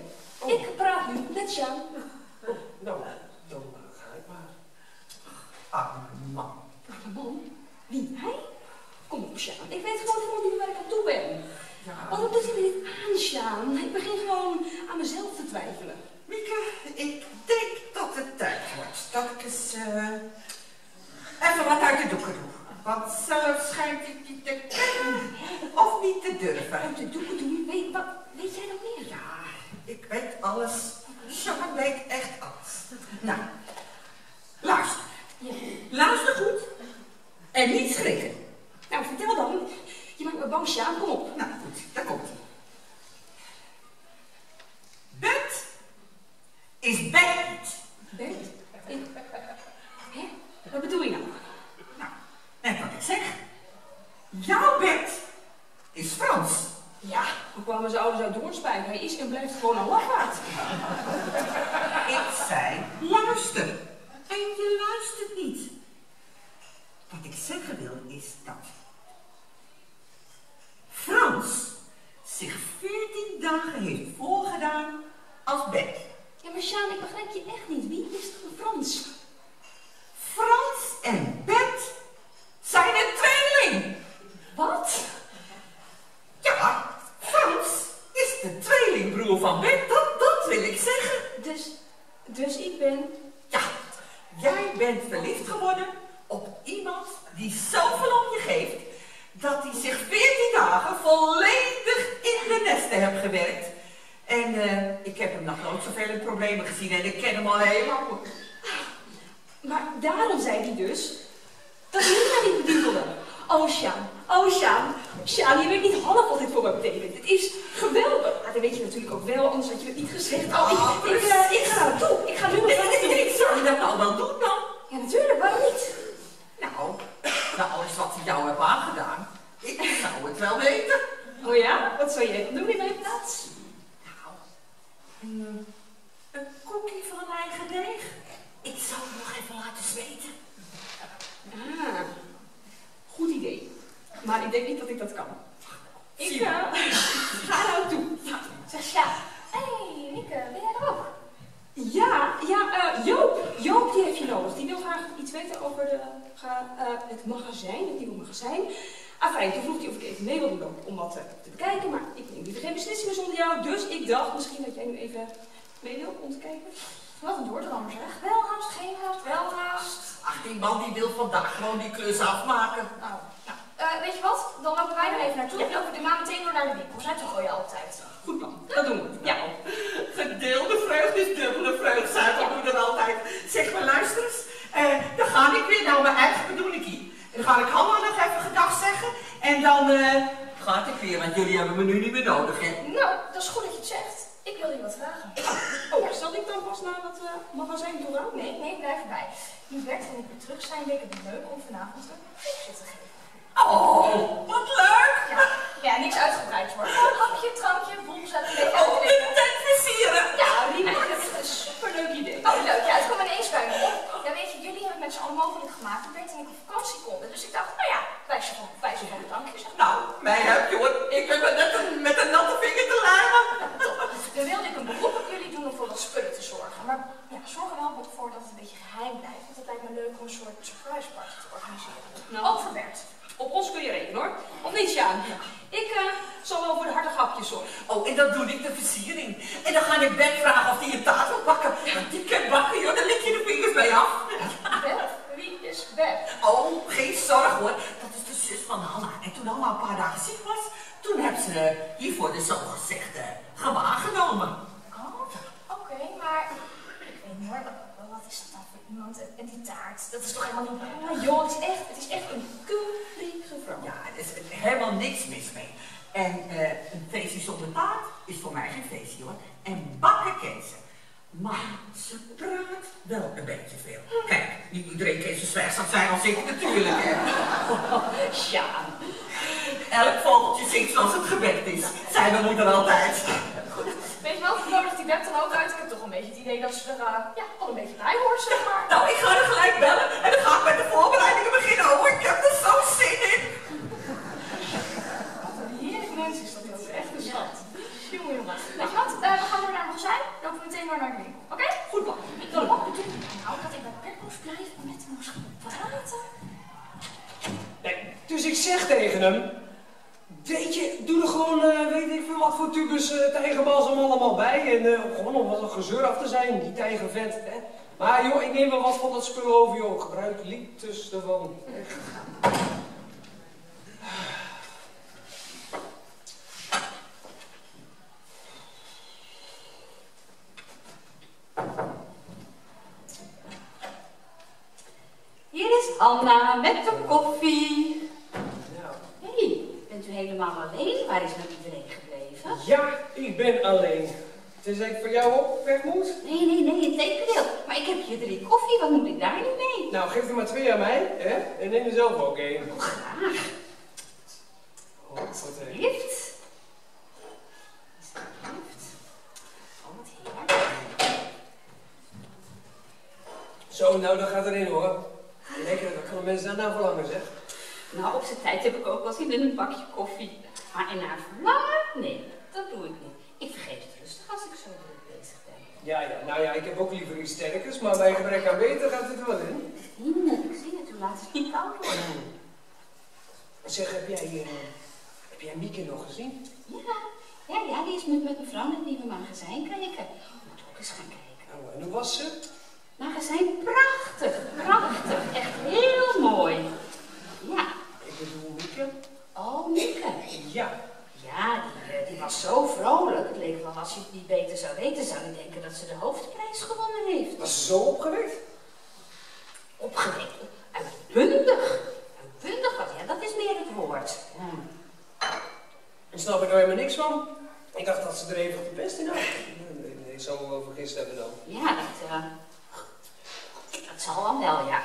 Ik praat nu met Sjaan. Oh, nou, dan ga ik maar. Arme man. Arme man? Wie? Hij? Kom op, Sjaan. Ik weet gewoon helemaal niet aan toe ben. Ja. Waarom doet hij me dit aan, Sjaan? Ik begin gewoon aan mezelf te twijfelen. Mieke, ik denk dat het tijd wordt dat ik eens eh, even wat uit de doeken doe. Want zelf schijnt ik niet te kennen of niet te durven. Uit de doeken doen? Weet, wat, weet jij nog meer? Ja, ik weet alles. Sjaak weet echt alles. Nou, luister. Ja. Luister goed. En niet schrikken. Nou, vertel dan. Je maakt me bang, Sjaan. Kom op. Nou goed, daar komt hij. Bert is. Bert? Ik... Hè? Wat bedoel je nou? Nou, net wat ik zeg. Jouw Bert is Frans. Ja, hoe kwamen zijn ouders uit Doornspijk? Hij is en blijft gewoon een lafaard. Ik zei, luister. En je luistert niet. Wat ik zeggen wil is dat Frans zich 14 dagen heeft voorgedaan als Bert. Ja, maar Sjaan, ik begrijp je echt niet. Wie is toch Frans? Frans en Bert zijn een tweeling. Wat? Ja, Frans is de tweelingbroer van Bert, dat, dat wil ik zeggen. Dus, dus ik ben... Ja, jij bent verliefd geworden op iemand die zoveel om je geeft, dat hij zich 14 dagen volledig in de nesten hebt gewerkt. En eh, ik heb hem nog nooit zoveel problemen gezien en ik ken hem al helemaal goed. Maar daarom zei hij dus dat hij niet bedoelde. Oh, Sjaan. Oh, Sjaan. Sjaan, je weet niet half wat dit voor me betekent. Het is geweldig. Maar dat weet je natuurlijk ook wel, anders had je het niet gezegd. Oh, ik, ik, eh, ik ga naar toe. Ik ga nu naar *laughs* toe. Ik zou je dat nou wel doen dan? Ja, natuurlijk. Waarom niet? Nou, na alles wat hij jou heeft aangedaan, ik zou het wel weten. Oh ja? Wat zou jij dan doen in mijn plaats? Nou, een, een koekje van een eigen deeg. Ik zou het nog even laten zweten. Ah, goed idee. Maar ik denk niet dat ik dat kan. Ik ga nou toe. Zeg Sjaan. Hé, hey, ben jij er ook? Ja, ja, eh, Joop. Joop die heeft je nodig. Die wil graag iets weten over de, ga- eh, het magazijn, het nieuwe magazijn. Afijn, toen vroeg hij of ik even mee wilde lopen om wat te, te bekijken, maar ik neem liever geen beslissingen zonder jou. Dus ik dacht misschien dat jij nu even mee wil om te kijken. Wat een doordrammer zeg. Wel haast, geen haast, wel haast. Ach, die man die wil vandaag gewoon die klus afmaken. Nou, nou. Eh, weet je wat? Dan lopen wij er even naartoe. Dan lopen we daarna meteen door naar de winkel. Zij toch je altijd. Goed plan, dat doen we. Ja. Gedeelde vreugde is dubbele vreugde, zei mijn moeder altijd. Zeg maar, luister eens. eh, dan ga ik weer naar mijn eigen bedoeling. En dan ga ik Hanna nog even gedag zeggen. En dan eh, ga ik weer, want jullie hebben me nu niet meer nodig, hè. Nou, dat is goed dat je het zegt. Ik wil je wat vragen. Oh, zal ik dan pas naar dat eh, magazijn toe? Nee, nee, blijf erbij. Nu Bert en ik weer terug zijn, leek het me leuk om vanavond een feestje te geven. Oh, wat leuk! Ja, ja niks uitgebreid hoor. Gewoon een hapje, drankje, boel zet een beetje Oh, een tent versieren! Ja, Rien, Dat is een superleuk idee. Oh, leuk. Ja, het kwam ineens bij me op. Ja, weet je, jullie hebben het met z'n allen mogelijk gemaakt dat Bert en ik op vakantie konden. Dus ik dacht, nou ja, wijs van, wijs van een dankje. Zeg. Nou, mij heb je hoor. Ik ben met een, met een natte vinger te lijmen. Dan wilde ik een beroep op jullie doen om voor wat spullen te zorgen. Maar ja, zorg er wel voor dat het een beetje geheim blijft. Want het lijkt me leuk om een soort surprise party te organiseren. Nou. Ook voor Bert. Op ons kun je rekenen hoor. Of niet, Sjaan? Ik eh, zal wel voor de harde grapjes zorgen. Oh, en dan doe ik de versiering. En dan ga ik Ben vragen of hij een taart wil bakken. Want die kan bakken, joh. Dan lik je de vingers bij af. Bert? Wie is Bert? Oh, geen zorg hoor. Dat is de zus van Hanna. En toen Hanna een paar dagen ziek was, toen hebben ze hiervoor de zogezegde gewaar genomen. Oh, oké, maar ik weet niet hoor, wat, is dat dan iemand? En die taart, dat is toch helemaal niet... Ah, joh, het is echt, het is echt een keurige vrouw. Ja, er is helemaal niks mis mee. En eh, een feestje zonder taart is voor mij geen feestje hoor. En bakken kent ze. Maar ze praat wel een beetje veel. Kijk, niet iedereen kent ze zwijgzaam zijn als ik natuurlijk. Sjaan. *laughs* Elk vogeltje zingt zoals het gebed is. Zei mijn moeder altijd. Weet je wel, nodig die web dan ook uit. Ik heb toch een beetje het idee dat ze er eh, ja, al een beetje bij hoort, zeg maar. Nou, ik ga er gelijk bellen en dan ga ik met de voorbereidingen beginnen hoor. Ik heb er zo zin in. Wat een heerlijk mens is dat dat is echt een schat. Jongen, jongen. Weet je wat, eh, we gaan door naar magazijn. Lopen we meteen door naar de winkel. Oké? Goed plan. Ik ook doen. Nou, dat ik bij Pep moest blijven en met hem moest gaan praten. Nee, dus ik zeg tegen hem, weet je, doe er gewoon, eh, weet ik veel wat voor tubus uh, tijgerbalsem allemaal bij. En eh, gewoon om wat een gezeur af te zijn, die tijgervet. Hè. Maar joh, ik neem wel wat van dat spul over, joh. Gebruik liters ervan. Hier is Anna met de koffie. Bent u helemaal alleen? Waar is iedereen gebleven? Ja, ik ben alleen. Tenzij ik voor jou ook weg moet? Nee, nee, nee, het tegendeel. Maar ik heb hier drie koffie, wat moet ik daar nu mee? Nou, geef er maar twee aan mij, hè? En neem er zelf ook één. Oh, graag. Oh, wat een... Oh, heerlijk. Zo, nou, dat gaat erin hoor. Lekker, dat kunnen mensen daar nou verlangen, zeg. Nou, op zijn tijd heb ik ook wel zin in een bakje koffie. Maar in haar verlangen? Nee, dat doe ik niet. Ik vergeet het rustig als ik zo druk bezig ben. Ja, ja, nou ja, ik heb ook liever iets sterkers, maar bij gebrek aan beter gaat het wel in. Hmm, ik zie het, u laat het niet koud worden. Zeg, heb jij, eh, heb jij Mieke nog gezien? Ja, ja, ja, die is met, met mevrouw naar het nieuwe magazijn kijken. Moet ook eens gaan kijken. Nou, en hoe was ze? Magazijn prachtig. Echt heel mooi. Ja. Ik bedoel Mieke? Oh, Mieke. Ja. Ja, die, eh, die was zo vrolijk. Het leek wel als je het niet beter zou weten, zou je denken dat ze de hoofdprijs gewonnen heeft. Was ze zo opgewekt? Opgewekt? Uitbundig. Uitbundig, wat? Ja, dat is meer het woord. Hmm. Daar snap ik nou helemaal niks van. Ik dacht dat ze er even de best in had. Nee, nee, ik zal me wel vergist hebben dan. Ja, dat, eh, dat zal dan wel, ja.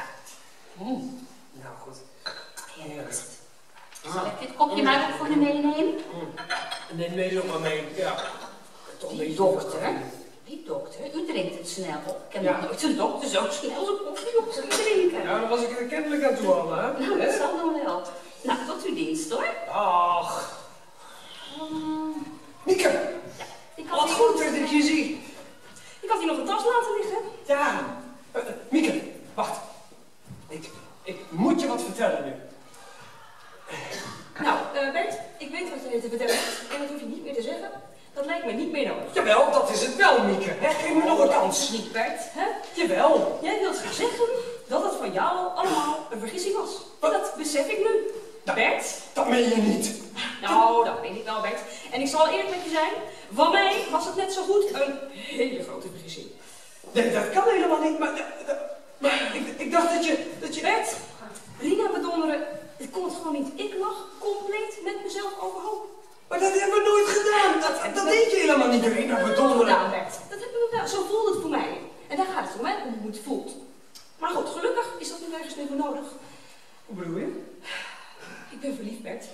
Hmm. Nou, goed. Heerlijk. Zal ik dit kopje maar ook voor u meenemen? Neem deze ook maar mee. Ja. Die dokter, die dokter, u drinkt het snel op. Ik heb Ja. nog nooit een dokter zo snel zijn koffie op zien drinken. Nou, dan was ik er kennelijk aan toe. Nou, Hè? dat zal dan wel. Nou, tot uw dienst hoor. Ach, Um, Mieke, wat goed dat ik je zie. Ik had hier nog een tas laten liggen. Ja. Eh, Mieke, wacht. Ik, ik moet je wat vertellen nu. Nou, eh Bert, ik weet wat je te vertellen hebt. En dat hoef je niet meer te zeggen. Dat lijkt me niet meer nodig. Jawel, dat is het wel, Mieke. Hè? Geef me nog een kans. Niet Bert, hè? Jawel. Jij wilt zeggen dat het van jou allemaal een vergissing was. Dat besef ik nu. Bert? Dat meen je niet. Nou, dat weet ik wel, Bert. En ik zal eerlijk met je zijn. Van mij was het net zo goed een hele grote vergissing. Nee, dat kan helemaal niet, maar... maar ik, ik dacht dat je... Dat je... Bert, Rina bedonderen, ik kon het gewoon niet. Ik lag compleet met mezelf overhoop. Maar dat hebben we nooit gedaan. Dat, dat deed je helemaal niet, Rina gedaan, bedonderen. Bert. Dat hebben we wel. Zo voelde het voor mij. En daar gaat het om, hè, om hoe het voelt. Maar goed, gelukkig is dat nu nergens meer voor nodig. Hoe bedoel je? Ik ben verliefd, Bert.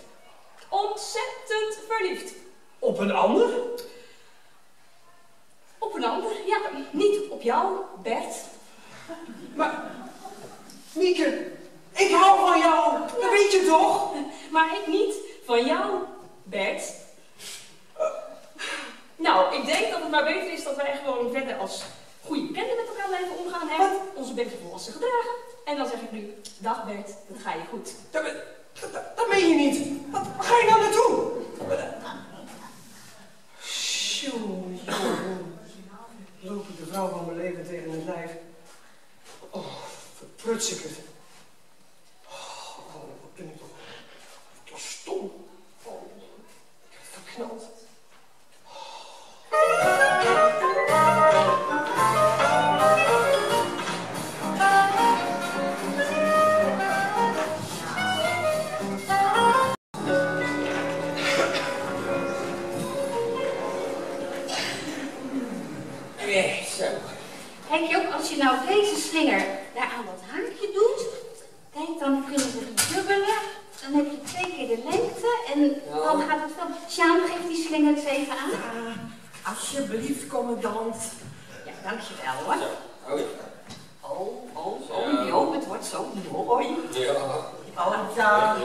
Ontzettend verliefd. Op een ander? Op een ander? Ja, niet op jou, Bert. Maar, Mieke, ik hou van jou. Dat weet je toch? Maar ik niet van jou, Bert. Nou, ik denk dat het maar beter is dat wij gewoon verder als goede bekenden met elkaar blijven omgaan. Hè? Onze beter volwassen gedragen. En dan zeg ik nu, dag Bert, dat ga je goed. Dat, dat, dat, dat meen je niet. Wat, waar ga je nou naartoe? Tjoe, joh. Loop ik de vrouw van mijn leven tegen het lijf. Oh, verpruts ik het. geknald. Kijk je ook, als je nou deze slinger daar aan dat haakje doet, kijk, dan kunnen we dan heb je twee keer de lengte en dan gaat het wel. Sjaan, geef die slinger eens even aan. Alsjeblieft, commandant. Ja, dankjewel hoor. Oh, Oh, oh, oh, joh, het wordt zo mooi. ja. Oh ja,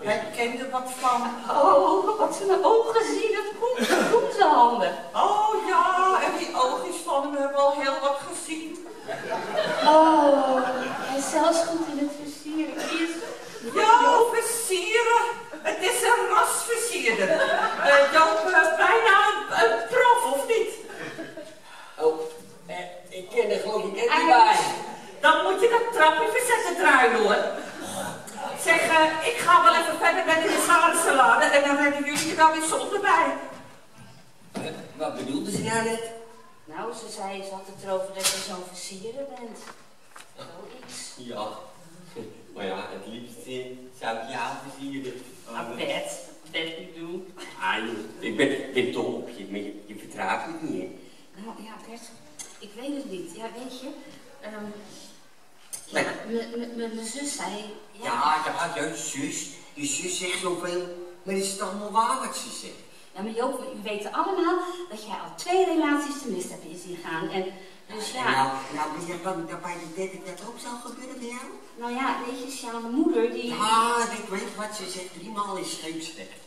herken er wat van. Oh, wat zijn ogen zien, dat komt, dat komt zijn handen. Oh ja, en die oogjes van hem hebben al heel wat gezien. Oh, hij is zelfs goed in het versieren. Ja, versieren. Het is een rasversierder. Uh, Joop, bijna een, een prof, of niet? Oh, eh, ik ken er geloof ik echt niet bij. Dan moet je dat trapje verzetten draaien hoor. Zeg, eh, ik ga wel even verder met de salade en dan redden jullie er dan weer zonder bij. Eh, Wat bedoelde ze nou net? Nou, ze zei, ze had het erover dat je zo'n versieren bent. Zoiets. Ja. Maar ja, het liefst eh, zou ik jou versieren. Ah, Bert, Bert niet doen. Ah, joh, ik ben, ik ben dol op je, maar je, je vertrouwt me niet, hè? Nou ja, Bert, ik weet het niet. Ja, weet je, ehm ja, m- m- mijn zus zei, ja, Ja, ja, ja, zus. Je zus zegt zoveel, maar is het allemaal waar wat ze zegt? Ja, maar Joop, we weten allemaal dat jij al twee relaties te mist hebt in zien gaan. En dus ja, Nou, nou ben je bang dat bij de derde dat ook zou gebeuren bij jou? nou ja, weet je, Sjaan, mijn moeder, die... Ja, ik weet wat ze zegt. Driemaal is scheepsrecht.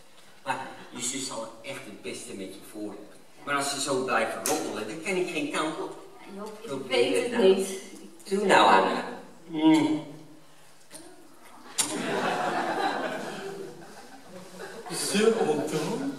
Maar je zus zal echt het beste met je voor hebben. Maar als ze zo blijven roddelen, dan kan ik geen kant op. Ik Probeer weet het nou. niet. Doe nou, Anna. Mm. Zo, Anton.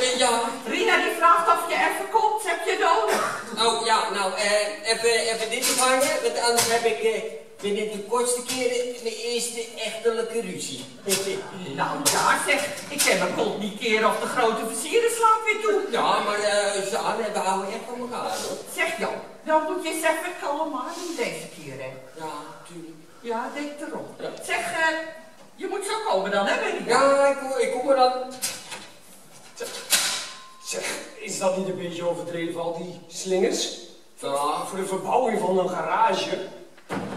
Eh, ja, Rina die vraagt of je even komt, heb je nodig? Oh ja, nou, eh, even, even dit ophangen, want anders heb ik eh, binnen de kortste keren mijn eerste echtelijke ruzie. *laughs* Nou ja, zeg, ik ken mijn kont niet keren of de grote versieren slaap weer toe. Ja, maar eh Sjaan, we houden echt van elkaar, hoor. Zeg Jan, dan moet je eens even kalm aan doen deze keer, hè. Ja, tuurlijk. Ja, denk erom. Ja. Zeg, eh, je moet zo komen dan, hè, Rina? Ja, ik kom, ik kom er dan. Zeg, is dat niet een beetje overdreven, al die slingers? Ja, Voor de verbouwing van een garage?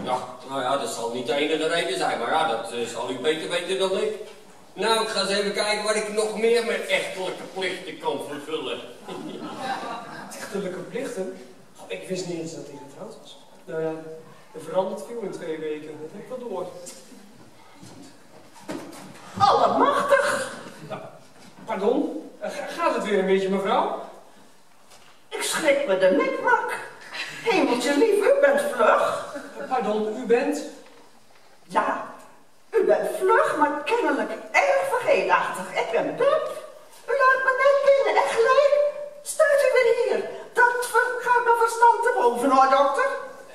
Ja, nou ja, dat zal niet de enige reden zijn, maar ja, dat eh, zal u beter weten dan ik. Nou, ik ga eens even kijken waar ik nog meer mijn echtelijke plichten kan vervullen. *laughs* Echtelijke plichten? Oh, ik wist niet eens dat hij getrouwd was. Nou ja, er verandert veel in twee weken. Dat heb ik wel door. Allemachtig! Pardon? Eh, ga- Gaat het weer een beetje, mevrouw? Ik schrik me de mikmak. Hemeltje lief, u bent vlug. Pardon, u bent? Ja, u bent vlug, maar kennelijk erg vergeetachtig. Ik ben Pep. U laat me net binnen en gelijk staat u weer hier. Dat gaat mijn verstand te boven, hoor, dokter.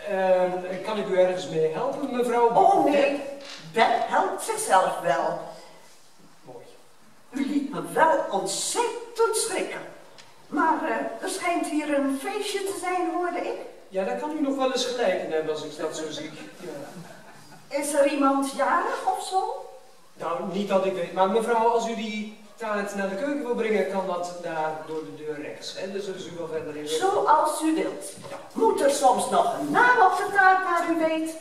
Eh, kan ik u ergens mee helpen, mevrouw? Oh nee, Bep helpt zichzelf wel. Mooi. U liet me wel ontzettend schrikken. Maar eh, er schijnt hier een feestje te zijn, hoorde ik. Ja, daar kan u nog wel eens gelijk in hebben als ik dat zo zie. Ja. Is er iemand jarig of zo? Nou, niet dat ik weet, maar mevrouw, als u die taart naar de keuken wil brengen, kan dat daar door de deur rechts. Hè? Dus zullen ze u wel verder in. Zoals u wilt. Moet er soms nog een naam op de taart naar u weet?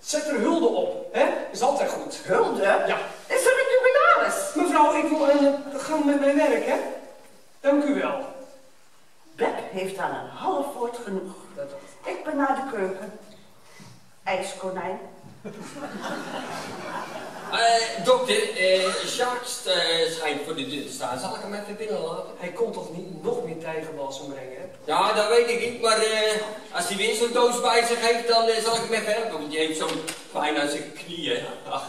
Zet er hulde op, hè? Is altijd goed. Hulde? Ja. Is er een jubilaris? Mevrouw, ik wil aan de gang met mijn werk, hè? Dank u wel. Beb heeft aan een half woord genoeg. Ik ben naar de keuken. IJskonijn. Eh, dokter, eh Sjaak eh, schijnt voor de deur te staan. Zal ik hem even binnen laten? Hij kon toch niet nog meer tijgerbalsem brengen, hè? Ja, dat weet ik niet, maar eh, als hij weer zo'n doos bij zich heeft, dan eh, zal ik hem even helpen. Want die heeft zo'n pijn aan zijn knieën. Ach.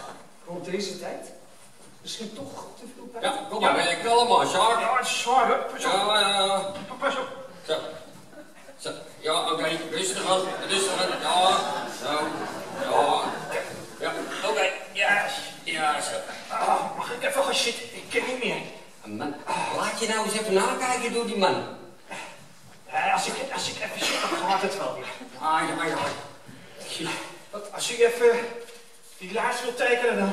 Rond deze tijd? Misschien toch te veel pijn? Ja, kom maar, kalm aan, Sjaak. Ja, het is zwaar, hè? Pas op. Ja, ja, ja. Pas op. Zo. Zo. Ja, oké, rustig aan, rustig aan. Ja, zo. Ja. Ja, oké. Ja, ja, zo. Ah, mag ik even gaan zitten? Ik ken niet meer. Man, laat je nou eens even nakijken door die man. Eh, als, ik, als ik even zit, dan gaat het wel weer. Ah, ja, ja. Als u even die lijst wil tekenen, dan,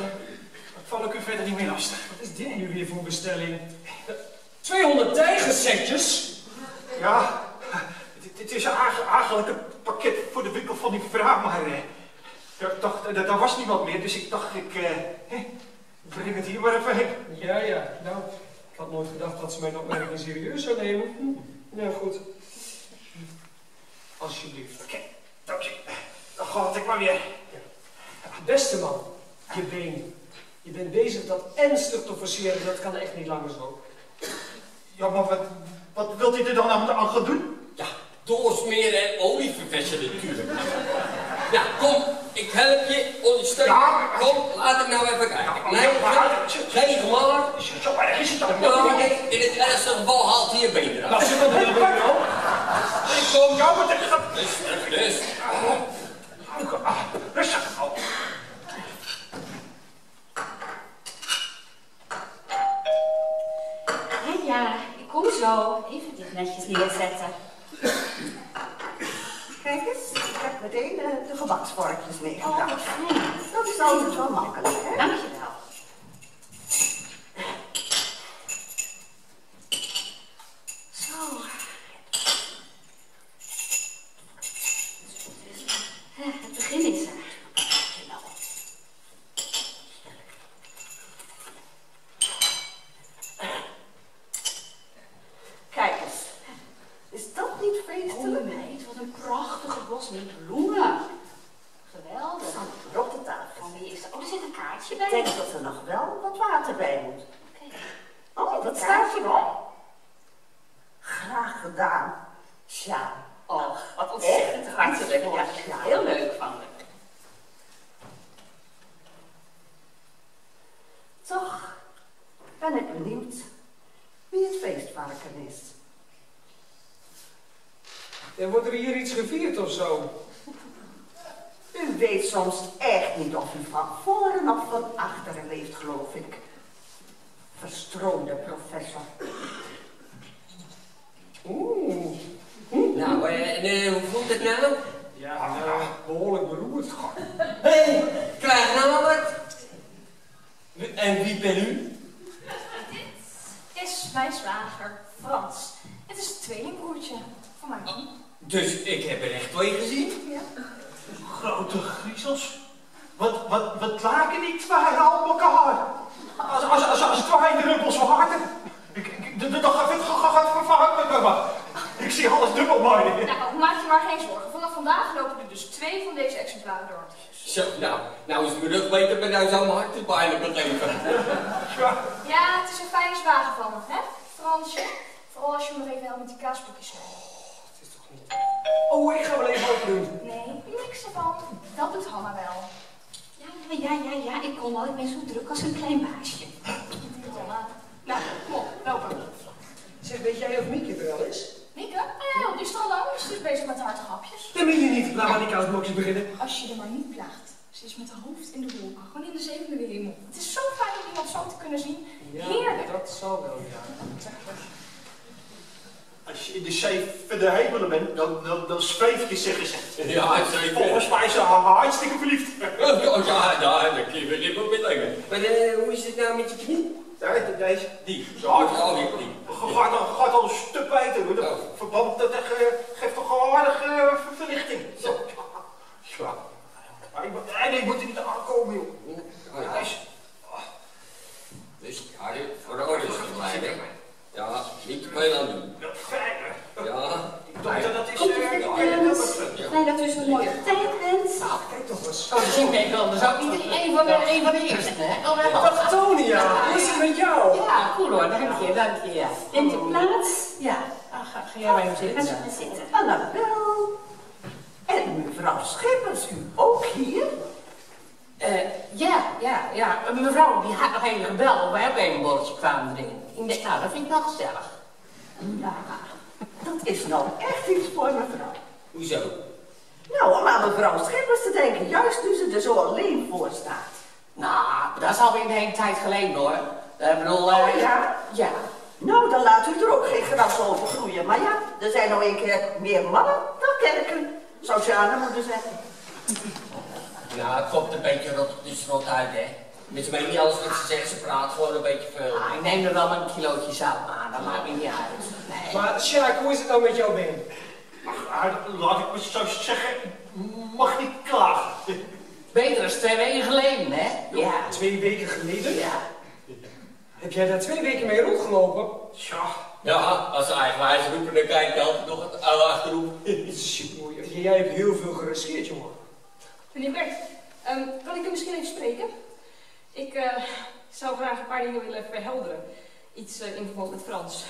val ik u verder niet meer lastig. Wat is dit nu weer voor bestelling? 200 tijgersetjes? Ja, dit, is eigenlijk, een pakket voor de winkel van die vrouw, maar eh, ik dacht, eh, daar was niemand meer, dus ik dacht, ik eh, breng het hier maar even heen. Ja, ja. Nou, ik had nooit gedacht dat ze mijn opmerking serieus zou nemen. Hm. Ja, goed. Alsjeblieft. Oké, dank je. Dan gaat ik maar weer. Beste man, je been. Je bent bezig dat ernstig te forceren, dat kan echt niet langer zo. Ja, maar wat, wat wilt u er dan aan, aan gaan doen? Ja, doorsmeren en olie verversen natuurlijk. Ja, kom, ik help je, ondersteun je. Kom, laat ik nou even kijken. Nee, geen maar. Zo erg is het dan. Nou, kijk, in het ergste geval haalt hij je been eruit. Nou, zit dat er bij jou? Ik kom. Ja, maar dat gaat... Rustig, rustig. Ah, Rustig. Ja, ja, ik kom zo. Even dit netjes neerzetten. Kijk eens, ik heb meteen eh, de gebaksvorkjes Oh, meegebracht. fijn. Dat is altijd wel makkelijk, hè? Dankjewel. Zo. Eh, Het begin is er. Kijk eens. Is dat niet feestelijk? Oh meid, wat een prachtige bos met bloemen. Geweldig. Van de rotte tafel. Van wie is dat? Oh, er zit een kaartje Ik bij. denk dat er nog wel wat water bij moet. Oké. Oh, wat staat er nog? Graag gedaan. Tja. Oh, wat ontzettend hartelijk. Ja, Ja. heel leuk van me. Toch ben ik benieuwd wie het feestvarken is. En wordt er hier iets gevierd of zo? U weet soms echt niet of u van voren of van achteren leeft, geloof ik. Verstroomde professor. Oeh. Nou, eh, en eh, hoe voelt het nou? Ja, nou, behoorlijk beroerd. Hé, hey, krijg nou wat. En wie ben u? Dit is mijn zwager, Frans. Het is het tweelingbroertje van mijn man. Dus ik heb er echt twee gezien? Ja. Grote griezels. Wat, wat, wat lijken die twee op elkaar? Als, als, als, als twee druppels water. Ik, ik, dat dat gaat gaat vervangen. Ik zie alles dubbel, maar. Nou, maak je maar geen zorgen. Vanaf vandaag lopen er dus twee van deze exemplaren door. Zo, nou, is rug beter, maar nou zou mijn hart het bijna begeven. Ja, het is een fijne zwager van me, hè, Fransje? Vooral als je me nog even helpt met die kaasblokjes. Oh, ik ga wel even open doen. Nee, niks ervan. Dat doet Hanna wel. Ja, ja, ja, ja, ik kom wel. Ik ben zo druk als een klein baasje. Hanna. Nou, kom op, lopen. Zeg, weet jij of Mieke er wel is? Mieke? Ah ja, die is er al lang. Ze is bezig met hartige hapjes. Dan wil je niet. Laat maar die kaasblokjes beginnen. Als je er maar niet plaagt. Is met haar hoofd in de wolken, gewoon in de zevende hemel. Het is zo fijn om iemand zo te kunnen zien. Heerlijk. dat zal wel, ja. Als je in de zevende hemelen bent, dan, dan, dan zweef je, zeggen ze. *laughs* Ja, zeker. Volgens mij is ze hartstikke verliefd. Oh, *laughs* ja, ja, daar heb ik weer in met leven. Maar eh, hoe is het nou met je knie? Nee, deze. Die. Ja, Oh, die knie. Gaat al, gaat al een stuk beter hoor. Dat verband dat eh, geeft toch een aardige eh, ver- verlichting. Zo. Ja. *laughs* Ik, moet- nee, nee, ik moet er niet aankomen, joh. Oh, ja. Is- Dus ja, dit- voor de orde is het. Ja, niet te veel aan doen. Ja, fijn. Ja. Ik dacht dat dat is... Komt eh, u ja, verder, ja, Frans? dat is- Fijn dat u zo mooi op tijd bent. Kijk toch eens. Oh, dus dus ook niet een van de, een van de eerste, hè? Oh, wel. Dag Tonia, hoe is het met jou? Ja, goed hoor, dank je, dank je. Neemt u plaats? ja. Ah, ga, jij maar even Ga zitten. maar zitten. Annabel. En mevrouw Schippers, u ook hier? Eh, ja, ja, ja. Mevrouw, die had nog of wij ook even een kwamen drinken. Ik denk, nou, dat vind ik wel gezellig. Nou, dat is nou echt iets voor mevrouw. Hoezo? Nou, om aan mevrouw Schippers te denken, juist nu ze er zo alleen voor staat. Nou, dat is alweer een hele tijd geleden hoor. Ik bedoel, eh, Oh ja? Ja. Nou, dan laat u er ook geen gras over groeien. Maar ja, er zijn nou een keer meer mannen dan kerken, zou Sjana moeten zeggen. Nou, het komt een beetje rot, dus rot uit, hè. Mensen weten niet alles wat ze zeggen, ze praten gewoon een beetje veel. Ah, ik neem er wel een kilootje zout aan, dat maakt me niet uit. Nee. Maar Sjaak, hoe is het nou met jouw been? Ja, laat ik me zo zeggen, mag niet klagen. Beter dan twee weken geleden, hè? Ja. Twee weken geleden? Ja. Heb jij daar twee weken mee rondgelopen? Tja. Ja, als ze eigenwijs roepen, dan kijk ik altijd nog het oude *laughs* Jij hebt heel veel geriskeerd, jongen. Meneer Bert, ehm, kan ik u misschien even spreken? Ik eh, zou graag een paar dingen willen verhelderen. Iets eh, in verband met Frans.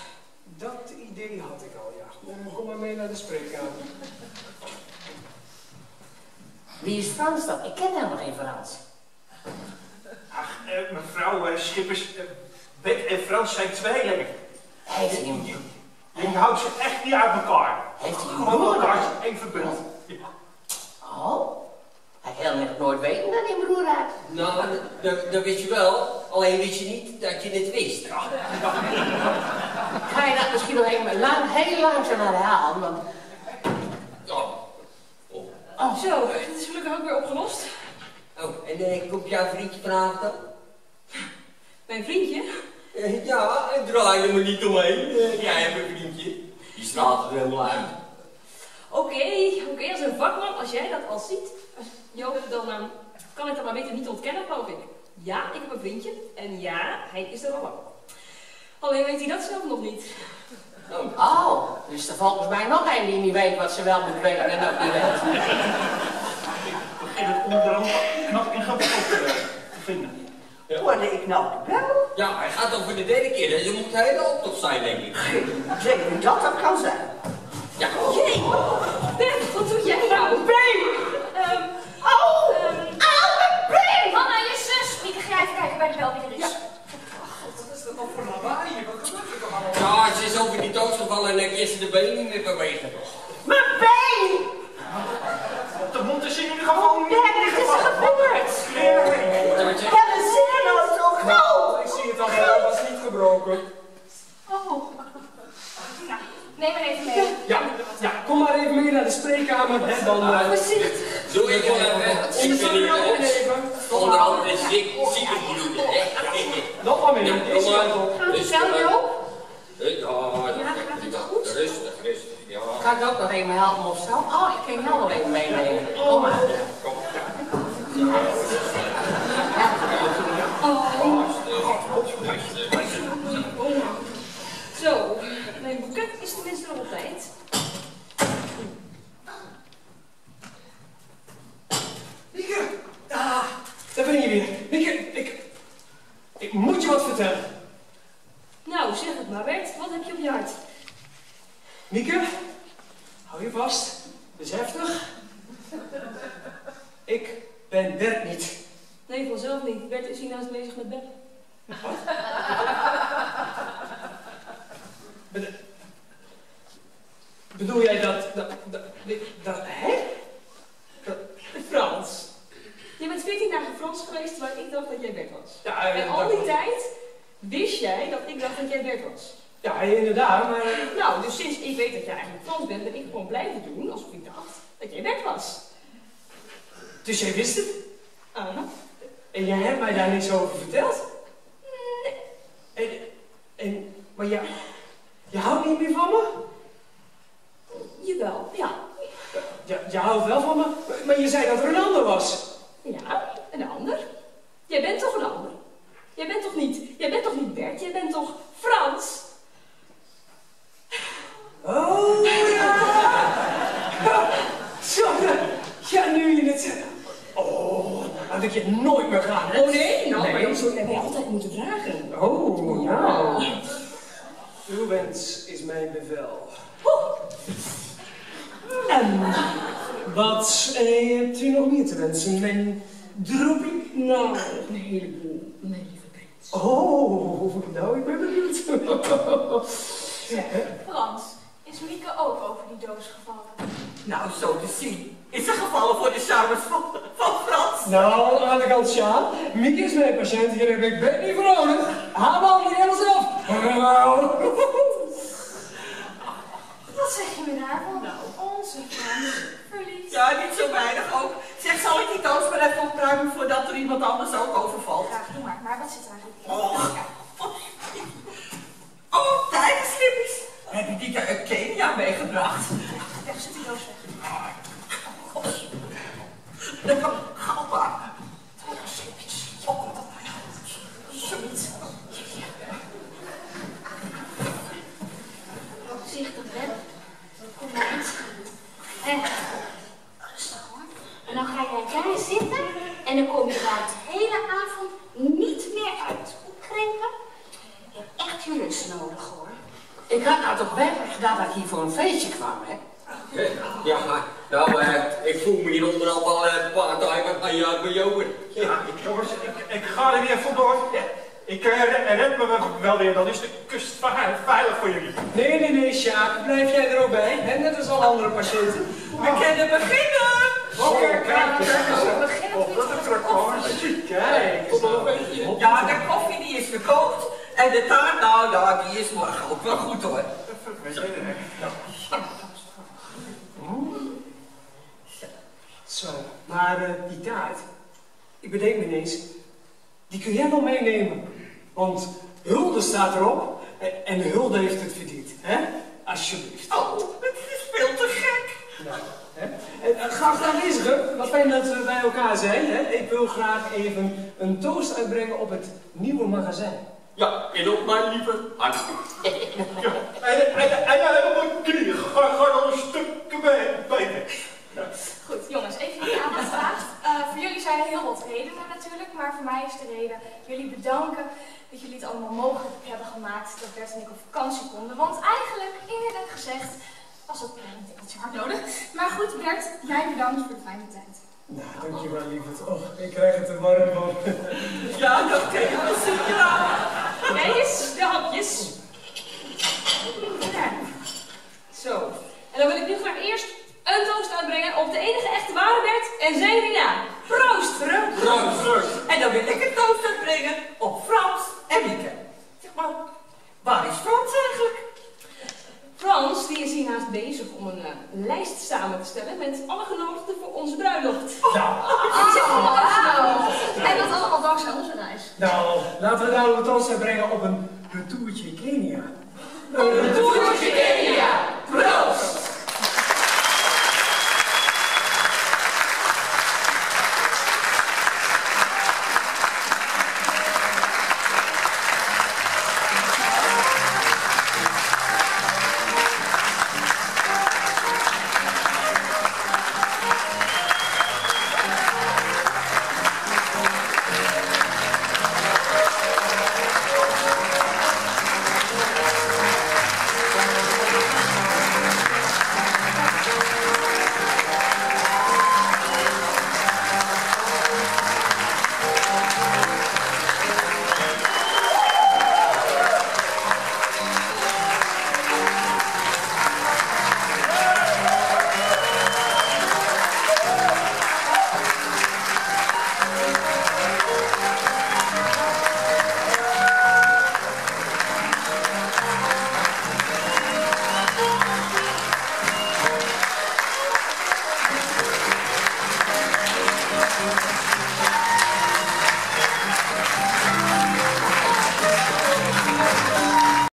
Dat idee had ik al, ja. Kom, kom maar mee naar de spreekkamer. Wie is Frans dan? Ik ken helemaal geen Frans. Ach, eh, mevrouw Schippers, Bet en Frans zijn tweelingen. Heeft hij een... Je houdt ze echt niet uit elkaar. Heeft hij een Gewoon broer? elkaar één verbund. Oh? Hij heel net nooit weten dat hij een broer had. Nou, dat, dat wist je wel. Alleen wist je niet dat je het wist. *laughs* Ga je dat misschien nog even lang, heel langzaam herhalen? Want Oh, zo, dit is gelukkig ook weer opgelost. Oh, en eh, komt jouw vriendje vanavond dan? Mijn vriendje? Eh, ja, en draai er maar niet omheen. Eh, jij hebt een vriendje. Die straalt er helemaal uit. Oké, oké, als een vakman, als jij dat al ziet, Joop, dan ehm, kan ik dat maar beter niet ontkennen, geloof ik. Ja, ik heb een vriendje. En ja, hij is er al lang. Alleen weet hij dat zelf nog niet. Oh, dus er volgens mij nog een die niet weet wat ze wel moet weten en ook niet weet. En het onderhand knap eh, te vinden. Hoorde ik nou de? Ja, hij gaat voor de derde keer, dus je moet de hele optocht zijn, denk ik. Zeg dat dat kan zijn. Ja. Jee! Bert, wat doe jij nou? Been! Ehm, Au! ehm, Au, mijn been! Hanna, je zus! Mieke, ga even kijken bij de bel wie er is. Wat is dat nou voor lawaai? Wat gebeurt er allemaal? Ja, ze is over die toast gevallen en kan ze de benen niet meer bewegen. Mijn been! Op de mond is in ieder geval niet. Bert, wat is er gebeurd? Penicillin nou zo groot! Ik zie het al, hij was niet gebroken. Oh. Nou, neem maar even mee. Ja, ja, kom maar even mee naar spreekkamer. Hè, dan, Voorzichtig. Doe ik wel even. Ik ben hier Onderzoek ook. even. Onder andere ziek, ziekenbloeden, hè. Nog maar mee, Ja, deze kom maar. kant op. Ja, Ja, gaat het ja, goed? Rustig, rustig. Ja. Kan ik ook nog even helpen of zo? Oh, ik kan jou wel even meenemen. Kom maar. Zo, mijn boeket is tenminste nog op tijd. Mieke! Ah, daar ben je weer. Mieke, ik, ik moet je wat vertellen. Nou, zeg het maar, Bert. Wat heb je op je hart? Mieke, hou je vast. Het is heftig. Ik ben Bert niet. Nee, vanzelf niet. Bert is hiernaast bezig met bellen. Bede- Bedoel jij dat, dat, dat, dat, hè? Dat, Frans. Je bent 14 dagen Frans geweest waar ik dacht dat jij Bert was. ja, En eh, al die tijd wist jij dat ik dacht dat jij Bert was. ja, inderdaad, maar... Nou, dus sinds ik weet dat jij eigenlijk Frans bent, ben ik gewoon blijven doen alsof ik dacht dat jij Bert was. Dus jij wist het? Aha. En jij hebt mij daar niks over verteld? En, en, maar ja, je houdt niet meer van me? Jawel, ja. Ja, je houdt wel van me, maar- maar je zei dat er een ander was. Ja, een ander. Jij bent toch een ander? Jij bent toch niet, jij bent toch niet Bert? Jij bent toch Frans? Oh ja! Zo, ja, nu je het zegt. Oh, laat ik je nooit meer gaan. hè? Oh nee, nou, maar Nee. dan zou jij mij altijd moeten vragen. Oh, nou. Uw wens is mijn bevel. En wat eh, hebt u nog meer te wensen, mijn droepie? Nou, een heleboel, mijn lieve prins. Oh, nou, ik ben benieuwd. *laughs* Frans, is Mieke ook over die doos gevallen? Nou, zo te zien. Is ze gevallen voor de charmes van, van Frans? Nou, aan de kant Sjaan, Mieke is mijn patiënt, hier heb ik Bert niet nodig. Haal niet helemaal zelf. *laughs* Wat zeg je me daarvan? Nou. Onze verlies. Ja, niet zo weinig ook. Zeg, zal ik die doos maar even opruimen voordat er iemand anders ook overvalt? Ja, doe maar. Maar wat zit er eigenlijk in? Oh, oh slippies! Heb je die uit Kenia meegebracht? Weg, zit die doos weg. kan. Wel weer, dan is de kust veilig, voor jullie. Nee, nee, nee, Sjaak, blijf jij er ook bij, hè? net als al andere patiënten. We kunnen beginnen! Oh, kijk, kijk eens. We beginnen Oh, dat is een Kijk. Tot nog een beetje. Ja, de koffie die is gekookt. En de taart, nou ja, die is morgen ook wel goed hoor. Zo, maar eh, die taart, ik bedenk me ineens, die kun jij wel meenemen. Want hulde staat erop en, hulde heeft het verdiend, hè? Alsjeblieft. Oh, het is veel te gek. Nou, hè? En, Graag aanwezigen, wat fijn dat we bij elkaar zijn. Hè? Ik wil graag even een toast uitbrengen op het nieuwe magazijn. Ja, en op mijn lieve Anna. Ja, en, en, en jij op mijn knieën. Ga, ga dan een stuk bij, bij me. Goed, jongens, even jullie aandacht graag. Eh, voor jullie zijn er heel wat redenen natuurlijk, maar voor mij is de reden jullie bedanken dat jullie het allemaal mogelijk hebben gemaakt dat Bert en ik op vakantie konden. Want eigenlijk, eerlijk gezegd, was het een tikkeltje hard nodig. Maar goed, Bert, jij bedankt voor de fijne tijd. Nou, dankjewel lieverd. Oh, ik krijg het er warm van. *laughs* Ja, dat kan je wel zien, ja. Kijk eens, de hapjes. Ja. Zo. En dan wil ik nu graag eerst een toast uitbrengen op de enige echte ware en zijn Rina. Proost! Proost, proost. En dan wil ik een toast uitbrengen op Frans en Mieke. Zeg maar, waar is Frans eigenlijk? Frans die is hiernaast bezig om een eh, lijst samen te stellen met alle genodigden voor onze bruiloft. Wauw! En dat allemaal dankzij onze reis. Nou, laten we nou een toast uitbrengen op een retourtje Kenia. Toertje Kenia. Proost!